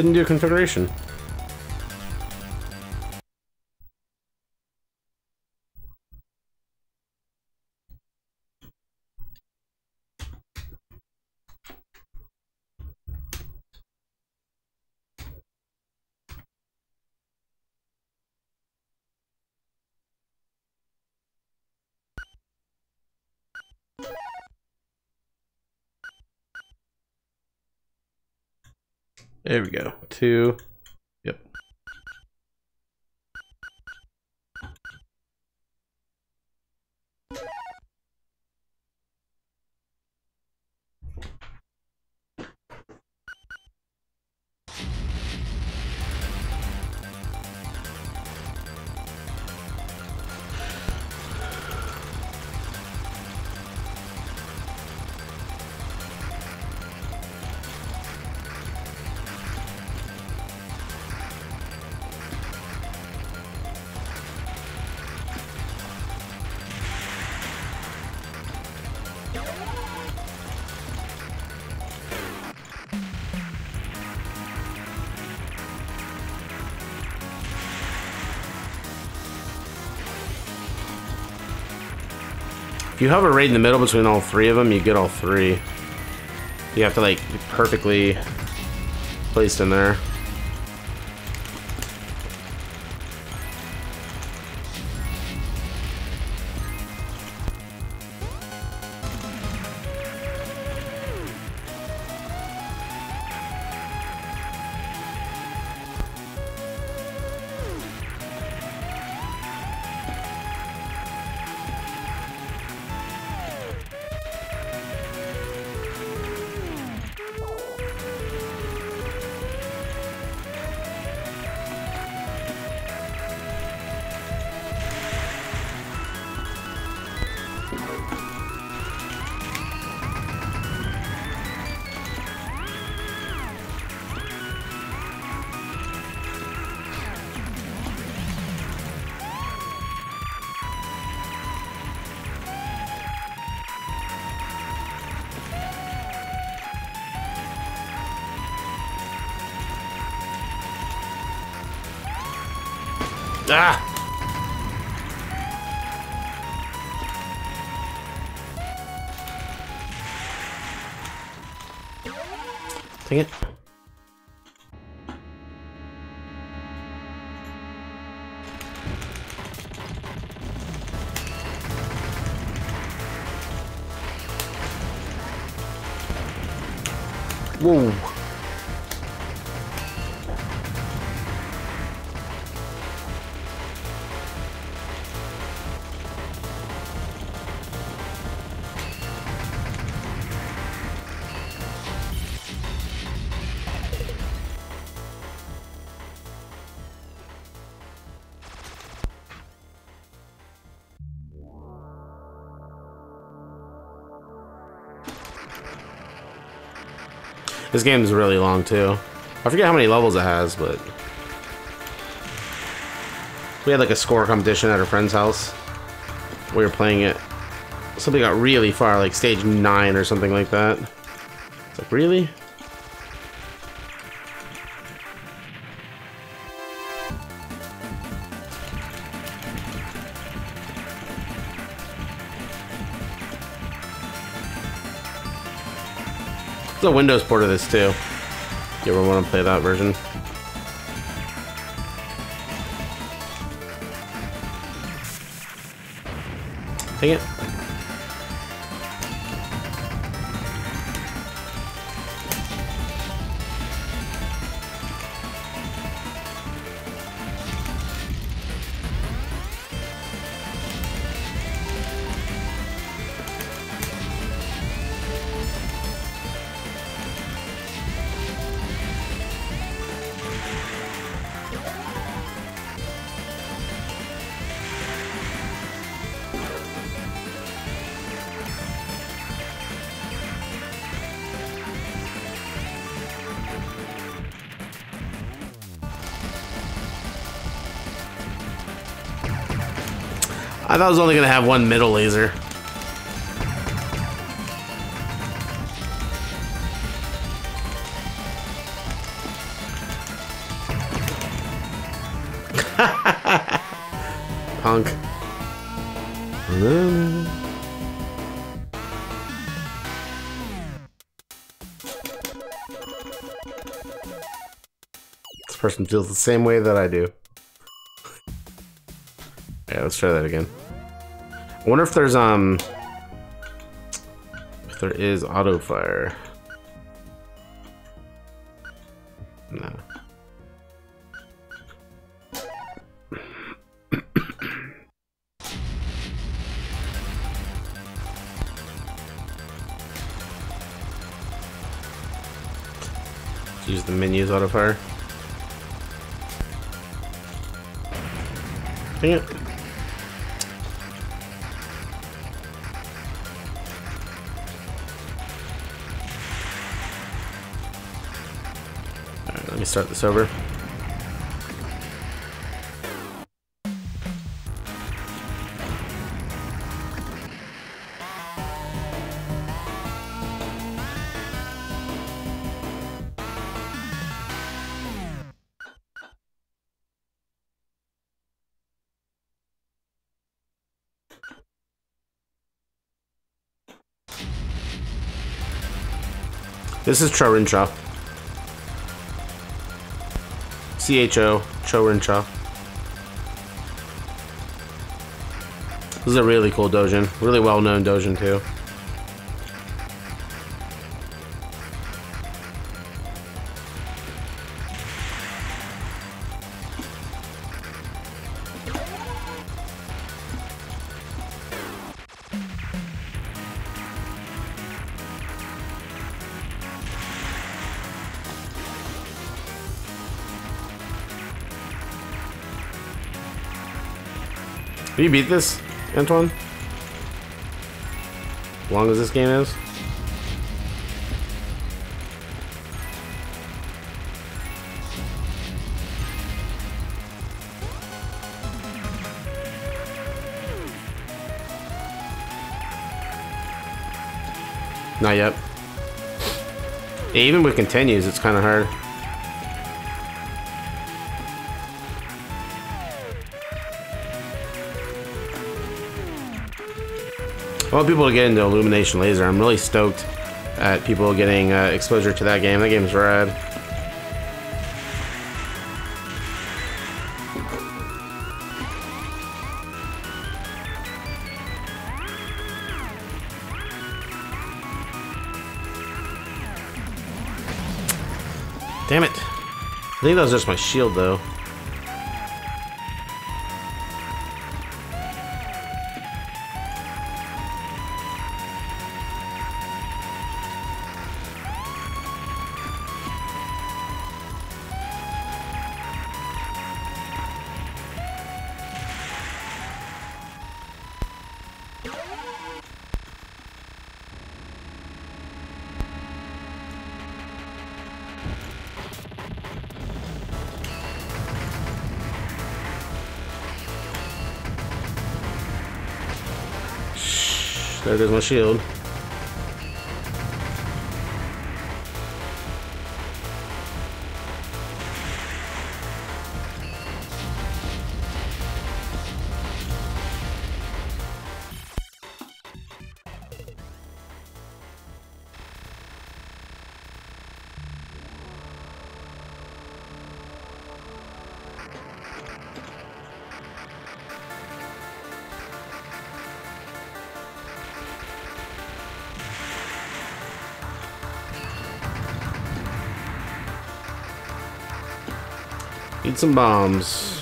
Didn't do configuration. There we go. Two. You have a raid in the middle between all three of them, you get all three. You have to like perfectly placed in there. This game is really long too. I forget how many levels it has, but we had like a score competition at a friend's house. We were playing it. Somebody got really far, like stage nine or something like that. It's like really. There's a Windows port of this too. You ever want to play that version. Dang it. Thought I was only gonna have one middle laser. [LAUGHS] Punk. This person feels the same way that I do. Yeah, let's try that again. I wonder if there's um if there is auto fire. No. Use the menus auto fire. Dang it. Start this over. This is Cho Ren Sha. C-H-O, Cho Ren Sha. This is a really cool doujin. Really well-known doujin, too. Have you beat this, Antoine? As long as this game is? Not yet. Even with continues, it's kind of hard. I want people to get into Illumination Laser. I'm really stoked at people getting uh, exposure to that game. That game's rad. Damn it. I think that was just my shield, though. There my shield. Need some bombs.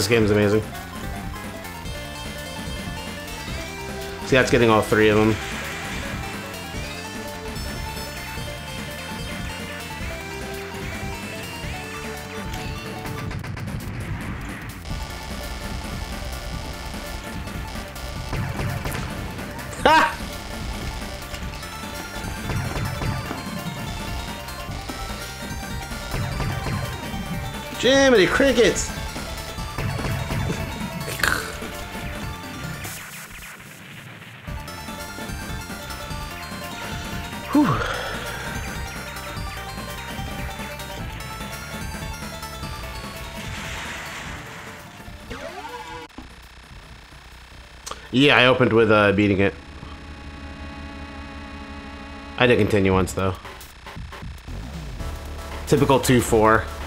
This game's amazing. See, that's getting all three of them. Jiminy crickets! Yeah, I opened with uh, beating it. I did continue once though. Typical 2-4.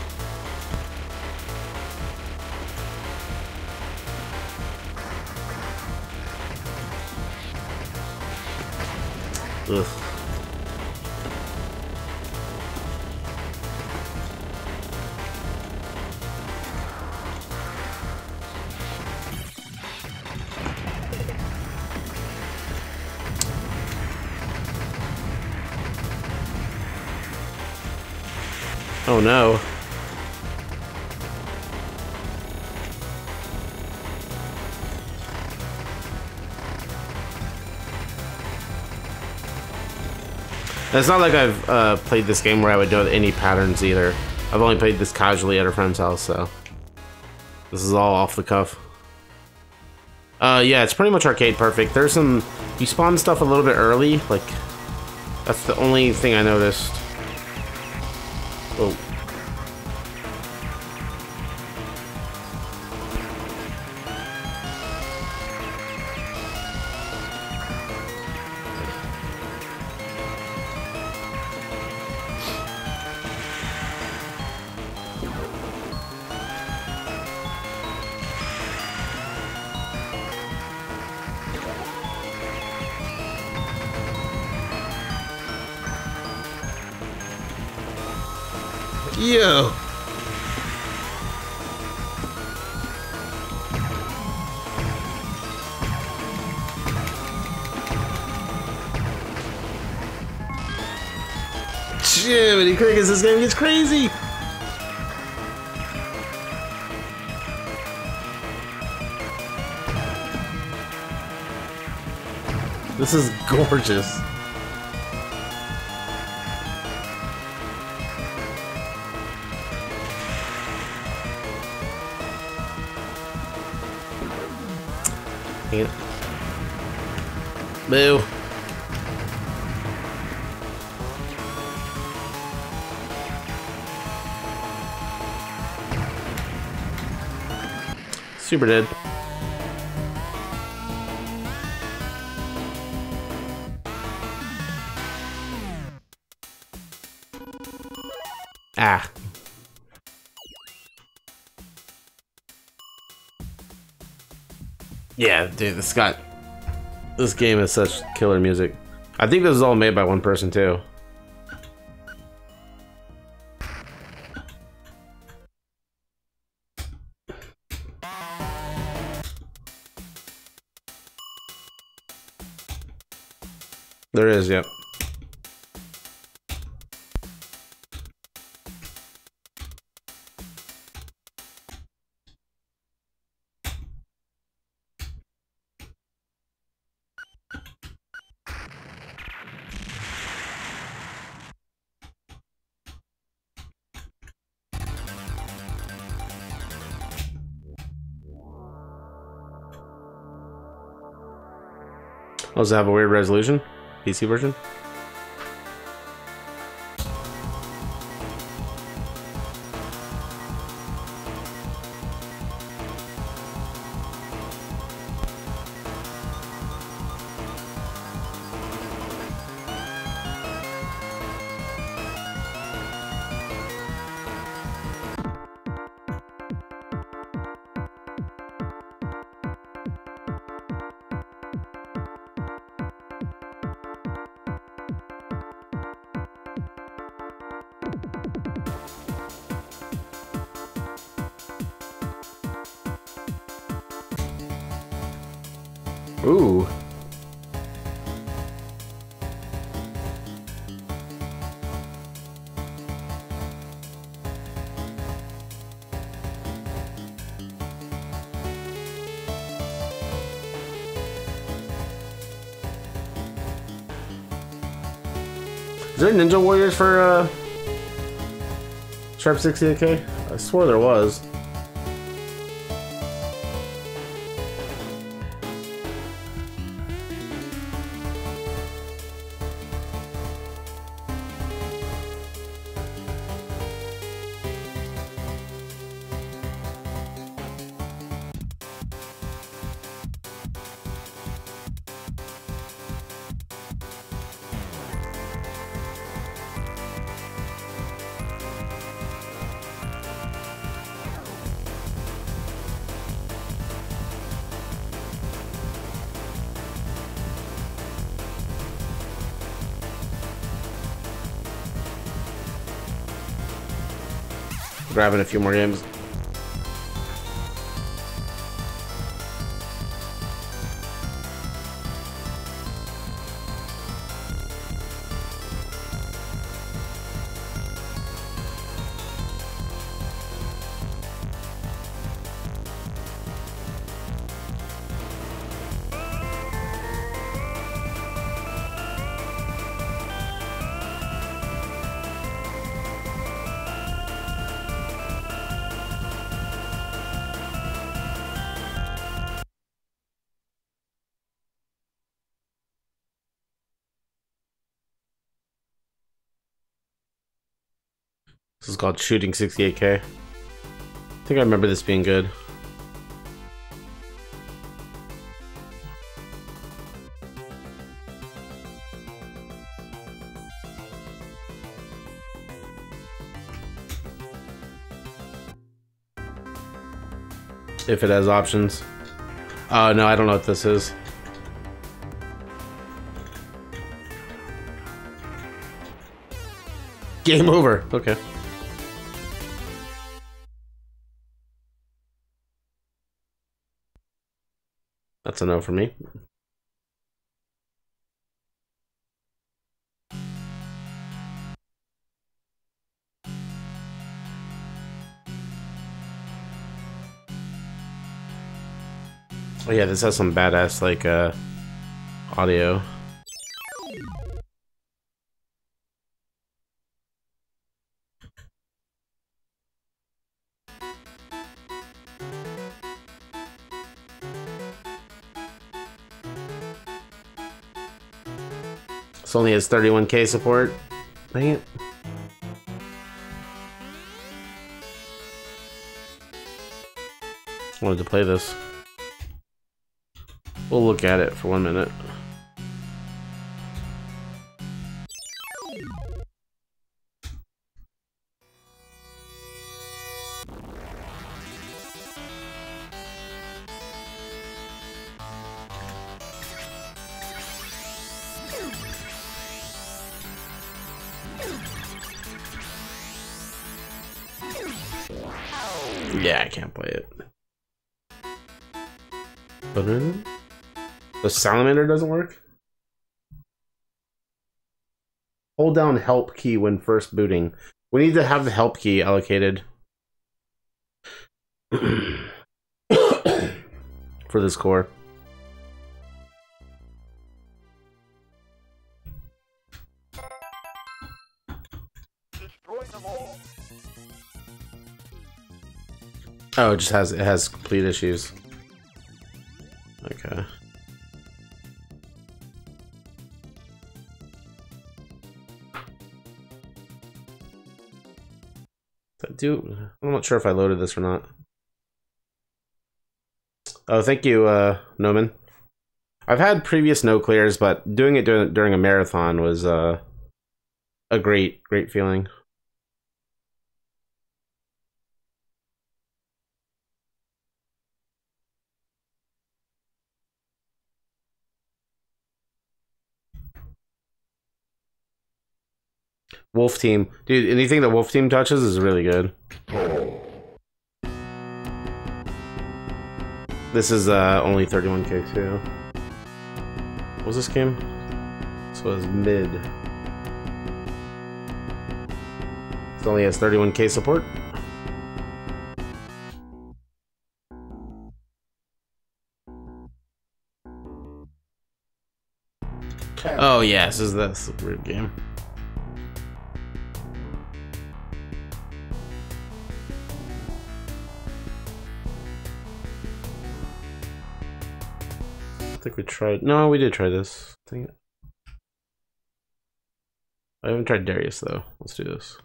And It's not like I've uh, played this game where I would know any patterns either. I've only played this casually at a friend's house, so this is all off the cuff. Uh, yeah, it's pretty much arcade perfect. There's some you spawn stuff a little bit early, like that's the only thing I noticed. Oh. purchase. Boo. Super dead. Dude, this got this game is such killer music. I think this is all made by one person too. Does it have a weird resolution? PC version? Sharp 68K? I swore there was. Grabbing a few more games. Called Shooting 68K. I think I remember this being good. If it has options. Oh, no, I don't know what this is. Game over. Okay. A no for me. Oh yeah, this has some badass like uh audio. This only has 31k support. Dang it. Wanted to play this. We'll look at it for one minute. Yeah, I can't play it. The salamander doesn't work? Hold down help key when first booting. We need to have the help key allocated. [CLEARS THROAT] For this core. Oh, it just has it has complete issues. Okay. Do I'm not sure if I loaded this or not. Oh, thank you, uh, Noman. I've had previous no clears, but doing it during, during a marathon was uh, a great, great feeling. Wolf Team. Dude, anything that Wolf Team touches is really good. This is uh, only 31k too. What was this game? This was mid. This only has 31k support. Oh yes, is this weird game? Think we tried. No, we did try this. Dang it. I haven't tried Darius though. Let's do this.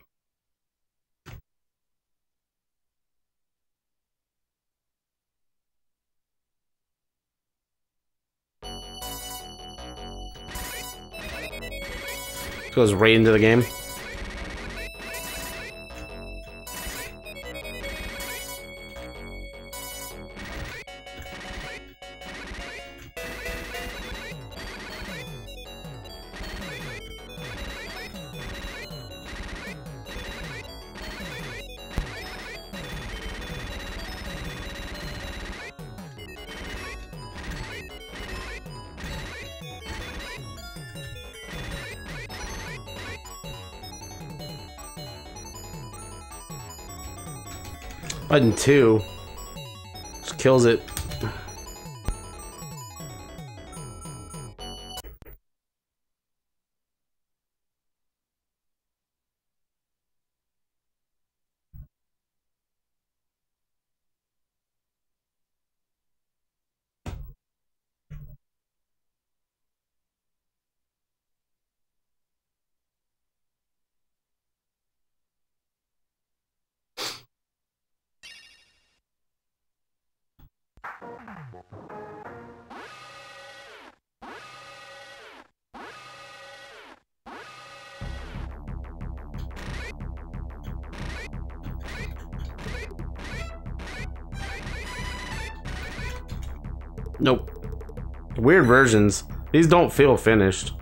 Goes right into the game. Button two. Just kills it. Versions. These don't feel finished.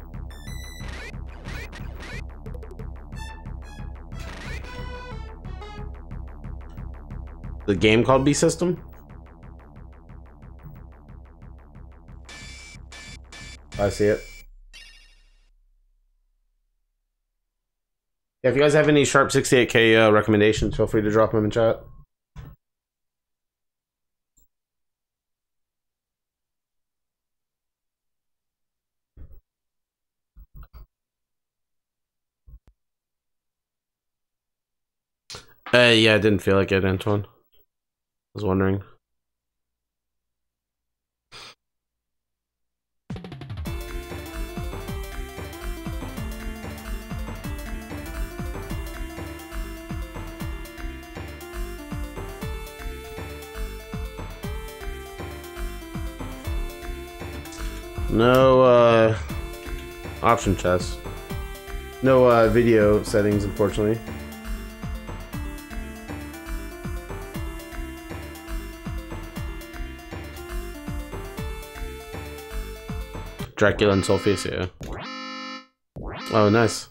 The game called B System? I see it. Yeah, if you guys have any Sharp 68K uh, recommendations, feel free to drop them in chat. Uh, yeah, I didn't feel like it, Antoine. I was wondering. No, uh, option chess. No, uh, video settings, unfortunately. Dracula and yeah. Oh, nice.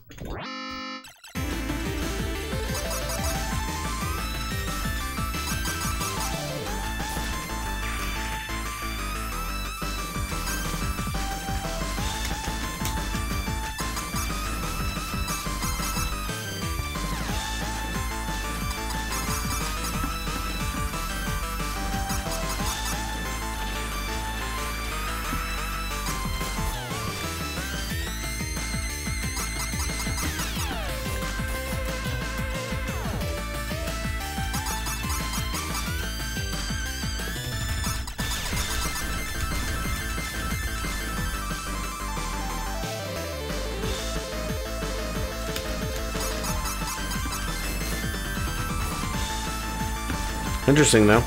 Interesting, though.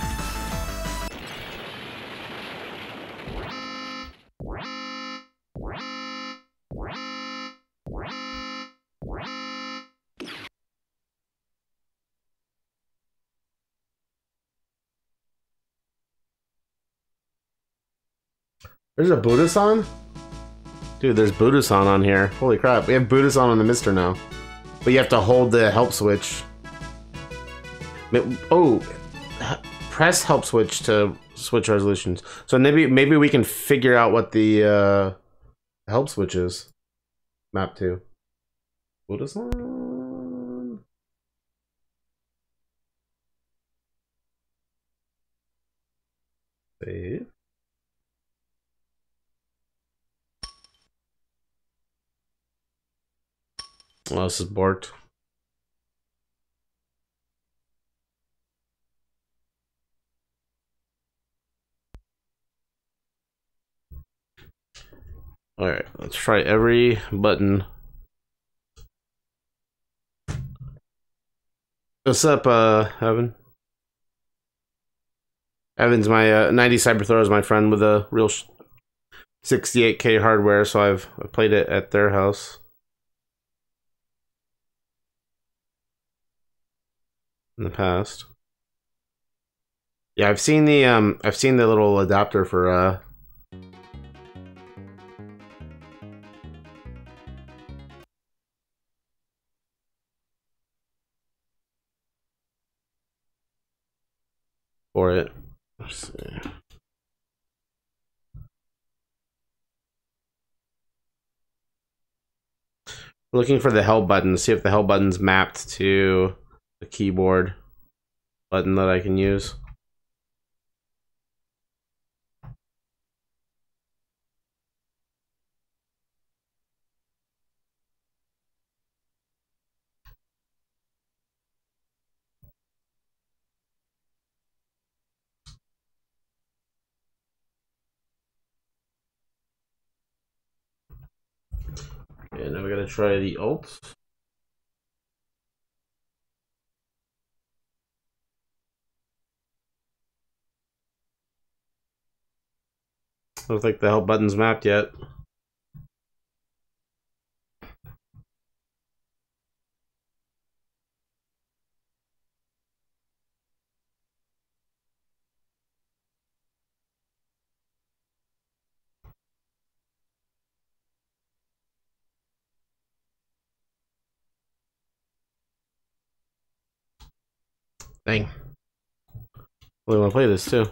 There's a Buddha-san? Dude, there's Buddha-san on here. Holy crap, we have Buddha-san on the Mister now. But you have to hold the help switch. Oh, press help switch to switch resolutions. So maybe maybe we can figure out what the uh, help switch is. Map to. Buddha-san? Save. Oh, this is Bort. Alright, let's try every button. What's up, uh, Evan? Evan's my, uh, 90 Cyber Throw is my friend with a real 68k hardware, so I've I played it at their house. in the past. Yeah, I've seen the um I've seen the little adapter for uh for it. Looking for the help button, see if the help button's mapped to the keyboard button that I can use. Try the alt. Don't think the help button's mapped yet. Dang. Really want to play this too.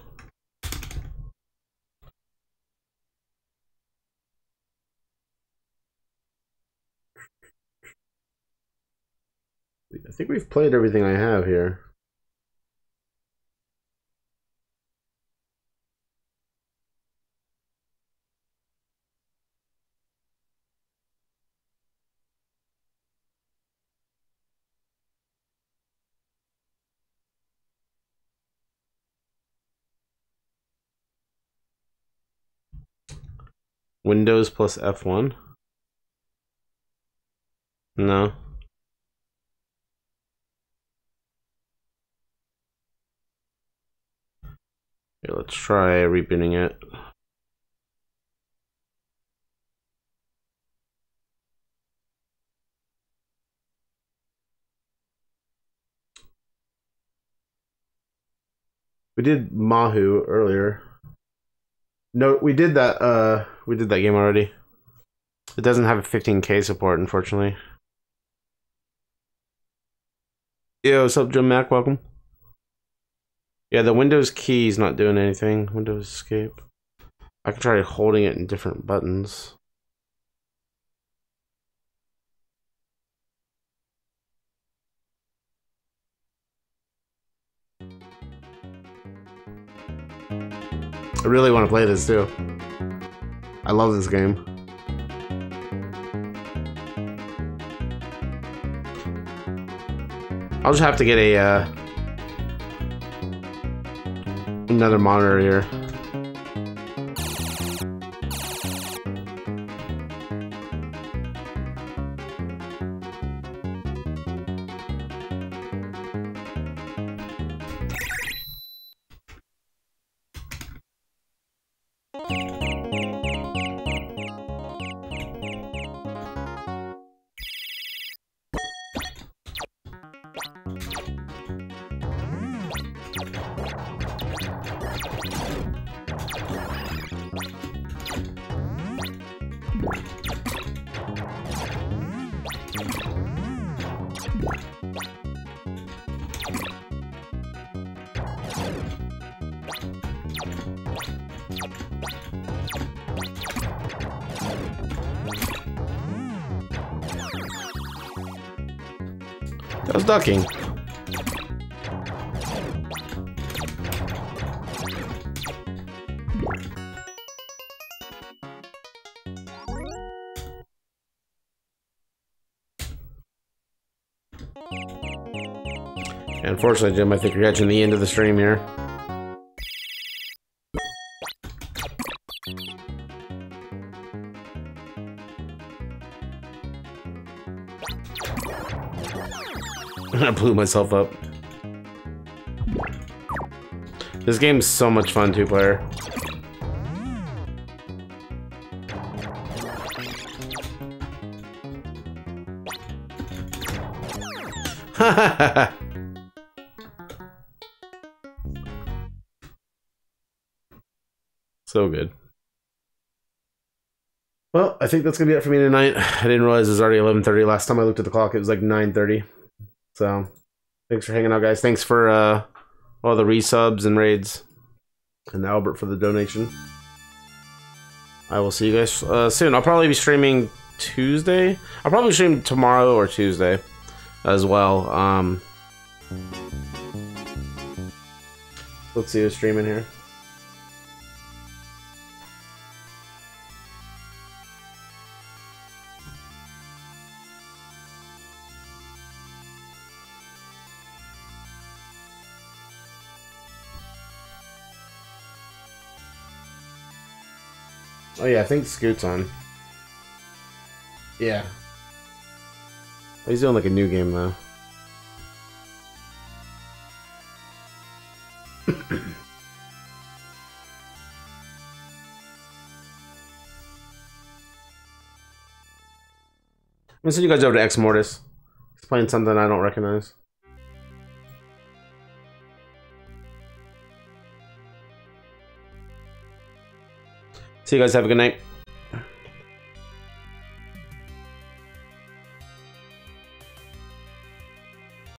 I think we've played everything I have here. Windows plus F1? No. Here, let's try rebooting it. We did Mahou earlier. No, we did that. Uh, we did that game already. It doesn't have a 15k support, unfortunately. Yo, what's up, Jim Mac? Welcome. Yeah, the Windows key is not doing anything. Windows Escape. I can try holding it in different buttons. I really want to play this too. I love this game. I'll just have to get a uh, another monitor here. Ducking. Unfortunately, Jim, I think you're catching the end of the stream here. Blew myself up. This game's so much fun, two player. [LAUGHS] so good. Well, I think that's gonna be it for me tonight. I didn't realize it was already eleven thirty. Last time I looked at the clock, it was like nine thirty. So, thanks for hanging out, guys. Thanks for uh, all the resubs and raids, and Albert for the donation. I will see you guys uh, soon. I'll probably be streaming Tuesday. I'll probably stream tomorrow or Tuesday as well. Um, let's see who's streaming here. Yeah, I think Scoot's on. Yeah. He's doing like a new game though. I'm gonna send you guys over to Ex Mortis. He's playing something I don't recognize. See you guys. Have a good night.